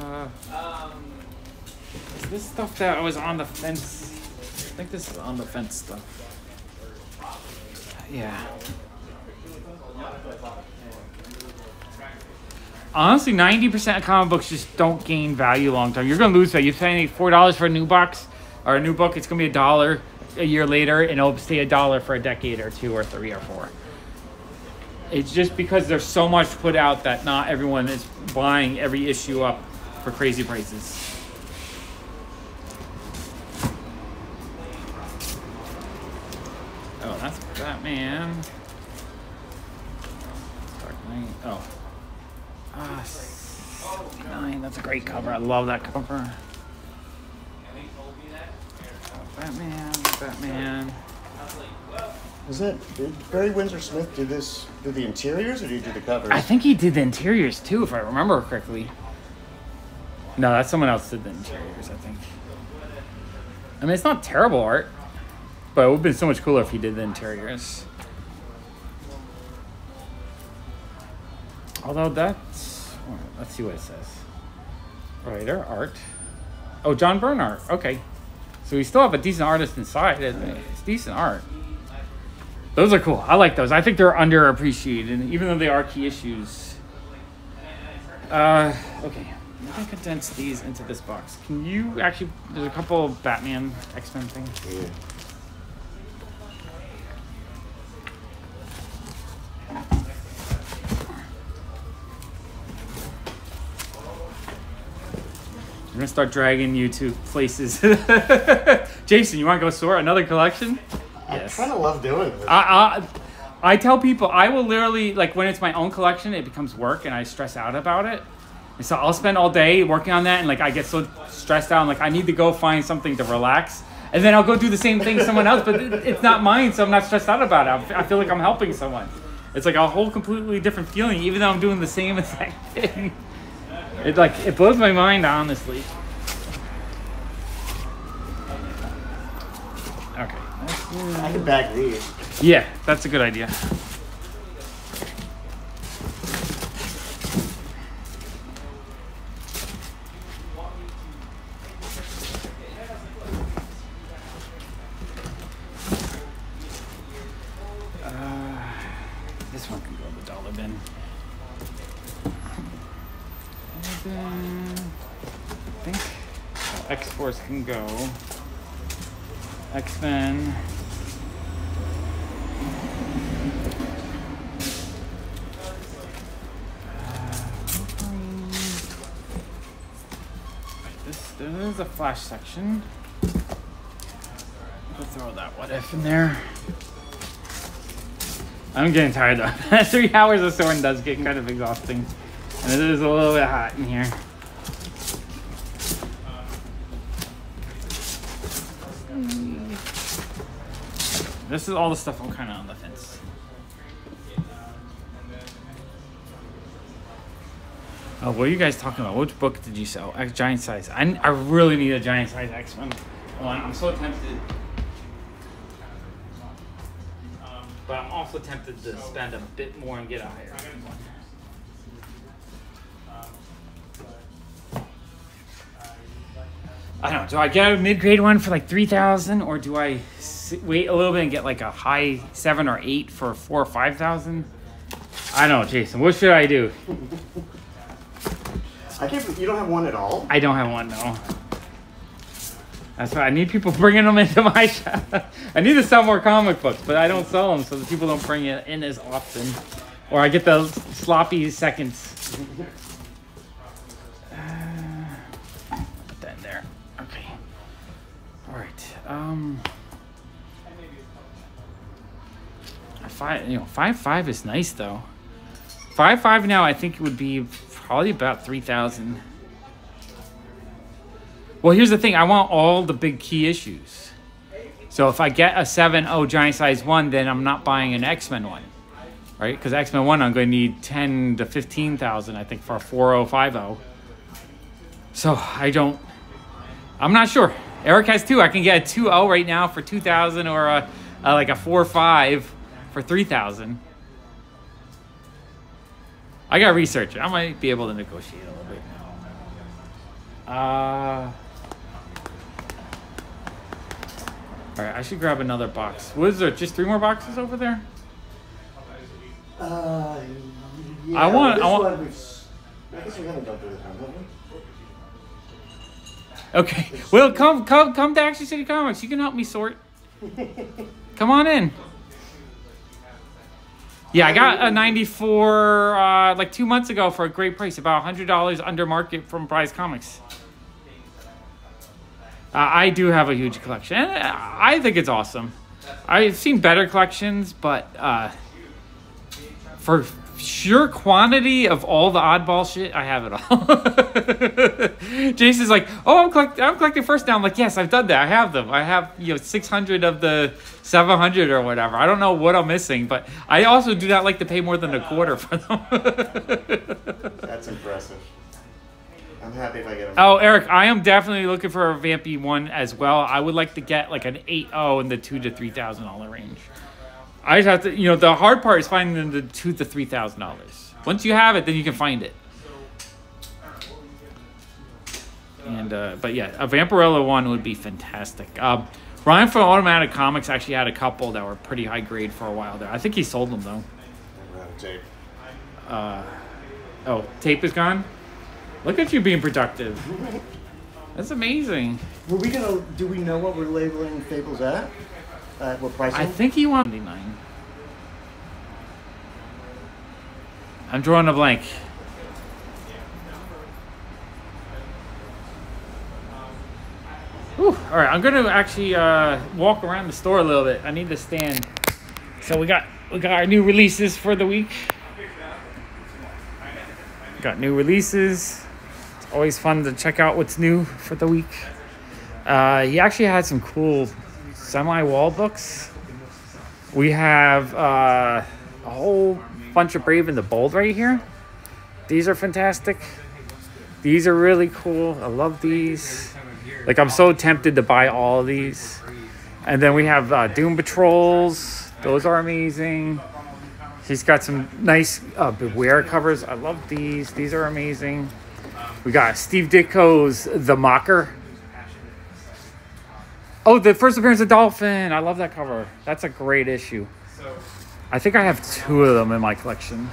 Uh, is this stuff that I was on the fence? I think this is on the fence stuff. Yeah. Honestly, 90% of comic books just don't gain value long term. You're going to lose that. You're paying $4 for a new box or a new book, it's going to be a dollar a year later, and it'll stay a dollar for a decade or two or three or four. It's just because there's so much put out that not everyone is buying every issue up for crazy prices. Oh, Batman. Dark Knight. Oh. Ah, 79. That's a great cover. I love that cover. Batman, Batman. Was that did Barry Windsor Smith do this? Do the interiors or did he do the covers? I think he did the interiors too, if I remember correctly. No, that's someone else did the interiors, I think. I mean, it's not terrible art, but it would have been so much cooler if he did the interiors. Although that's, let's see what it says. Writer, art. Oh, John Byrne art. Okay. So we still have a decent artist inside. It's decent art. Those are cool. I like those. I think they're underappreciated, even though they are key issues. Uh, okay. I'm gonna condense these into this box. Can you actually? There's a couple Batman X Men things. Yeah. Gonna start dragging you to places. [laughs] Jason, you want to go soar another collection? I kind of love doing this. I, I I tell people I will literally like when it's my own collection, it becomes work and I stress out about it. And so I'll spend all day working on that and like I get so stressed out. and like I need to go find something to relax. And then I'll go do the same thing someone else, but it, it's not mine, so I'm not stressed out about it. I feel like I'm helping someone. It's like a whole completely different feeling, even though I'm doing the same [laughs] exact thing. It like it blows my mind, honestly. Okay. I can bag these. Yeah, that's a good idea. I think X Force can go. X Men. This is a flash section. We'll throw that what if in there. I'm getting tired though. [laughs] Three hours of sewing does get kind of exhausting. It is a little bit hot in here. This is all the stuff I'm kind of on the fence. Oh, what are you guys talking about? Which book did you sell? Uh, giant size. I, I really need a giant size X Men one. I'm so tempted. But I'm also tempted to spend a bit more and get a higher one. I don't know. Do I get a mid grade one for like 3000 or do I wait a little bit and get like a high 7 or 8 for 4 or 5000? I don't know, Jason. What should I do? I can't. You don't have one at all. I don't have one, no. That's why I need people [laughs] bringing them into my [laughs] shop. I need to sell more comic books, but I don't sell them so the people don't bring it in as often. Or I get the sloppy seconds. Um. Five, you know, five five is nice though. Five five now, I think it would be probably about three thousand. Well, here's the thing. I want all the big key issues. So if I get a 7.0 giant size one, then I'm not buying an X-Men one, right? Because X-Men one, I'm going to need 10 to 15,000, I think, for a 4050. So I don't. I'm not sure. Eric has two. I can get a 2.0 right now for 2,000 or a, a like a 4.5 for 3,000. I got research. I might be able to negotiate a little bit. Uh. All right, I should grab another box. What is there? Just three more boxes over there? Uh, I want- I want- one we've s- I guess we haven't gone through this one, have we? Okay. Well, come, come, come to Action City Comics. You can help me sort. Come on in. Yeah, I got a 94 uh, like two months ago for a great price, about $100 under market from Prize Comics. Uh, I do have a huge collection, and I think it's awesome. I've seen better collections, but uh, for sheer quantity of all the oddball shit, I have it all. [laughs] Jason's like, "Oh, I'm collect- I'm collecting first now." I'm like, "Yes, I've done that. I have them. I have you know 600 of the 700 or whatever. I don't know what I'm missing, but I also do not like to pay more than a quarter for them." [laughs] That's impressive. I'm happy if I get them. Oh, Eric, I am definitely looking for a Vampy one as well. I would like to get like an 8.0 in the two to three thousand dollar range. I just have to, you know, the hard part is finding the two to three thousand dollars. Once you have it, then you can find it. And uh, but yeah, a Vampirella one would be fantastic. Um, Ryan from Automatic Comics actually had a couple that were pretty high grade for a while there. I think he sold them though. We're out of tape. Uh, oh, tape is gone. Look at you being productive. [laughs] That's amazing. Were we gonna? Do we know what we're labeling Fables at? Uh, pricing? I think he wanted 99. I'm drawing a blank. Whew. All right, I'm gonna actually uh, walk around the store a little bit. I need to stand. So we got we got our new releases for the week. Got new releases. It's always fun to check out what's new for the week. Uh, he actually had some cool semi-wall books. We have uh, a whole bunch of Brave and the Bold right here. These are fantastic. These are really cool. I love these. Like I'm so tempted to buy all of these. And then we have uh, Doom Patrols. Those are amazing. He's got some nice uh, Beware covers. I love these. These are amazing. We got Steve Ditko's The Mocker. Oh, the first appearance of Dolphin. I love that cover. That's a great issue. I think I have two of them in my collection.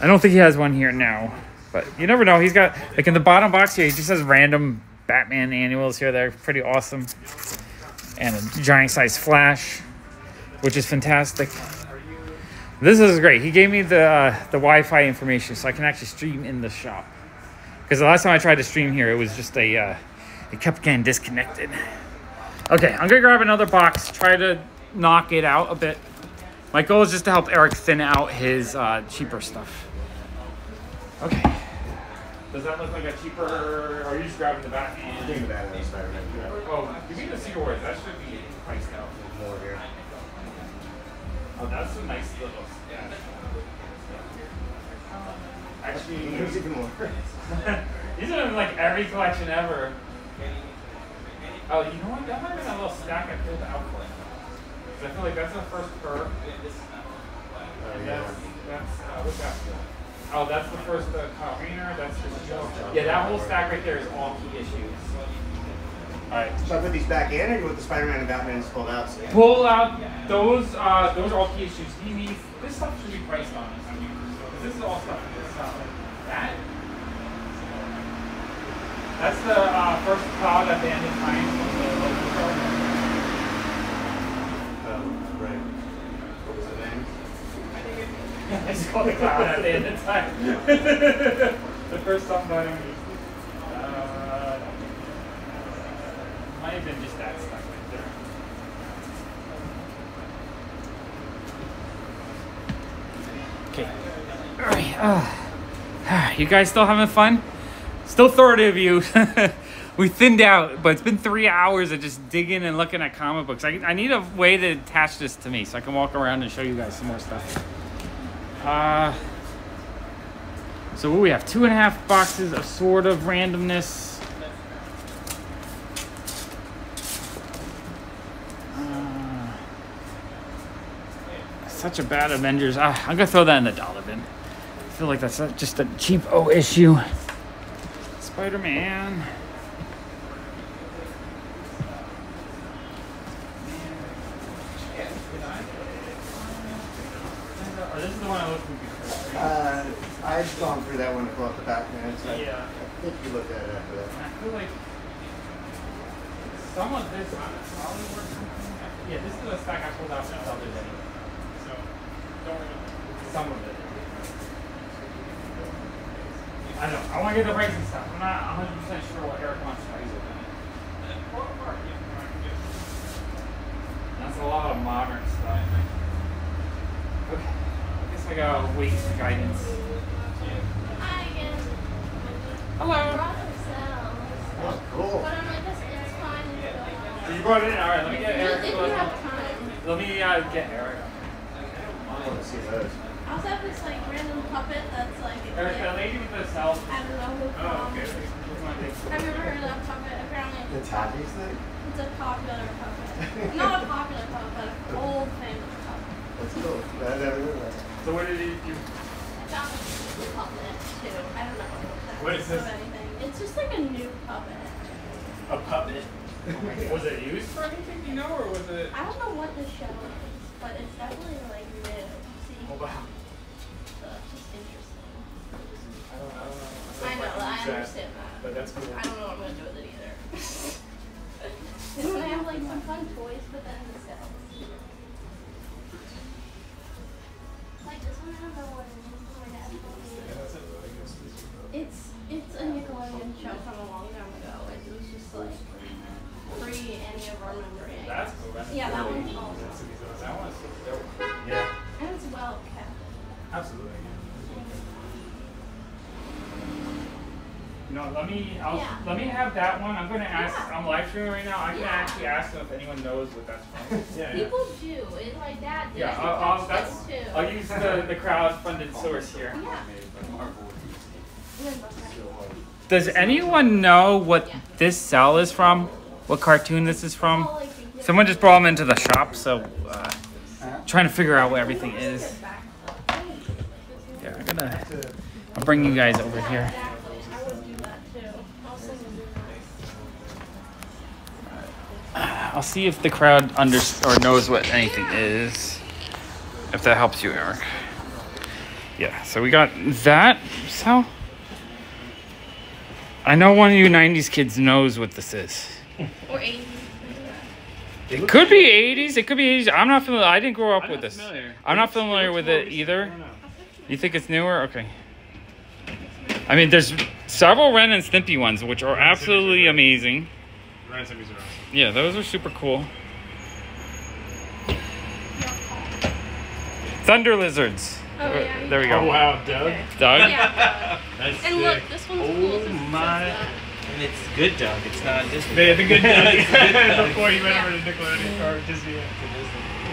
I don't think he has one here now, but you never know. He's got like in the bottom box here. He just has random Batman annuals here. They're pretty awesome, and a giant size Flash, which is fantastic. This is great. He gave me the uh, the Wi-Fi information, so I can actually stream in the shop. Because the last time I tried to stream here, it was just a uh, it kept getting disconnected. Okay, I'm gonna grab another box. Try to knock it out a bit. My goal is just to help Eric thin out his uh, cheaper stuff. Okay. Does that look like a cheaper? Or are you just grabbing the back? I'm thinking about it this Oh, give me the Secret Wars. That should be priced out. More here. Oh, that's a nice little. Yeah. Actually, There's even more. [laughs] these are in like every collection ever. Oh, you know what? That might have been a little stack I pulled out for. 'Cause I feel like that's the first curve. And yeah. that's, that's, uh, what's that? Oh, that's the first uh, Kyle Rayner. That's the Yeah, that whole stack right there is all key issues. Alright. So I put these back in, or you want the Spider-Man and Batman pulled out? So Pull out those. Uh, those are all key issues. He needs this stuff should be priced on. I mean, 'cause this is all stuff. This stuff. That. That's the uh, first cloud at the end of time. from the local right. What was the name? it's called the cloud at the end of time. [laughs] the first song by him. Uh, might have been just that stuff right there. Okay. All right. Uh, [sighs] you guys still having fun? Still 30 of you. [laughs] we thinned out, but it's been three hours of just digging and looking at comic books. I, I need a way to attach this to me so I can walk around and show you guys some more stuff. Uh, so we have? Two and a half boxes of sort of randomness. Uh, such a bad Avengers. Ah, I'm gonna throw that in the dollar bin. I feel like that's just a cheap O issue. Spider Man. This is the one I looked through before. Uh, I'd gone through that one to pull up the Batman, so I- Yeah. I think you looked at it after that. I feel like some of this on a solid something. Yeah, this is a stack I pulled out from others anyway. So don't worry some of it. I don't know. I want to get the racing stuff. I'm not 100 percent sure what Eric wants to use it. Or, or, yeah, or I can do- That's a lot of modern stuff. Okay. I guess I gotta wait for guidance. Hi again. Hello. Brought. Oh, cool. But I'm like, it's, it's fine. It's So you brought it in? Alright, let me get Eric. If you have time. Let me uh, get Eric. I want to see those. I also have this like random puppet that's like. Eric, the lady with the cell. I don't know who. Oh, okay. What's my name? Have you ever heard of that puppet? Apparently The it's, Tabby's thing? it's a popular puppet. [laughs] Not a popular puppet, but an old famous puppet. That's cool. I never knew that. So what did he do? I found a puppet too. I don't know what What is of this? anything. It's just like a new puppet. A puppet. was it used for anything, do you know, or was it? I don't know what the show is, but it's definitely like new. See, Oh, wow. I don't, I know. I I can use that, understand that. But that's cool. I don't know what I'm gonna do with it either. [laughs] and then I have like some fun toys, but then the cells. Like this one, I don't know what it is. My dad told me. It's it's a Nickelodeon show from a long time ago. It was just like pre any of our memory. That's cool. That's Yeah, that really one's cool. awesome. That one's dope. Yeah. And it's well kept. Absolutely. No, let me. I'll, Yeah. Let me have that one. I'm gonna ask. Yeah. I'm live streaming right now. I can Yeah. actually ask them if anyone knows what that's from. [laughs] yeah. yeah. People do. It, like that. did. Yeah, I'll, I'll, that's, too. I'll use the, the crowd-funded source here. Yeah. Does anyone know what this cell is from? What cartoon this is from? Someone just brought them into the shop, so uh, trying to figure out what everything is. Yeah, I'm gonna. I'll bring you guys over here. I'll see if the crowd under or knows what anything is. If that helps you, Eric. Yeah, so we got that So I know one of you 90s kids knows what this is. or 80s. It could be 80s. It could be 80s. I'm not familiar. I didn't grow up I'm with this. familiar. I'm not It it familiar with it either. You think it's newer? Okay. I mean, there's several Ren and Stimpy ones, which are absolutely amazing. Ren and Stimpy's are awesome. Yeah, those are super cool. Thunder lizards. Oh, yeah, there we go. Oh wow, Doug. Doug. Yeah. [laughs] That's And look, this one's cool. Oh This is oh, my. And it's good Doug. It's not Disney. The, the good Doug. Good [laughs] Doug. Before you went over to Nickelodeon or Disney.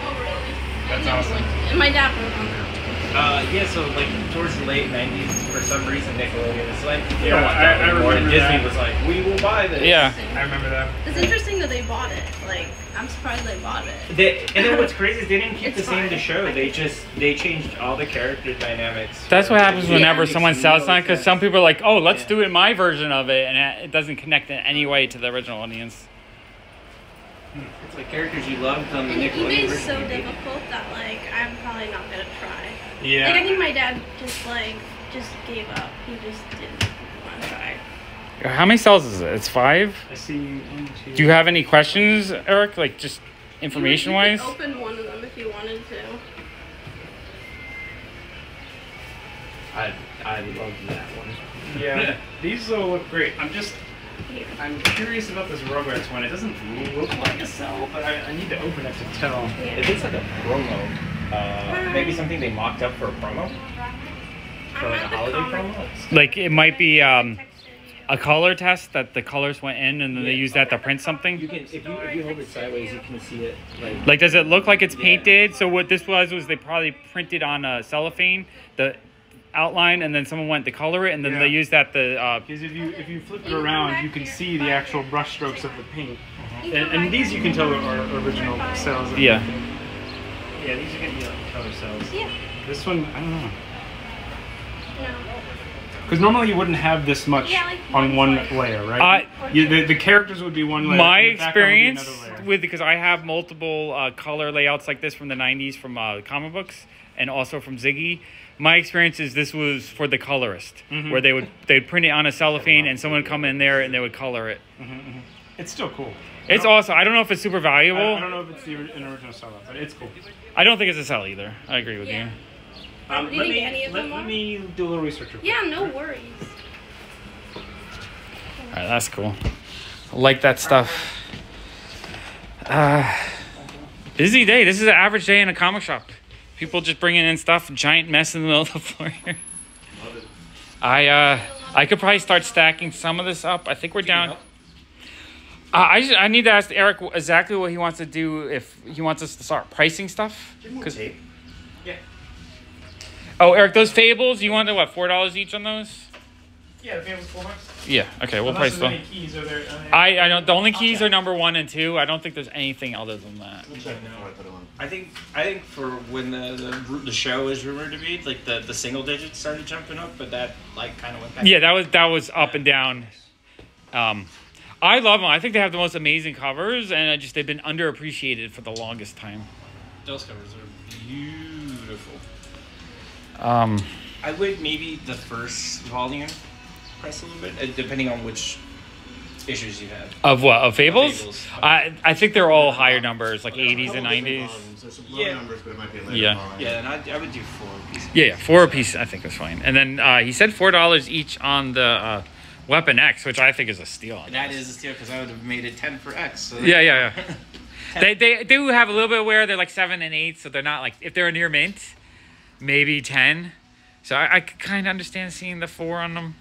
Oh, really? That's I awesome. And my dad went on that. Uh, yeah, so like towards the late '90s, for some reason Nickelodeon was like, we Yeah, don't want I- that I anymore. And remember Disney that. was like, we will buy this. Yeah. I remember that. It's interesting that they bought it. Like, I'm surprised they bought it. They, and then what's crazy is they didn't keep It's the same fine. to show. They just they changed all the character dynamics. That's what happens Yeah. whenever Makes someone no sells something, because sense. some people are like, "Oh, let's Yeah. do it my version of it," and it- it doesn't connect in any way to the original audience. It's like characters you loved on the And Nickelodeon eBay's version. so you did. difficult that, like, I'm probably not gonna try. Yeah. Like, I think my dad just, like, just gave up. He just didn't want to try. How many cells is it? It's five. I see one, two. Do you have any questions, Eric? Like just information You wise? could open one of them if you wanted to. I I love that one. Yeah, [laughs] these all look great. I'm just, I'm curious about this Rugrats one. It doesn't look like a cell, but I, I need to open it to tell. Yeah. It looks like a promo. Uh, maybe something they mocked up for a promo, for like a I'm at the holiday promo. Like it might be um, a color test that the colors went in, and then they use that to print something. You can if you if you hold it sideways, you can see it. Like Like, does it look like it's Yeah. painted? So what this was was they probably printed on a cellophane the outline, and then someone went to color it, and then Yeah. they used that the uh, Because if you if you flip it around, you can see the actual brush strokes of the paint. You And, and these you can tell are original cells. yeah. Yeah, these are gonna be like color cells. Yeah. This one, I don't know. No. Because normally you wouldn't have this much Yeah, like on one one layer. layer, right? Uh, you, the, the characters would be one layer. my and the background would be experience layer. with because I have multiple uh, color layouts like this from the '90s from uh, comic books and also from Ziggy. My experience is this was for the colorist, Mhm. where they would they'd print it on a cellophane and someone would come in there and they would color it. Mm-hmm. It's still cool. It's I awesome. I don't know if it's super valuable. I, I don't know if it's the, an original seller, but it's cool. I don't think it's a sell either. I agree with Yeah. you. Um, Do you let think me any of let, them let are? me do a little research. real. Yeah, no worries. All right, that's cool. I like that stuff. Uh, busy day. This is an average day in a comic shop. People just bringing in stuff. Giant mess in the middle of the [laughs] floor here. I uh, I could probably start stacking some of this up. I think we're down. Uh, I just, I need to ask Eric exactly what he wants to do if he wants us to start pricing stuff. Cause, Yeah. oh, Eric, those fables you wanted what four dollars each on those? Yeah, the famous four bucks. Yeah. Okay, we'll Unless price them. any keys, are there? Are there I I know the only keys are number one and two. I don't think there's anything other than that. I think I think for when the, the the show is rumored to be like the, the single digits started jumping up, but that like kind of went back. Yeah, that was that was up and down. Um, I love them. I think they have the most amazing covers, and I just they've been underappreciated for the longest time. Those covers are beautiful. Um, I would maybe the first volume price a little bit, uh, depending on which issues you have. of what of Fables? Fables. I I think they're all higher numbers, like 80s and 90s. There's some Yeah. low numbers, but it might be a later Yeah. volume. Yeah, and I, I would do four pieces. Yeah, yeah, four a piece. I think is fine. And then uh, he said four dollars each on the uh, Weapon X, which I think is a steal. That is a steal because I would have made it ten for X. So Yeah, yeah, yeah. [laughs] they, they do have a little bit where they're like seven and eight, so they're not like if they're a near mint, maybe ten. So I, I kind of understand seeing the four on them.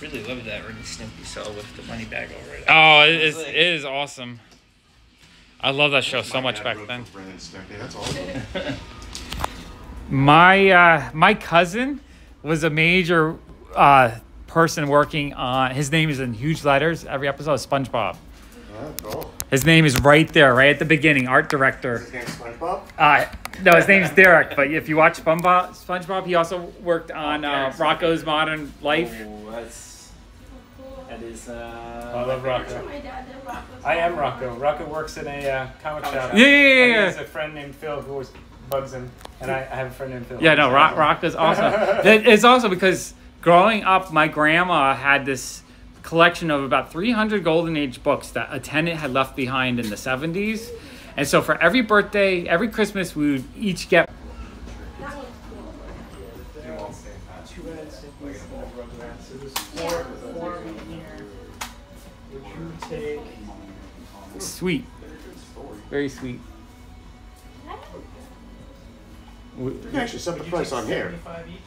Really love that Ren and Stimpy cell with the money bag over it. Oh, it I like- it is awesome. I love that show so much back then. for Ren and Stimpy, That's awesome. [laughs] My uh, my cousin was a major uh, person working on. His name is in huge letters every episode. of SpongeBob. Yeah, cool. His name is right there, right at the beginning. Art director. His name's SpongeBob? Uh, no, his name's Derek. But if you watch SpongeBob, SpongeBob, he also worked on uh, Rocko's Modern Life. Oh, that's that is. I Uh, love Rocko. what my dad did. Rocko's I am Rocko. Rocko works in a uh, comic shop. Yeah, yeah, yeah, And he has a friend named Phil who always bugs him, and I, I have a friend named Phil. Yeah, no, Rock, Rock [laughs] is awesome. It- it's also because growing up, my grandma had this collection of about 300 Golden Age books that a tenant had left behind in the 70s. And so for every birthday, every Christmas, we would each get. Sweet. Very cool. You can actually set the price on here.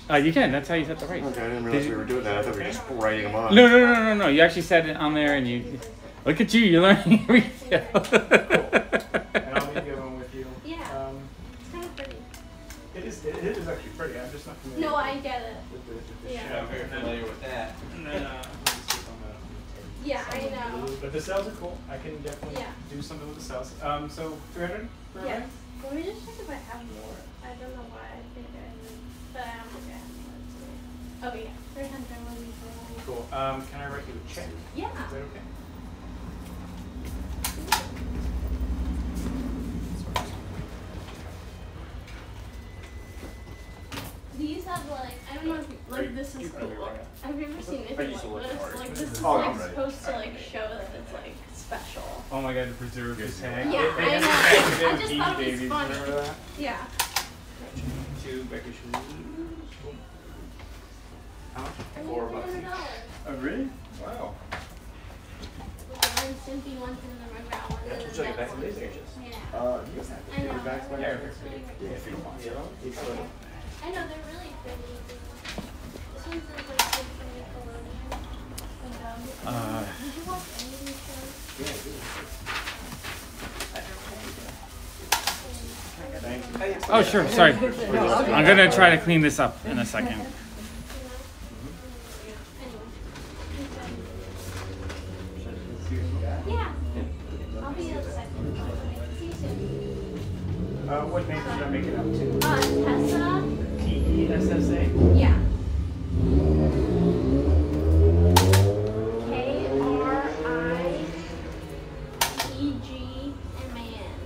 Uh, you can. That's how you set the price. Okay, I didn't realize we were doing that. I thought we were just writing them on. No, no, no, no, no. You actually set it on there, and you look at you. You're learning [laughs] retail. And I'll leave the other one with you. Yeah. Um, It's kind of pretty. it is. It is actually pretty. I'm just not familiar. No, I get it. with the, with the Yeah. show. I'm very familiar with that. And then, uh, let me see if I'm, uh, Yeah, I know. But the cells are cool. I can definitely Yeah. do something with the cells. Um, so 300 for a Yeah. Let me just check if I have more. I don't know why I think I did. But I don't think I have more. Let's. Oh, yeah. 300 will be fine. Cool. Um, can I write you a check? Yeah. Is that okay? These have like I don't know if you, like this is cool. Have you ever seen I anything used to like this? Like this is Oh, like I'm supposed to like show that it's like special. Oh my god, to preserve the tag. Yeah, They- I know. it I just thought it was babies, funny. Yeah. Two Becker shoes. How much? Four bucks. Oh, really? Wow. With the Ren Stimpy ones and the Rugrat ones. Yeah, and we'll the back Next in these ones. Yeah. Uh, you guys have I know. your back they're really Yeah, if you want. Each one. I know they're really pretty. This one's like a kid from Nickelodeon. Um, Uh. did you watch any of these shows? Oh, sure. Sorry. I'm gonna try to clean this up in a second. Yeah. I'll be a second. See you soon. Uh, what name should I make it up to? Uh, Tessa. P E SSA. Yeah. K R I E G M A N.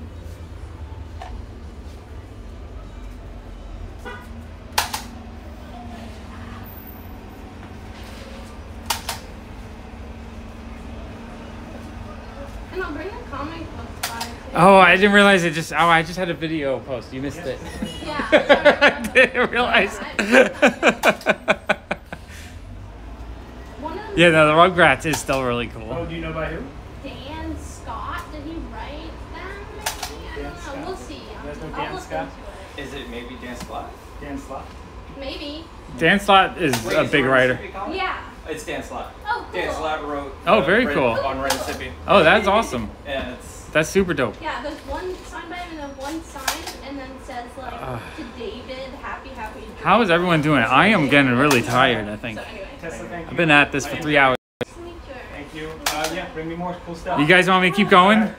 And I'll bring a comic book by. too. Oh, I didn't realize it just. Oh, I just had a video post. You missed it. Yeah. [laughs] I didn't realize. [laughs] Yeah, no, the Rugrats is still really cool. Oh, do you know by who? Dan Scott. Did he write them? Maybe? I Dan don't know. Scott? We'll see. There's no I'll Dan look Scott? into Is it maybe Dan Slott? Dan Slott. Maybe. Dan Slott is Wait, a is big writer. Yeah. It's Dan Slott. Oh, cool. Dan Slott wrote. Oh, very Ren- cool. On Ren Mississippi. Oh, that's awesome. Yeah, it's. That's super dope. Yeah, there's one signed by him and then one signed and then says like Ugh. to David, happy, happy. How is everyone doing? I am getting really tired. I think So anyway. Tessa, thank you. I've been at this for three hours. Nice to meet you. Thank you. Uh, yeah, bring me more cool stuff. You guys want me to keep going?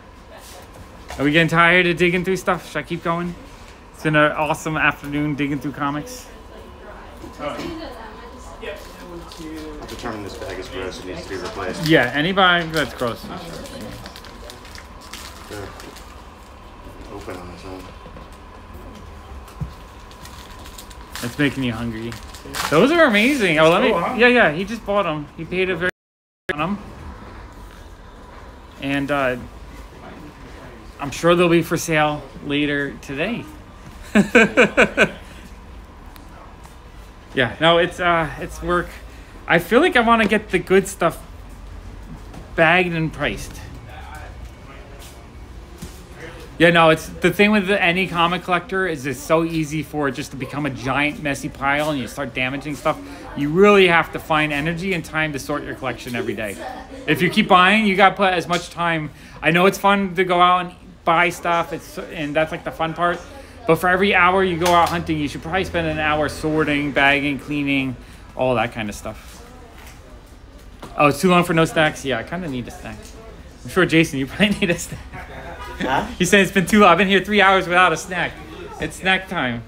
Are we getting tired of digging through stuff? Should I keep going? It's been an awesome afternoon digging through comics. These are them. I just yep. One, two. I've determined this bag is gross and needs to be replaced. Yeah, anybody that's gross. They're open on its own. It's making you hungry. Those are amazing. Oh, let me. Yeah, yeah. He just bought them. He paid a very on them, and uh, I'm sure they'll be for sale later today. [laughs] yeah. No, it's uh, it's work. I feel like I want to get the good stuff bagged and priced. Yeah, no, it's the thing with any comic collector is it's so easy for it just to become a giant messy pile and you start damaging stuff. You really have to find energy and time to sort your collection every day. If you keep buying, you got to put as much time. I know it's fun to go out and buy stuff. It's and that's like the fun part. But for every hour you go out hunting, you should probably spend an hour sorting, bagging, cleaning, all that kind of stuff. Oh, it's too long for no snacks. Yeah, I kind of need a snack. I'm sure Jason, you probably [laughs] need a snack. He said it's been too long. I've been here three hours without a snack. It's snack time.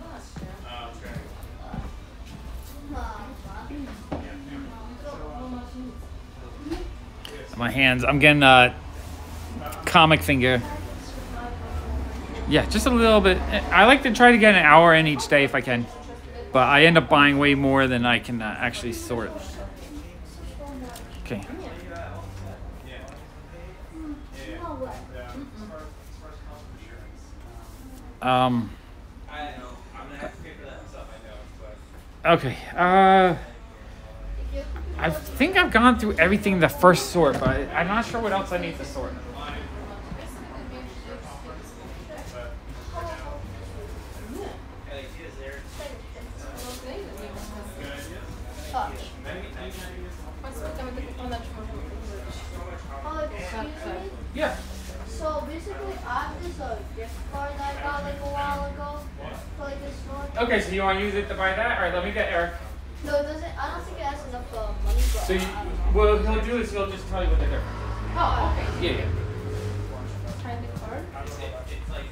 My hands. I'm getting a comic finger. Yeah, just a little bit. I like to try to get an hour in each day if I can, but I end up buying way more than I can uh, actually sort. Okay. Um. I know. I'm gonna have to pay for that stuff. I know, but. Okay. Uh. I think I've gone through everything the first sort, but I'm not sure what else I need to sort. Oh, excuse me? Yeah. So basically, I have this uh, gift card that I got like a while ago for like this store. Okay, so you want to use it to buy that? All right, let me get Eric. No, it doesn't. I don't think it has enough uh, money. But So you, I don't know. what he'll do is he'll just tell you what they're. Oh, okay. Yeah, yeah. Try the card. It's, it, it's like.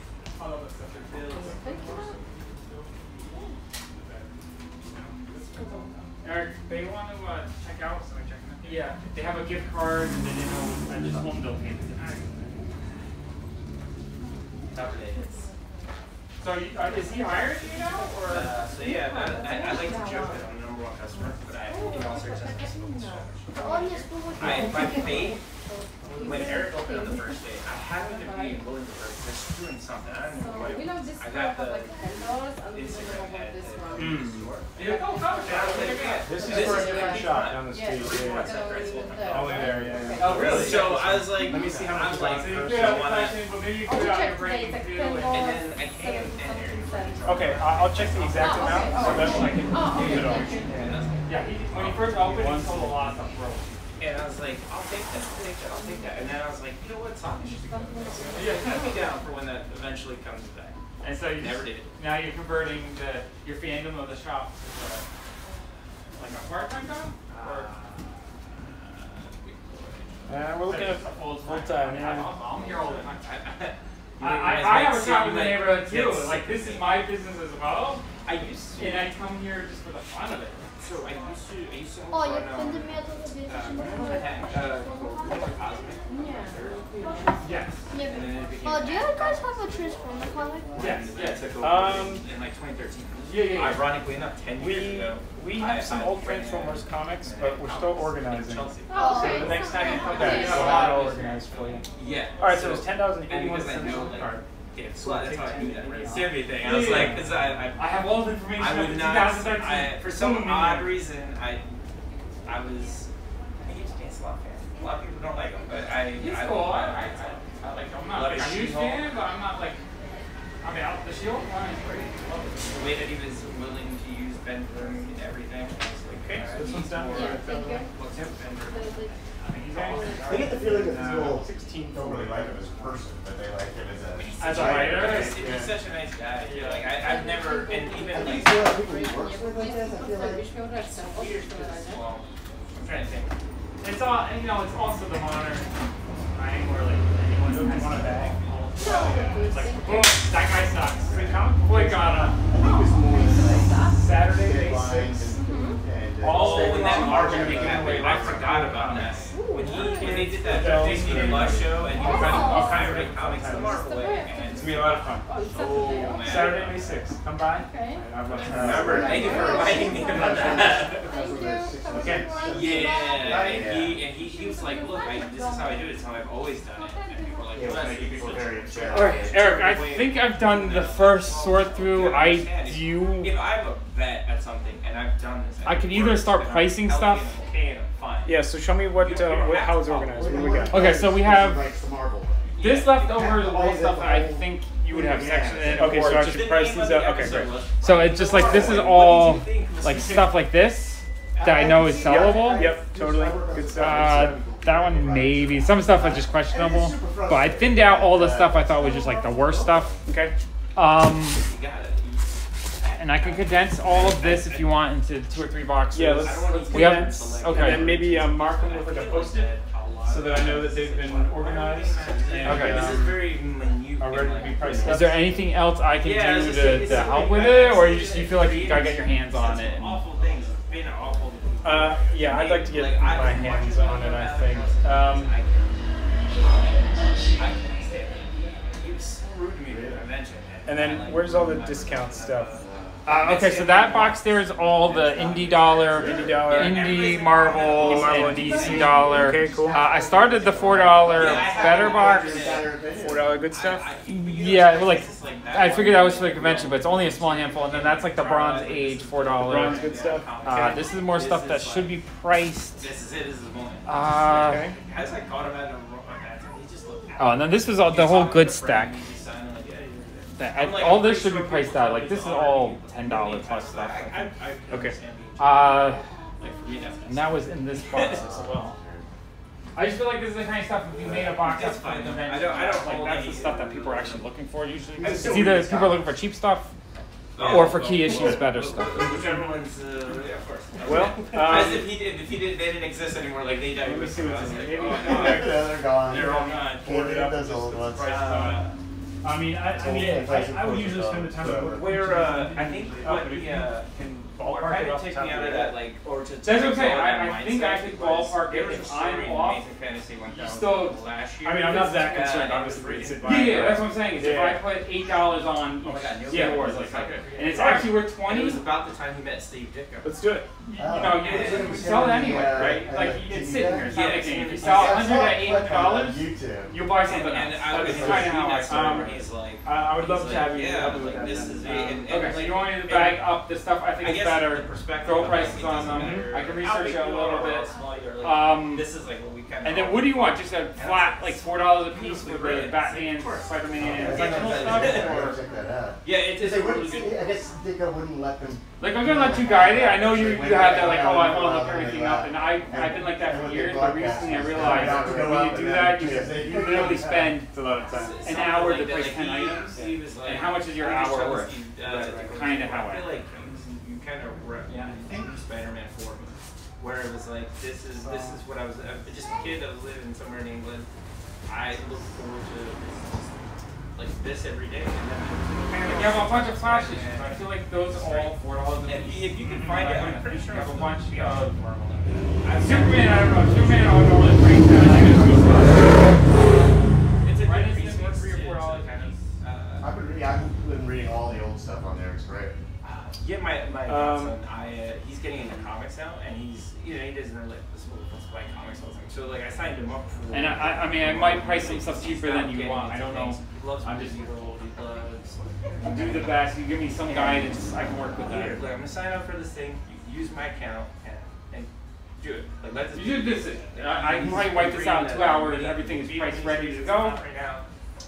Eric, they want to uh, check out. Yeah, they have a gift card, and then you know, I just home bill payment. So you, uh, is he hired you now, or? Uh, so yeah, I, I, I like to joke that I'm the number one customer, but I, in all seriousness, On this one, what I, by faith, when Eric opened up the first day, I happened to be in Williamsburg just doing something. I don't know what. You know, this I got the like ten dollars, and Instagram have ad this that one. in the store. Yeah, oh, come And I was like, yeah, This is this for a different gonna shop down the street. you Yeah. can go even there. Oh, there, yeah, yeah. Oh, really? So I was like, Let me see how I much was like, it costs. first I wanna, but maybe oh, you Oh, put we it on your checked today, break it's like too. and- and then I came and Eric. Okay, I- I'll check the exact Oh, amount okay. so that I can Oh, use it all. Yeah, when he first opened, he sold a lot of stuff broke. And I was like, I'll take that, I'll take that, I'll take that. And then I was like, you know what, Sonic should be Yeah. Put me down for when that eventually comes back. And so you Never did. now you're converting the your fandom of the shop to uh, like a part-time job, or Uh, we're looking at full full time, yeah. I'm, I'm here all the time. [laughs] You I, I, I have a see- shop in the neighborhood too. Like this is my business as well. I used to. And I come here just for the fun of it. So I used to, I used to oh, run, um, uh, Yes. Oh, do you guys have a Transformer comic? Yes, yes. Um, in like 2013. Yeah, yeah, yeah. Ironically enough, 10 we, years ago. We have some old Transformers comics, but we're still organizing. Oh. So the next time you come back, we'll have it organized for you. Yeah. All right, so, so it was $10.81. Yeah, so that's how I knew that, right? Yeah. Symphony thing. I was yeah. like, because I, I, I have all the information. I would not. 2013 I, for some Boom. odd reason, I, I was. I hate James Love fan. A lot of people don't like him, but I. He's I, cool. I, I, I, I, I like him. I'm not like a his huge fan, but I'm not like. I mean, out the Shield one is great. Love it. the way that he was willing to use Ben Grimm and everything. I was like, Okay, so this one's done. Yeah, thank you. What's up, Ben Grimm? I mean, he's awesome. I get the feeling that these little sixteen don't really like him as a person, but they like him as a. As a writer, He's, he's such a nice guy. Yeah, like I, I've never, and even I like. feel like people he works with like this, I feel like. Well, I'm trying to think. It's all, you know, it's also the modern time where like anyone who has a bag. It's like, boom, that guy sucks. Quick on I think it was more like Saturday, May 6th. And, and. Oh, when that Marvin Marvin became became away, away, I forgot about that. When he, when they did that Yeah. Disney Plus show and he was trying to all kind of write comics the Marvel way, and It's gonna be a lot of fun. oh man. Saturday, May sixth. Come by. Okay. I'd love to I remember. Thank you for reminding me about that. Thank you. Okay. Yeah, and he and he, he was like, look, I, this is how I do it. It's how I've always done it. And people were like, Yeah, it was "Well, making people very. All right, Eric, I think I've done the first sort through. I do. If I'm a vet at something and I've done this, I it could either start pricing stuff. and Okay, and I'm fine. Yeah. So show me what uh, what how it's organized. What do we got? Okay, so we have Likes the Marvel. This leftover is all stuff that I think you would have sectioned in. Okay, so I should price these out. Okay, great. So it's just like this is all like stuff like this that I know is sellable. Yep, totally. Good stuff. Uh, that one maybe. Some stuff is just questionable. But I thinned out all the stuff I thought was just like the worst stuff. okay. Um, You got it. and I can condense all of this if you want into two or three boxes. Yeah, let's, let's We have- condense, okay. And then maybe um, mark them with like a post-it so that I know that they've been organized. And, Okay. This is um, very minute. are ready to be priced Is there anything else I can Yeah, do to, just- to help with it, or you just you feel like you gotta get your hands on it? And, Awful things. It's been awful. Uh, yeah, I'd like to get Like, my hands on it. I think. Um, I I can't stand it. He was so rude to me with the convention. and then where's all the discount stuff? Uh, okay, so that box there is all the indie dollar, Indie dollar. indie Marvel, Marvel and and DC dollar. Okay, cool. Uh, I started the four dollar better box. Four dollar good stuff. Yeah, well, like I figured that was for the convention, but it's only a small handful. And then that's like the Bronze Age four dollar. Bronze good stuff. Uh, this is more stuff that should be priced. This is it. This is the moment. Uh, Okay. Has I caught him at a wrong He just looked. oh, and then this was all the whole good stack. That- I- all this should be priced out. Like this is all ten dollar plus stuff. I I. I, I Okay. Uh, like for me that's and that was in this box as [laughs] well. I just feel like this is the kind of stuff if you made a box That's up for fine, the though. I don't- I don't like that's any- the stuff that people are actually looking for usually. I It's either people are looking for cheap stuff or for key issues better stuff. Whichever one's, uh, yeah, of course. [laughs] Well, as um, if he did, if he did, they didn't exist anymore. Like they died. Let me see what's us, in like, oh, Maybe- [laughs] Yeah, they're gone. They're all gone. Board it up. Those old ones. Uh, out. I mean, I, I mean, I, I would usually spend the time. to- Where uh, I think what but the uh, can ballpark kind of off took me out of your that like or to That's what I'm take saying. all I- think I could ballpark it if a I'm off. Amazing Fantasy 1000 still- last year. I mean, I'm not that Uh, concerned. it Obviously, was it's free. advised. Yeah, that's what I'm saying. Is if I put eight dollars on Oh my God, Neil yeah, Wars, like, like- and it's actually worth twenty. It was about the time he met Steve Ditko. Let's do it. You know, you, you sell it anyway, right? Like you it's sitting here. It's not Yeah, big thing. If you it's- sell I a saw hundred a at eight clip on dollars, YouTube. you buy And, something and else. I was That's like, kind of how I that story where he's like, I, I would love like, to have you yeah, help me with like, this is it. Um, And, and Okay, so you want me to and- bag up the stuff I think is better. the perspective throw prices on them. I can research it a little are or how bit. small you're, like, Um, this is like what we kind of And then what do you want? Just a flat like four dollars a piece for the Brilliant. Batman, Of course. Spider-Man, Okay, sectional I stuff, or [laughs] check that out. Yeah, it is They a really wouldn't, good. I guess Ditko wouldn't let them. like I'm gonna let you guide it. I know you you have that like oh I want to look everything up, and I I've been like that for years, but recently I realized that when you do that, you you literally spend a lot of time. an hour to Like that, price like, ten items. he was like- And how much is your hour worth? Steve, uh, Right, Ditko, kinda how I I- feel like you, you kind of re- Yeah. I think Spider-Man 4 where it was like this is this is what I was uh, just a kid that was living somewhere in England. I look forward to this, like this every day, and then like you have a bunch of flash issues. I feel like those are all four dollars. If, if you can find it, I'm pretty sure You have a bunch of uh, Superman. I don't know. Superman. I don't know what breaks down. I It's a Right, good it's resource been three or to- four to dollars kind of, uh, I've been, yeah, I've been reading all the old stuff on there. It's great. Yeah, my my Um, godson, I uh, he's getting into comics now, and he's you know he doesn't like the school wants to buy comics all the time. So like I signed him up for. And I- I- mean, I might price some stuff cheaper than you want. I don't know. He loves I'm just- World. He loves. You do the best. You give me some guy guidance. I can work with Here, that. look, I'm gonna sign up for this thing. You use my account and, and do it. Like let this. You do this. I, I can probably wipe this out in two hours. And everything is priced ready to go. Right now.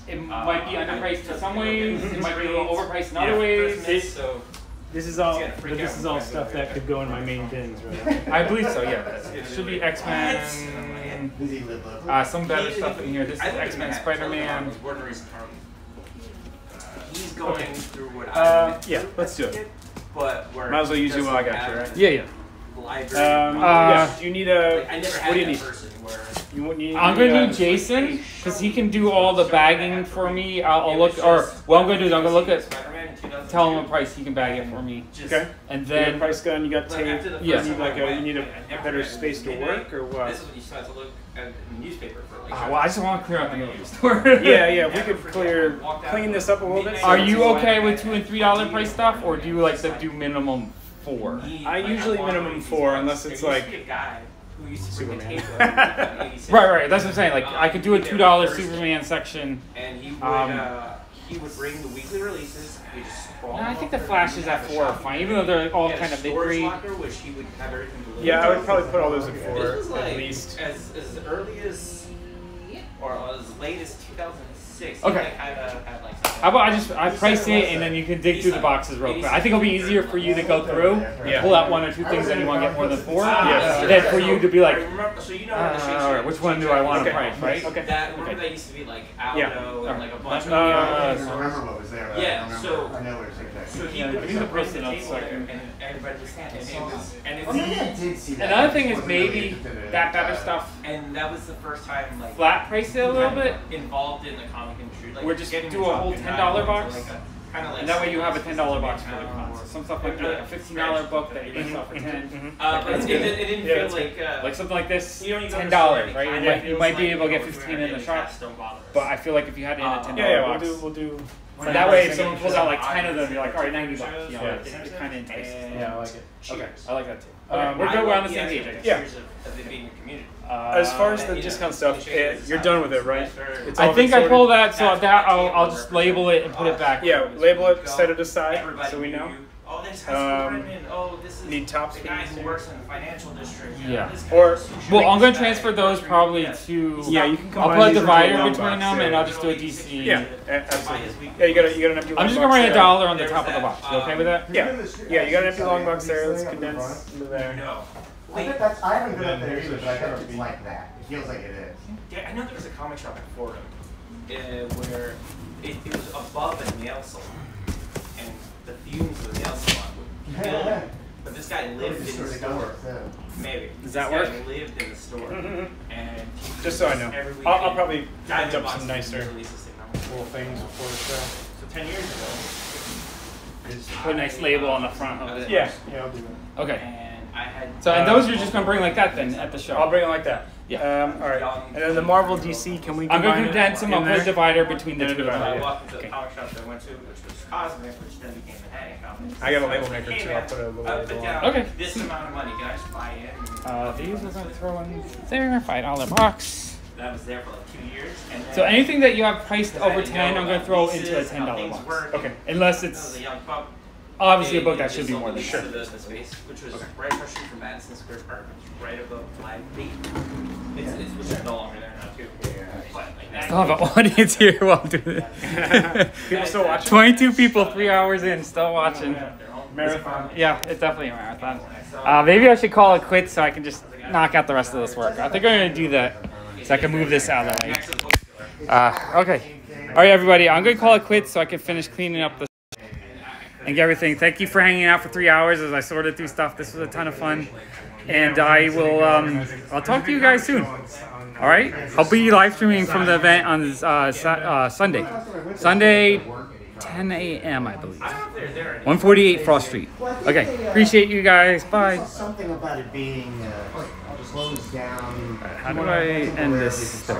It Uh, might be underpriced in some ways. It might be a little overpriced in other ways. So This is all. He's gonna freak But this is all stuff that could go in my main bins, right? [laughs] I believe so. Yeah. It should be X Men. Busy live live. Uh, some better stuff in here. This is I live in X Men, Spider so I live Man. on Border Reason Town. He's going Okay. through what Uh, I yeah, let's do it. But where Might as well use you while I got you, right? Yeah, yeah. Library. Um, Uh, yeah. Do you need a? like, I never what had do you that need? person where You, want- you I'm gonna uh, Jason because he can do all the bagging for me. I'll, I'll look, or what I'm gonna do is I'm gonna look at, Spider-Man in 2002. tell him a price. He can bag it for me, Okay. and You a then price gun. You got But tape. after the first Yeah. You need time like I a. went, You need a I never better space to work or what? This is what you start to look at the newspaper for like. Ah, well, I just want to clear out the movie store. [laughs] Yeah, yeah. We could clear, clean this up a little bit. Are you okay with two and three dollar price stuff, or do you like to do minimum four? I usually minimum four, unless it's like a guy who used to Superman. tape over in 86. Right, right. That's what I'm saying. Like Um, I could do a two dollar Superman section. And he would, Um, uh, he would bring the weekly releases. We just scroll. No, I think the there, flashes at four are fine, even though they're all He had kind a of they storage locker, which he would have everything. Yeah, I would probably put all those at This four was like at least. as as early as or as late as 2006. Okay. Like, kind of had like. How about I just I price it and then you can dig through the boxes real quick. I think it'll be easier for you to go through, Yeah. pull out one or two things that you want to get more than four, Yeah. than for you to be like, so you know where the Shake uh, all right, which one do I want to is? price, right? Okay. That remember Okay. that used to be like Aldo Yeah. and like a bunch of Uh, I uh, don't remember what was there. but I Yeah, remember- so- I know what you're saying. So he Yeah, would give the bring post-it the notes so table I there, and everybody was standing. And it was, and it Oh, maybe I did see that. Another thing is maybe interested in it. that better Uh, stuff, and that was the first time like flat price it a little bit, involved in the comic industry. Like We're just getting do a whole $10 box, like, a- Kinda like and that way you have a ten dollar box that's for the in town cons. or- Some stuff like that, like a fifteen dollar book that you can sell for ten. Uh, but it, it, didn't Yeah, feel like uh, Like something like this, you don't even ten dollars, right? You might, you feels might be able to get you know, fifteen in the shop, cash don't bother us. but I feel like if you had it in a Uh, ten Yeah, dollar yeah. We'll box, do. We'll do. and that way if someone pulls out like ten of them, you're like, all right, ninety bucks. You know, Yeah. it, it kind of entices. Yeah, I like it. Okay, I like that too. Um, we're good. We're on the same page. I extra guess. Yeah. Of, of it being a community. Uh, As far as and, the you know, discount stuff, shake eh, you're done with it, right? It's I think I pull that, so that I'll, I'll just label it and put it back. Yeah, label it, set it aside, so we know. you. Oh, this high school Um, admin. Oh, this is need top the guy speed who works in the financial district. Yeah. Or- Well, I'm gonna transfer those probably to. Yeah, you can I'll put a divider between them, and I'll just do a DC. Yeah, a- absolutely. Yeah, you got a you got an empty. I'm just gonna write a dollar on the top of the box. You okay with that? Yeah, yeah, you got an empty long box there. Let's condense into there. No. I Wait, bet that's, I haven't been up there either, but I bet it's like that. It feels like it is. yeah, I know there was a comic shop in Fordham uh, where it, it was above a nail salon, and the fumes of the nail salon would kill [laughs] you. But this guy lived in the store. Maybe. Does that this guy work? lived in the store, [laughs] and he Just so I know. every I'll, I'll probably diving print up some and nicer releases to comic little shops. things before the show. So ten years ago, Put a nice label on the front of it. Yeah, yeah, I'll do that. Okay. and I had So and Uh, those you're just gonna bring like that then at the show. I'll bring it like that. Yeah. Um, all right. And then the Marvel DC, can we? I'm gonna combine it condense them. in I'll put a divider between the two of them. I walked into Okay. the comic shop that I went to, which was Cosmic, which then became Manhattan Comics. I got a label So I was maker too. I'll put a little label on. down Okay. This amount of money, can I just buy it? Uh, these we're gonna throw in there, five dollar box. that was there for like two years. And then So anything that you have priced over ten, I'm gonna throw into a ten dollar box. Okay. and Unless I was it's a young pup. Obviously a book that should be more than lease sure. to The, the space, which was right across the from Madison Square Park, which is right above Live Bait. It's, it's which is no longer there now too. But like that. Still have an audience here [laughs] while I'm doing it. [laughs] People still watching? Twenty-two people, three hours in, still watching. Marathon. Yeah, it's definitely a marathon. Uh, maybe I should call it quits so I can just knock out the rest of this work. I think I'm gonna do that so I can move this out of the way. Next to the bookstore. Uh, okay. All right, everybody. I'm gonna call it quits so I can finish cleaning up the and get everything. Thank you for hanging out for three hours as I sorted through stuff. This was a ton of fun, and I will. Um, I'll talk to you guys soon. All right. I'll be live streaming from the event on uh, uh, Sunday. Sunday, 10 a.m. I believe. I don't know if they're there anymore. 148 Frost Street. Well, I think Okay, appreciate you guys. Bye. Something about it being uh, closed down. How do I end this thing?